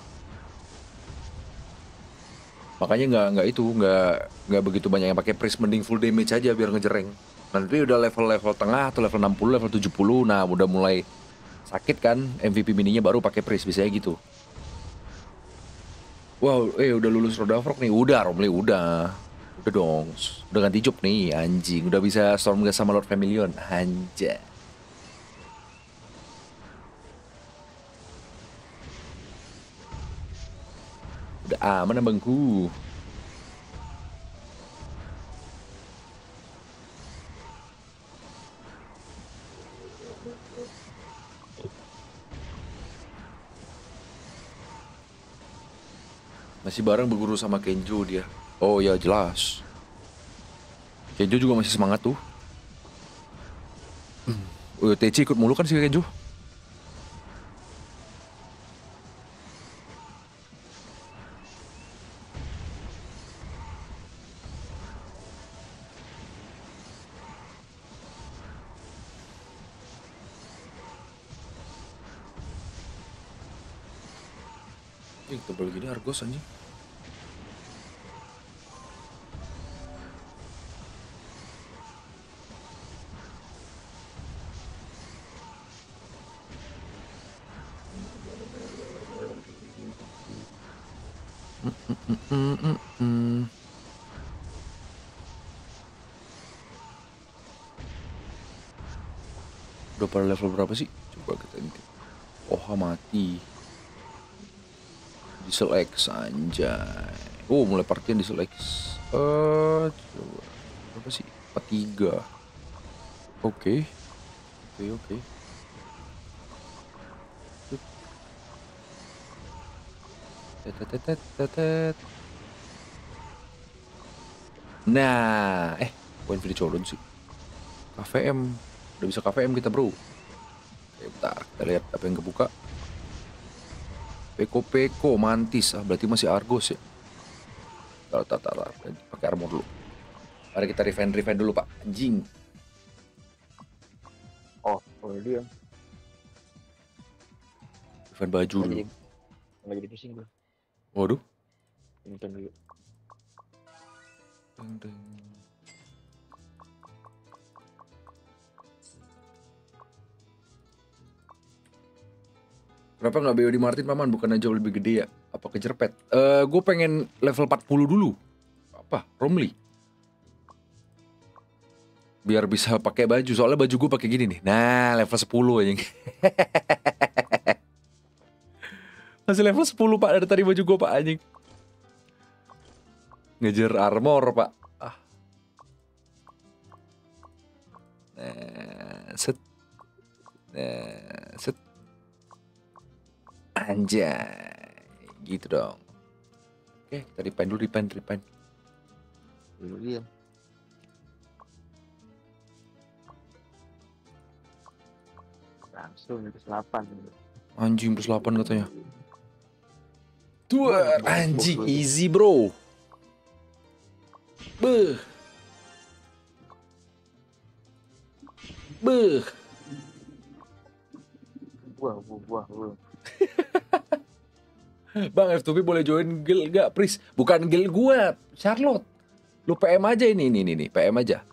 Makanya nggak nggak itu nggak nggak begitu banyak yang pakai Pris mending full damage aja biar ngejereng. Nanti udah level-level tengah atau level 60, level 70, nah udah mulai sakit kan MVP mininya baru pakai Pris biasanya gitu. Wow, eh udah lulus roda frog nih. Udah, Romli udah. Udah dong. Udah ganti job nih, anjing. Udah bisa Stormgas sama Lord Familion. Anjay. Udah aman abangku. Masih bareng berguru sama Kenjo dia. Oh ya jelas. Kenjo juga masih semangat tuh. Hmm. Oh, TC ikut mulu kan si Kenjo? Ih, tebel gini Argos anjing. Pada level berapa sih? Coba kita intip. Oh, mati. Diesel X anjay. Oh, mulai partian Diesel X. Eh, coba. Berapa sih? 43. Oke. Oke, oke. Cuk. Tetetetet, tetet. Nah, eh, poin video colon sih. KVM. Udah bisa KVM kita, bro. Oke, bentar. Kita lihat apa yang kebuka. Peko Peko mantis ah berarti masih Argos ya. Tar tar tar, tar. pakai armor dulu. Mari kita refine refine dulu pak. Anjing. Oh, oh dia. Refine baju dulu. nggak jadi pusing gue. Waduh. Nonton dulu. Deng, deng. Kenapa nggak BO di Martin paman? Bukannya jauh lebih gede ya? Apa kejerpet? Eh, gue pengen level 40 dulu. Apa? Romli. Biar bisa pakai baju. Soalnya baju gue pakai gini nih. Nah, level 10 aja. Masih level 10 pak dari tadi baju gue pak anjing. Ngejar armor pak. Ah. Nah, set. Nah. Anjay. Gitu dong. Oke, kita repaint dulu, repaint, repaint. Dulu dia. Langsung ke 8. Anjing plus 8 katanya. Dua, anjing easy bro. Beh. Buah, buah, buah, buah. Bang F2P boleh join guild gak, Pris? Bukan guild gua, Charlotte. Lu PM aja ini, ini, ini, PM aja.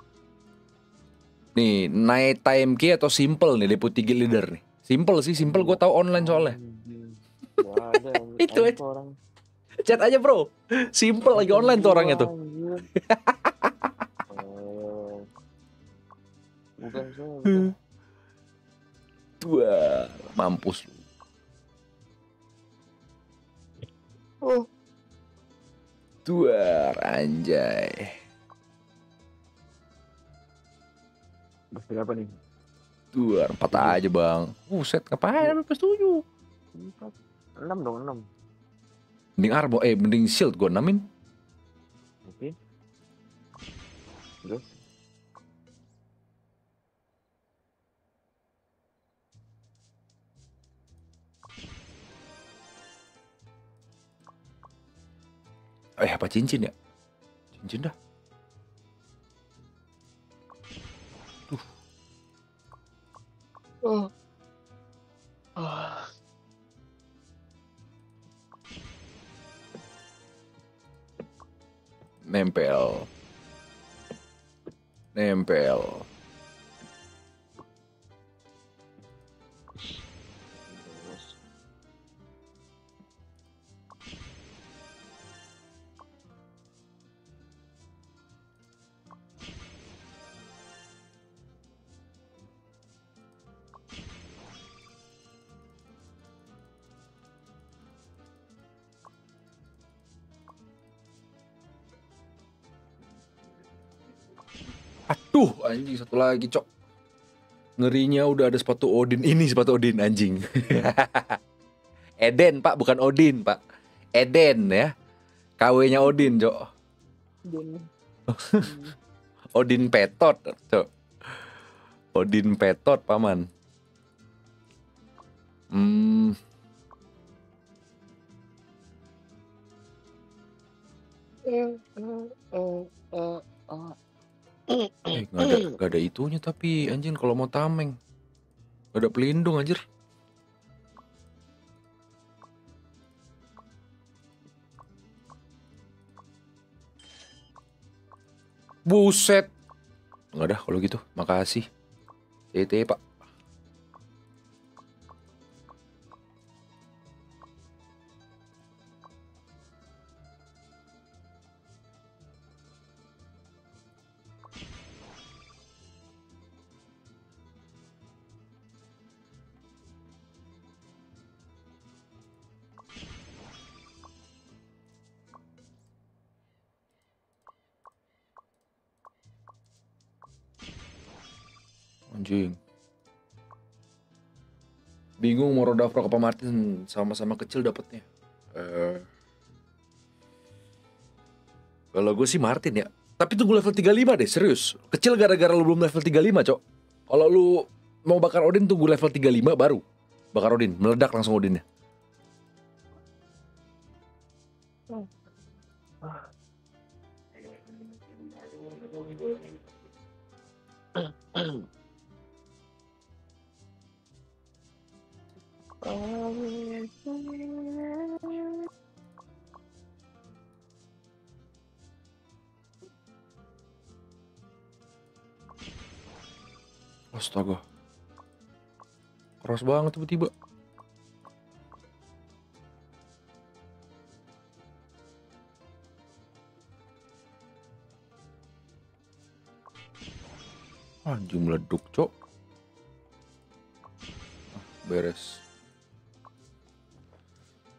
Nih, night time key atau simple nih, deputy guild leader nih. Simple sih, simple gua tahu online soalnya. Wah. Itu aja. orang. Chat aja bro. Simple lagi online tuh orangnya tuh. Bukan. Wah, mampus lu. Oh. Duar, anjay. Berapa nih? Duar, empat aja bang. Buset, ngapain sampai setuju? Empat. Enam dong, enam. Mending arbo, eh mending shield gue enamin. Oke. Terus? Eh apa cincin ya? Cincin dah. Oh. Ah. Nempel. Nempel. Aduh, anjing satu lagi, Cok. Ngerinya udah ada sepatu Odin. Ini sepatu Odin anjing. Eden, Pak, bukan Odin, Pak. Eden ya. KW-nya Odin, Cok. Odin Petot, Cok. Odin Petot, Paman. Hmm, eh, eh, eh, ah. Eh, nggak ada nggak ada itunya tapi anjing kalau mau tameng. Gak ada pelindung anjir. Buset. Enggak ada kalau gitu. Makasih. tete Pak. Bingung mau roda Afro apa Martin sama-sama kecil dapetnya. Eh. Kalau gue sih Martin ya. Tapi tunggu level 35 deh, serius. Kecil gara-gara lu belum level 35, Cok. Kalau lu mau bakar Odin tunggu level 35 baru. Bakar Odin, meledak langsung Odinnya. Astaga. Keras banget tiba-tiba. Anjing meleduk, Cok. Ah, beres.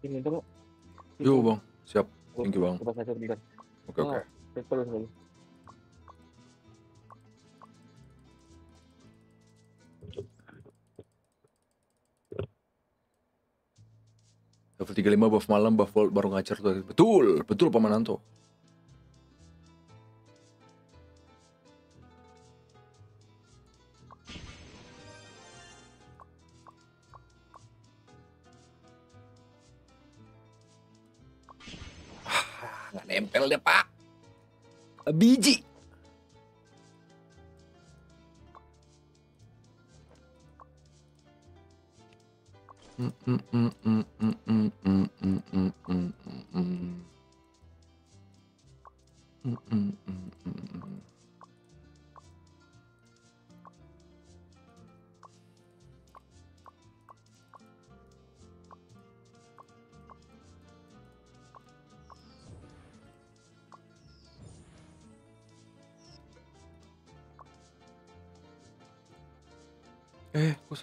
Ini tuh. Yo, Bang. Siap. Thank you, Bang. Oke, oke. Terus sekali. Level 35 buff malam, buff baru ngajar tuh. Betul, betul Paman Nggak nempel deh, Pak. Biji. Mm, mm, mm, mm,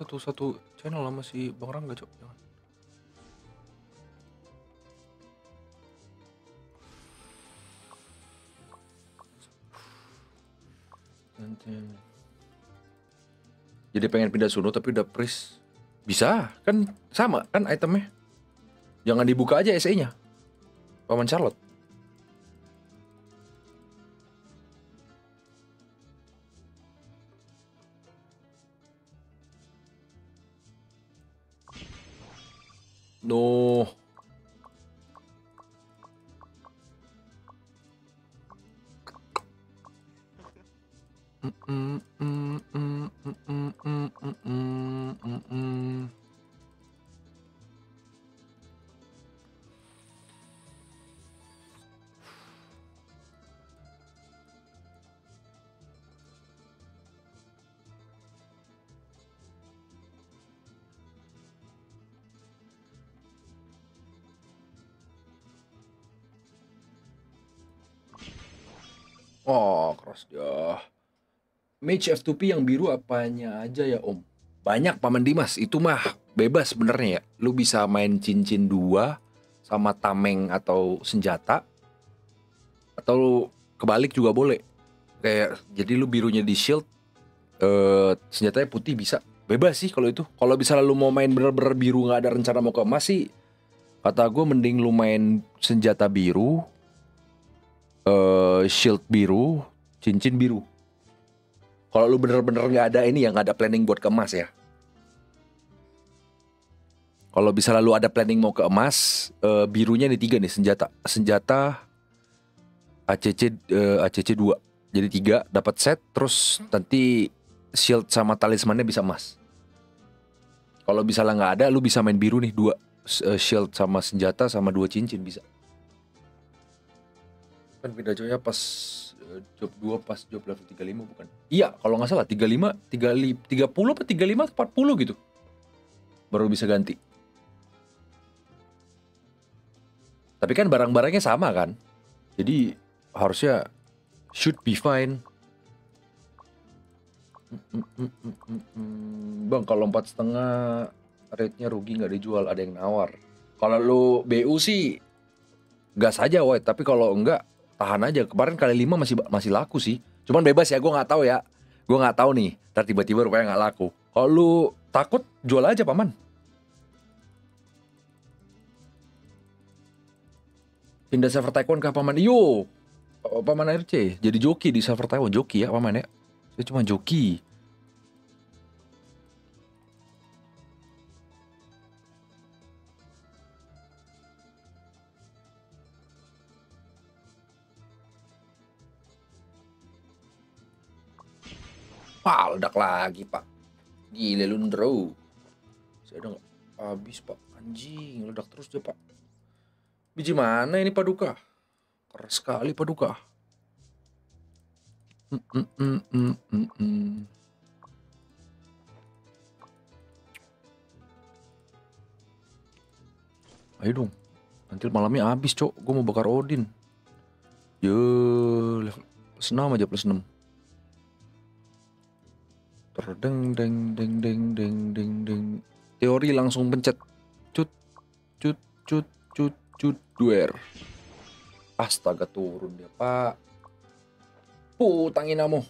satu-satu channel sama si Bang Rangga, Cok. Jangan. Jadi pengen pindah Suno tapi udah pris. Bisa, kan sama kan itemnya. Jangan dibuka aja SE-nya. Paman Charlotte. Mage F2P yang biru apanya aja ya om? Banyak Paman Dimas, itu mah bebas sebenarnya ya. Lu bisa main cincin dua sama tameng atau senjata. Atau kebalik juga boleh. Kayak jadi lu birunya di shield eh senjatanya putih bisa. Bebas sih kalau itu. Kalau bisa lu mau main bener-bener biru nggak ada rencana mau ke emas sih kata gue mending lu main senjata biru eh shield biru, cincin biru. Kalau lu bener-bener nggak ada ini ya nggak ada planning buat ke emas ya. Kalau bisa lalu ada planning mau ke emas, eh, birunya nih tiga nih senjata, senjata ACC eh, ACC 2 Jadi tiga dapat set, terus nanti shield sama talismannya bisa emas. Kalau bisa lah nggak ada, lu bisa main biru nih dua eh, shield sama senjata sama dua cincin bisa. Kan pindah jobnya pas job 2 pas job level 35 bukan? Iya, kalau nggak salah 35, 30, 30 apa 35 atau 40 gitu. Baru bisa ganti. Tapi kan barang-barangnya sama kan? Jadi harusnya should be fine. Bang, kalau empat setengah rate-nya rugi nggak dijual, ada yang nawar. Kalau lu BU sih gas aja, woy. Tapi kalau enggak tahan aja. Kemarin kali lima masih masih laku sih. Cuman bebas ya, gue nggak tahu ya. Gue nggak tahu nih. Ntar tiba-tiba rupanya nggak laku. Kalau lu takut, jual aja paman. Pindah server Taekwondo kah paman? Yo, Oh, paman RC. Jadi joki di server Taiwan. Joki ya paman ya. Saya cuma joki. Wah, ledak lagi, Pak. Gile lu ndro. Saya udah habis, Pak. Anjing, ledak terus dia, Pak. Biji mana ini Paduka? Keras sekali Paduka. Mm, mm, mm, mm, mm, mm. Ayo dong. Nanti malamnya habis, Cok. Gue mau bakar Odin. Yo, plus 6 aja plus 6. Terdeng deng deng deng deng deng deng. Teori langsung pencet. Cut cut cut cut cut duer. Astaga turun dia, Pak. Putangin kamu.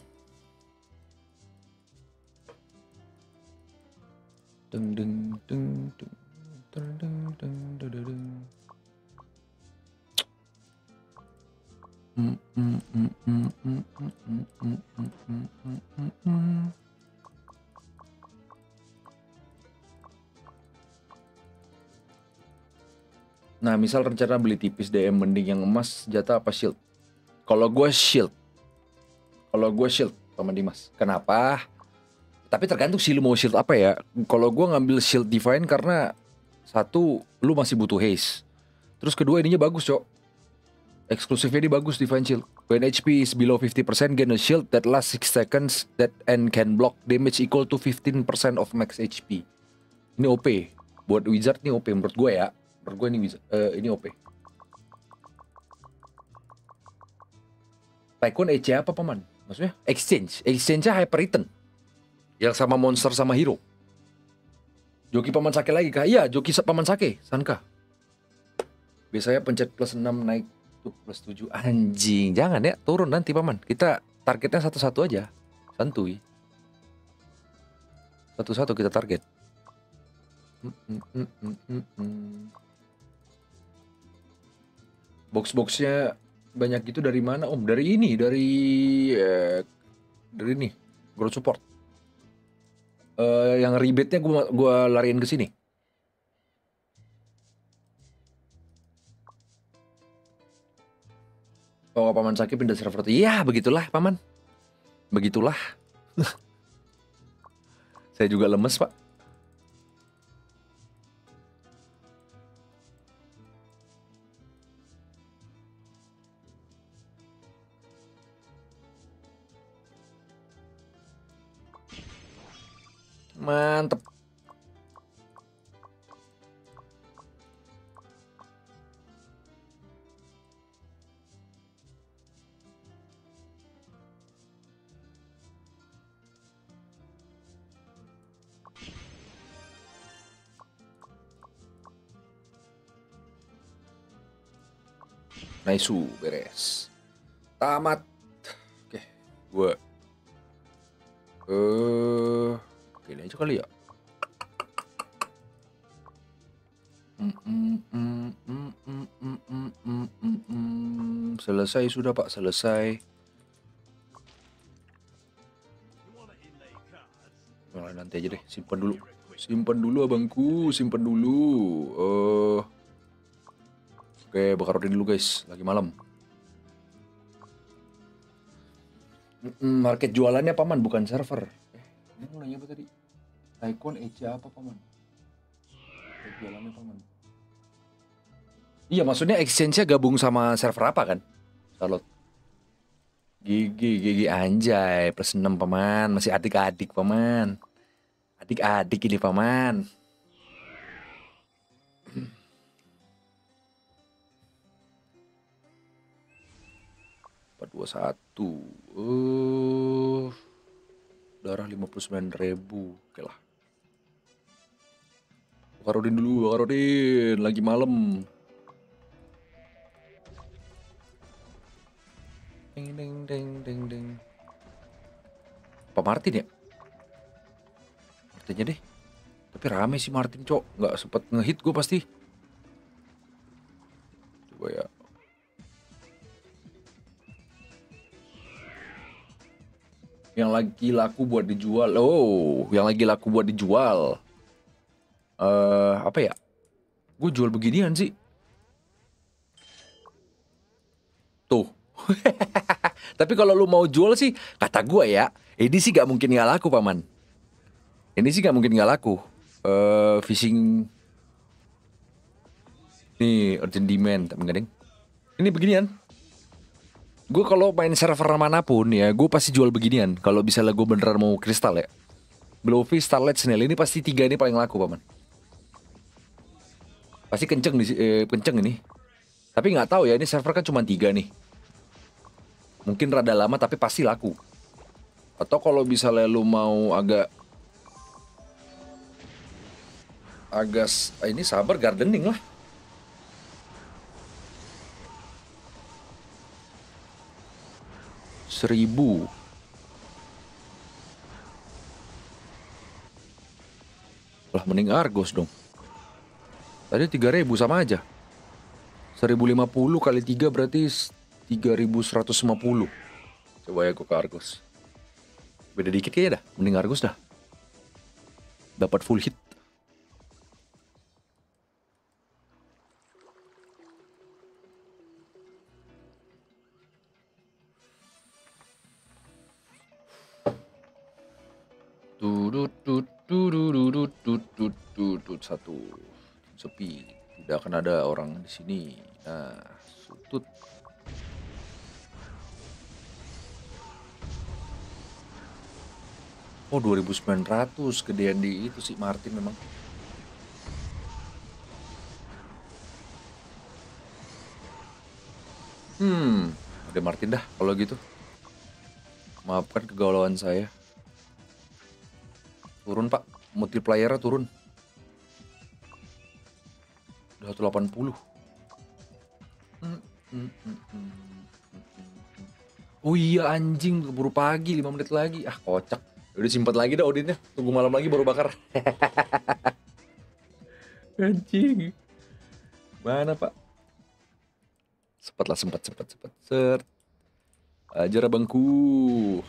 Deng deng deng deng deng deng deng deng deng deng. Mm, mm, mm, mm, mm, mm, mm, mm, mm, mm, mm, mm. Nah, misal rencana beli tipis DM mending yang emas senjata apa shield? Kalau gue shield. Kalau gue shield, Paman Dimas. Kenapa? Tapi tergantung sih lu mau shield apa ya. Kalau gue ngambil shield divine karena satu, lu masih butuh haste. Terus kedua ininya bagus, Cok. Eksklusifnya ini bagus divine shield. When HP is below 50%, gain a shield that lasts 6 seconds that and can block damage equal to 15% of max HP. Ini OP. Buat wizard ini OP menurut gue ya. Menurut ini wizard, eh, ini OP. Tycoon EC apa paman? Maksudnya exchange. Exchange-nya hyper return. Yang sama monster sama hero. Joki paman sake lagi kah? Iya, joki paman sake, Sanka. Biasanya pencet plus 6 naik plus 7. Anjing, jangan ya, turun nanti paman. Kita targetnya satu-satu aja. Santuy. Satu-satu kita target. Mm, mm, mm, mm, mm, mm. Box-boxnya banyak gitu dari mana om? Dari ini, dari eh, dari ini, growth support. Eh, yang rebate-nya gua gua lariin ke sini. Oh, paman sakit pindah server. Iya, begitulah paman. Begitulah. Saya juga lemes pak. Naisu beres. Tamat. Oke, gue eh uh, ini aja kali ya. Selesai sudah Pak, selesai. Nanti aja deh, simpan dulu. Simpan dulu abangku, simpan dulu. Eh uh, oke, bakarin dulu guys, lagi malam. Market jualannya paman, bukan server. Eh, ini mau nanya apa tadi? Icon Eja apa paman? Market jualannya paman. Iya, maksudnya exchange-nya gabung sama server apa kan? Salot. Gigi, gigi anjay, plus 6 paman, masih adik-adik paman. Adik-adik ini paman. Eh, darah lima puluh sembilan ribu. Oke lah. Bakarodin dulu, Bakarodin. Lagi malam. Ding ding ding ding ding. Pak Martin ya? Martinnya deh. Tapi rame sih Martin, Cok. Nggak sempet ngehit gue pasti. Coba ya. Yang lagi laku buat dijual. Oh, yang lagi laku buat dijual. Eh, apa ya? Gue jual beginian sih. Tuh. Tapi kalau lu mau jual sih, kata gue ya, ini sih gak mungkin gak laku paman. Ini sih gak mungkin gak laku. Eh, fishing Nih, urgent demand, tapi. Ini beginian. Gue kalau main server mana pun ya, gue pasti jual beginian. Kalau misalnya gue beneran mau kristal ya. Blowfish, Starlight, Snail ini pasti tiga ini paling laku paman. Pasti kenceng di eh, kenceng ini. Tapi nggak tahu ya, ini server kan cuma tiga nih. Mungkin rada lama tapi pasti laku. Atau kalau misalnya lu mau agak agak ah, ini sabar gardening lah. Seribu. Lah mending Argos dong. Tadi 3000 sama aja. 1050 kali 3 berarti s- 3150. Coba ya gue ke Argos. Beda dikit kayaknya dah. Mending Argos dah. Dapat full hit. Satu sepi tidak akan ada orang di sini nah sutut oh 2900 gedean di itu sih Martin memang hmm ada Martin dah kalau gitu maafkan kegalauan saya Turun pak, multiplayernya turun. Udah 180. Hmm, hmm, hmm, hmm, hmm, hmm. Oh iya anjing, keburu pagi 5 menit lagi. Ah kocak. Udah simpat lagi dah Odinnya. Tunggu malam lagi baru bakar. anjing. Mana pak? Sempat lah, sempat, sempat, sempat. Set. Ajar abangku.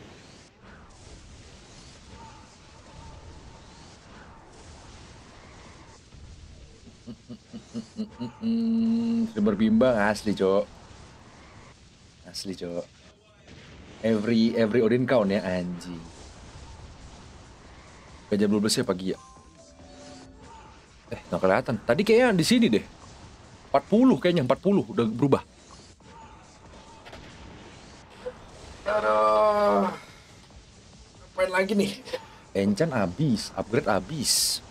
Mm, streamer bimbang asli cok. Asli cok. Every every Odin count ya anjing. Ke jam 12 ya pagi ya? Eh nggak kelihatan. Tadi kayaknya di sini deh. 40 kayaknya 40 udah berubah. Aduh. Ngapain lagi nih? Enchant abis upgrade abis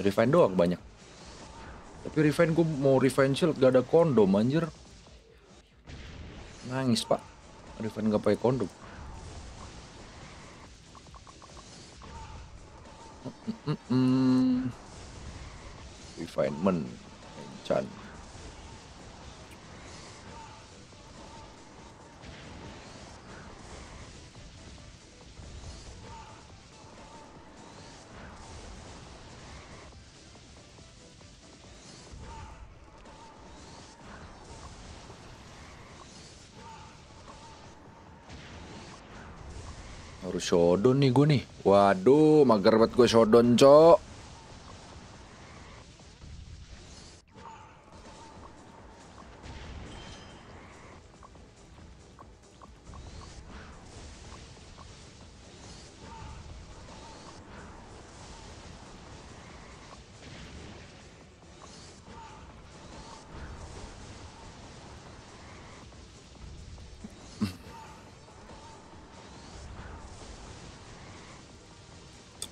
refine doang banyak tapi refine gue mau refine shield gak ada kondom anjir. Nangis pak. Refine gak pakai kondom. Refinement enchant Showdown nih gue nih. Waduh, mager banget gue showdown, cok.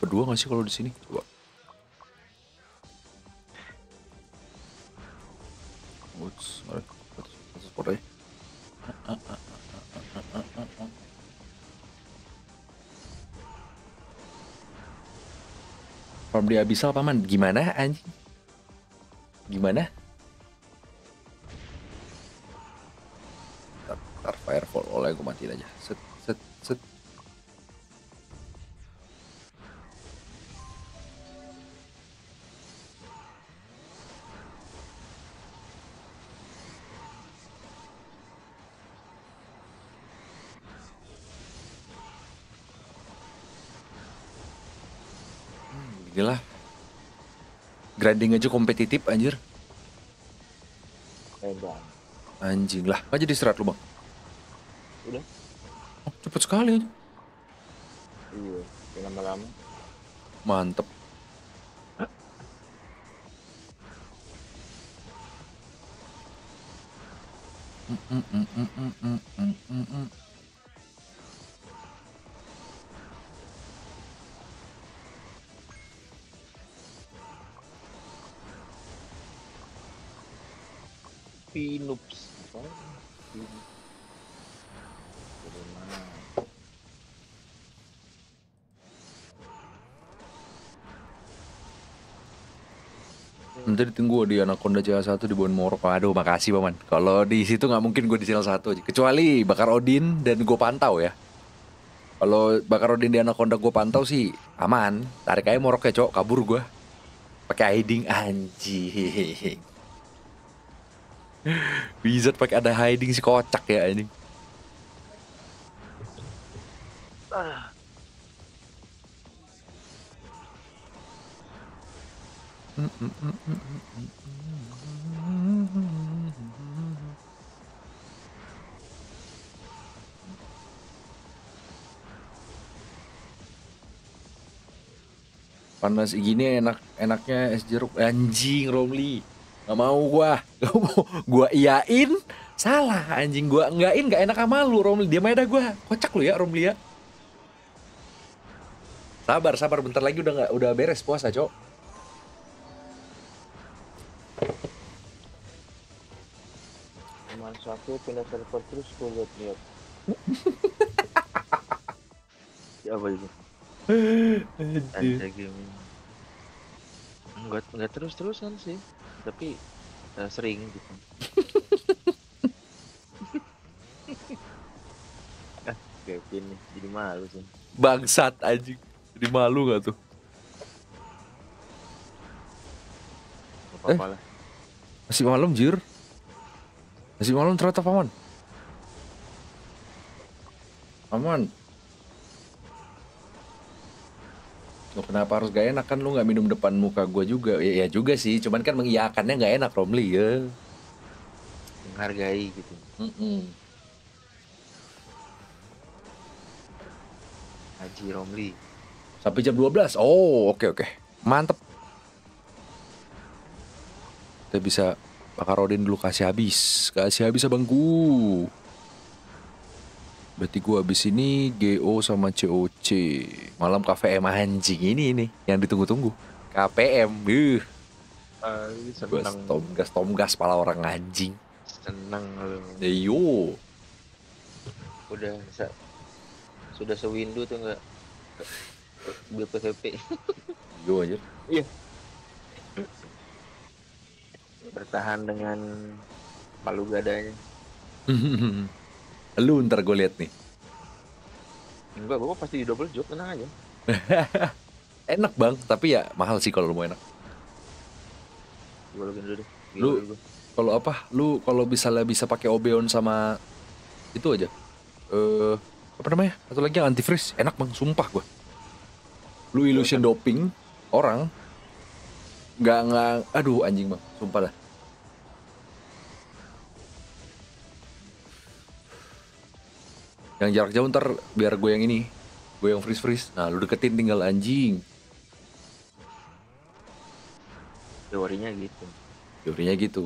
Berdua gak sih kalau di sini? Coba. Atas spot aja. Farm di Abyssal paman, gimana anjing? Gimana? Ntar, ntar firefall oleh gue matiin aja. Set, set, set. Grinding aja kompetitif anjir. Edan. Anjing lah. Nggak jadi istirahat lu bang. Udah. Oh, cepet sekali aja. Iya. Lama-lama. Mantep. Nanti ditunggu di Anaconda CA1 di Bon Morok. Aduh, makasih paman. Kalau di situ nggak mungkin gue di channel satu. Kecuali Bakar Odin dan gue pantau ya. Kalau Bakar Odin di Anaconda gue pantau sih aman. Tarik aja Morok ya cok, kabur gue. Pakai hiding anjing. Wizard pakai ada hiding si kocak ya ini. Panas gini enak enaknya es jeruk anjing Romli. Gak mau gua. Gak mau gua iyain. Salah anjing gua enggakin gak enak sama lu Romli. Dia dah gua. Kocak lu ya Romli ya. Sabar sabar bentar lagi udah nggak udah beres puasa, Cok. Teman satu pindah server terus gue liat liat. Siapa itu? Ada game. Enggak enggak terus terusan sih, tapi eh, sering gitu. ah, Kevin nih, jadi malu sih. Bangsat anjing. Jadi malu gak tuh? Gak apa-apa lah. Masih malam, Jir. Masih malam ternyata paman. Paman. Lo kenapa harus gak enak? Kan lu nggak minum depan muka gua juga. Ya, ya juga sih cuman kan mengiyakannya nggak enak Romli ya. Menghargai gitu. Mm-mm. Haji Romli. sampai jam 12 oh oke oke. Mantep. Kita bisa bakar Rodin dulu kasih habis. Kasih habis abangku berarti gua habis ini GO sama COC malam KVM anjing ini ini. Yang ditunggu-tunggu. KPM uh Ah, gua seneng, tom gas tom gas pala orang anjing. Seneng lu. Yo, Udah sudah sewindu tuh enggak BPVP yo aja. bertahan dengan palu gadanya. Lu ntar gue liat nih. Enggak, bapak pasti di double job, tenang aja. Enak bang, tapi ya mahal sih kalau lu mau enak. Gue login dulu deh. Gila Lu-. Kalau apa? Lu kalau misalnya bisa pakai Obeon sama itu aja. Eh apa namanya? Satu lagi yang antifreeze, enak bang, sumpah gua. Lu illusion doping orang nggak nggak, aduh anjing bang, sumpah dah. Yang jarak jauh ntar biar gue yang ini, gue yang freeze freeze. Nah lu deketin tinggal anjing. Teorinya gitu. Teorinya gitu.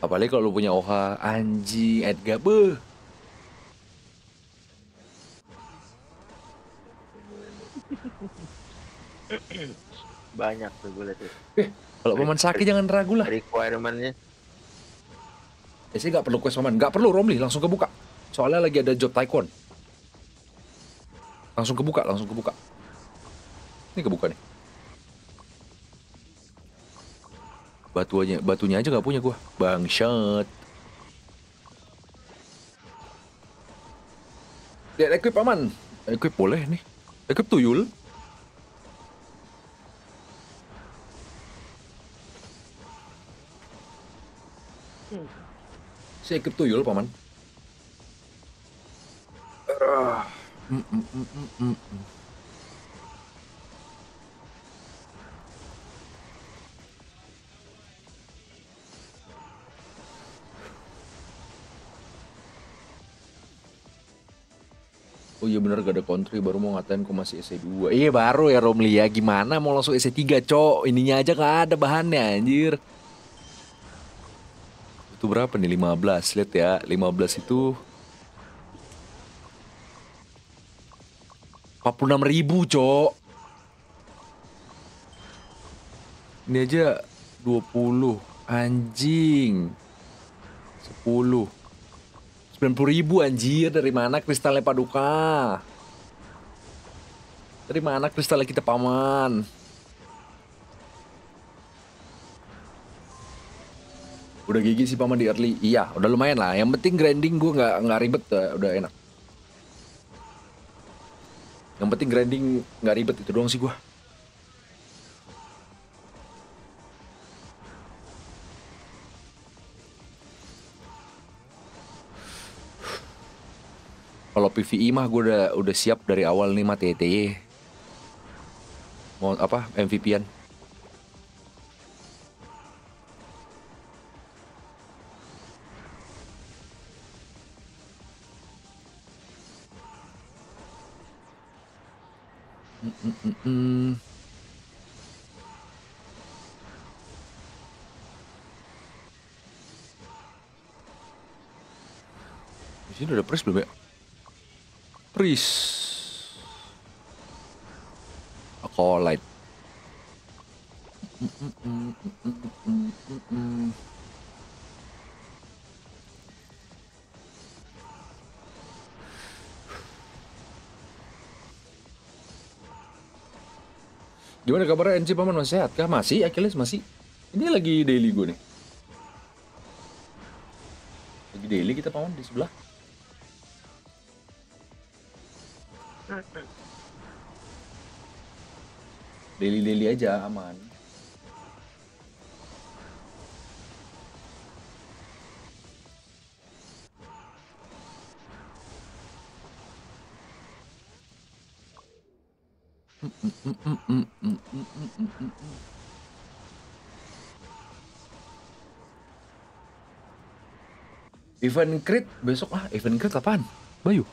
Apalagi kalau lu punya OH anjing Edgar. Banyak tuh gue liat tuh. Kalau paman sakit jangan ragu lah. Requirement-nya. Ya sih nggak perlu quest paman, nggak perlu Romli langsung kebuka. Soalnya lagi ada job Taekwondo. Langsung kebuka, langsung kebuka. Ini kebuka nih. Batunya, batunya aja nggak punya gua. Bangsat. Lihat equip aman. Equip boleh nih. Equip tuyul. Si equip tuyul paman. Oh iya bener gak ada country baru mau ngatain kok masih SE2 Iya baru ya Romli ya. Gimana mau langsung SE3 cok? Ininya aja gak ada bahannya anjir. Itu berapa nih? 15 Lihat ya. 15 itu 46 ribu cok. Ini aja 20 Anjing. 10 90 ribu anjir. Dari mana kristalnya paduka Dari mana kristalnya kita paman? Udah gigi sih paman di early. Iya udah lumayan lah. Yang penting grinding gue nggak nggak ribet udah, udah enak Yang penting grinding nggak ribet itu doang sih gue Kalau PVE mah gue udah udah siap dari awal nih mah TTY. Mau apa MVP-an? Press belum ya? Priest Acolyte Gimana kabarnya NC Paman? Masih sehat kah? Masih, Achilles? Masih? Ini lagi daily gue nih. Lagi daily kita Paman di sebelah Daily daily aja aman. Event crit besok ah, event crit apaan? Bayu.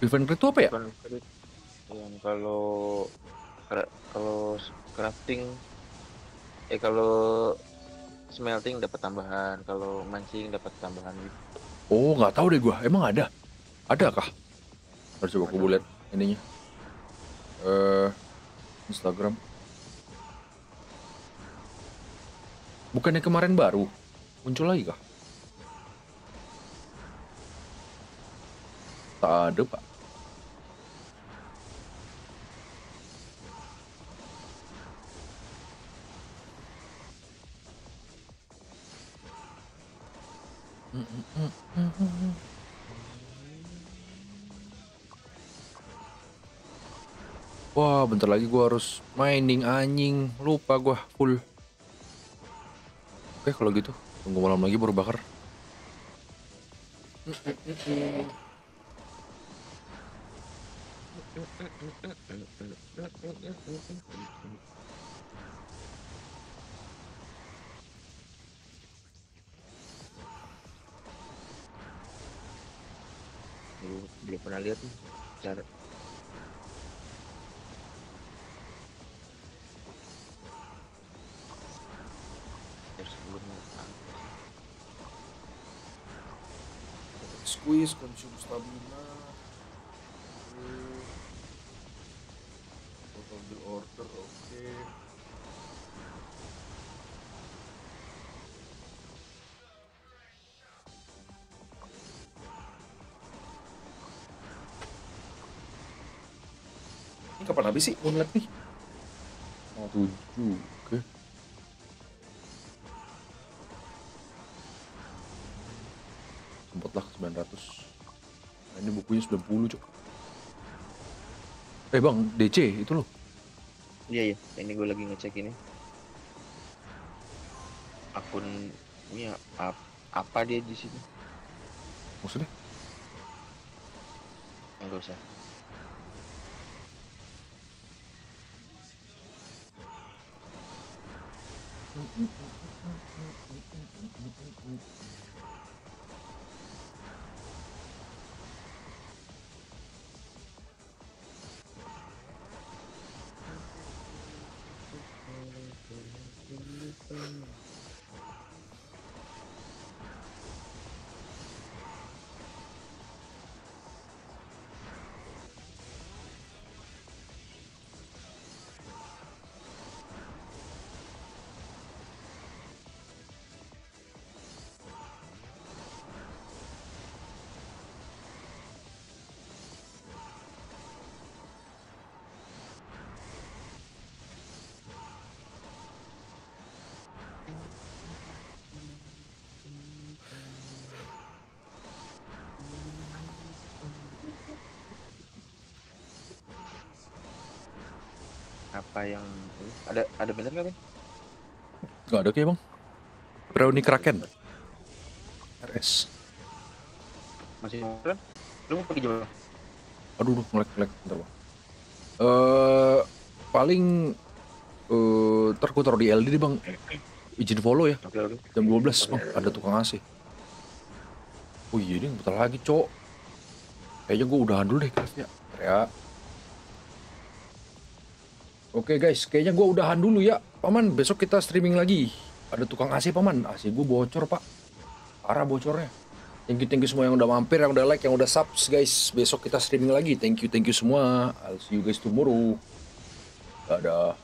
Event crit itu apa ya? Bukan crit. Kalau kalau crafting eh kalau smelting dapat tambahan, kalau mancing dapat tambahan gitu. Oh, nggak tahu deh gua. Emang ada? Ada kah? Harus coba aku lihat ininya. Eh Instagram. Bukannya kemarin baru muncul lagi kah? Tak ada, Pak. Bentar lagi gua harus mining anjing. Lupa gua full. Oke, kalau gitu tunggu malam lagi baru bakar. belum pernah lihat nih cara order, oke. Ini kapan habis sih Moonlight nih? Oh, tujuh, 90 cok. Eh bang DC itu loh. Iya iya. Ini gue lagi ngecek ini. Akun ini ya, ap, apa dia di sini maksudnya? Enggak usah. Apa yang ini? ada ada bener nggak Ben? Gak ada kayak bang. Brownie Kraken. RS. masih kan lu mau pergi jauh Aduh, aduh, ngelek, ngelek. Bentar, Bang. Eh, paling eh ntar taruh di LD deh, Bang. Izin follow ya. oke oke Jam 12, Bang. Ada tukang AC. Oh iya, ini bentar lagi, Cok. Kayaknya gua udahan dulu deh, kelasnya. Ya. Oke guys, kayaknya gua udahan dulu ya. Paman, besok kita streaming lagi. Ada tukang AC, Paman. AC gua bocor, Pak. Parah bocornya. Thank you, thank you semua yang udah mampir, yang udah like, yang udah subs, guys. Besok kita streaming lagi. Thank you, thank you semua. I'll see you guys tomorrow. Dadah.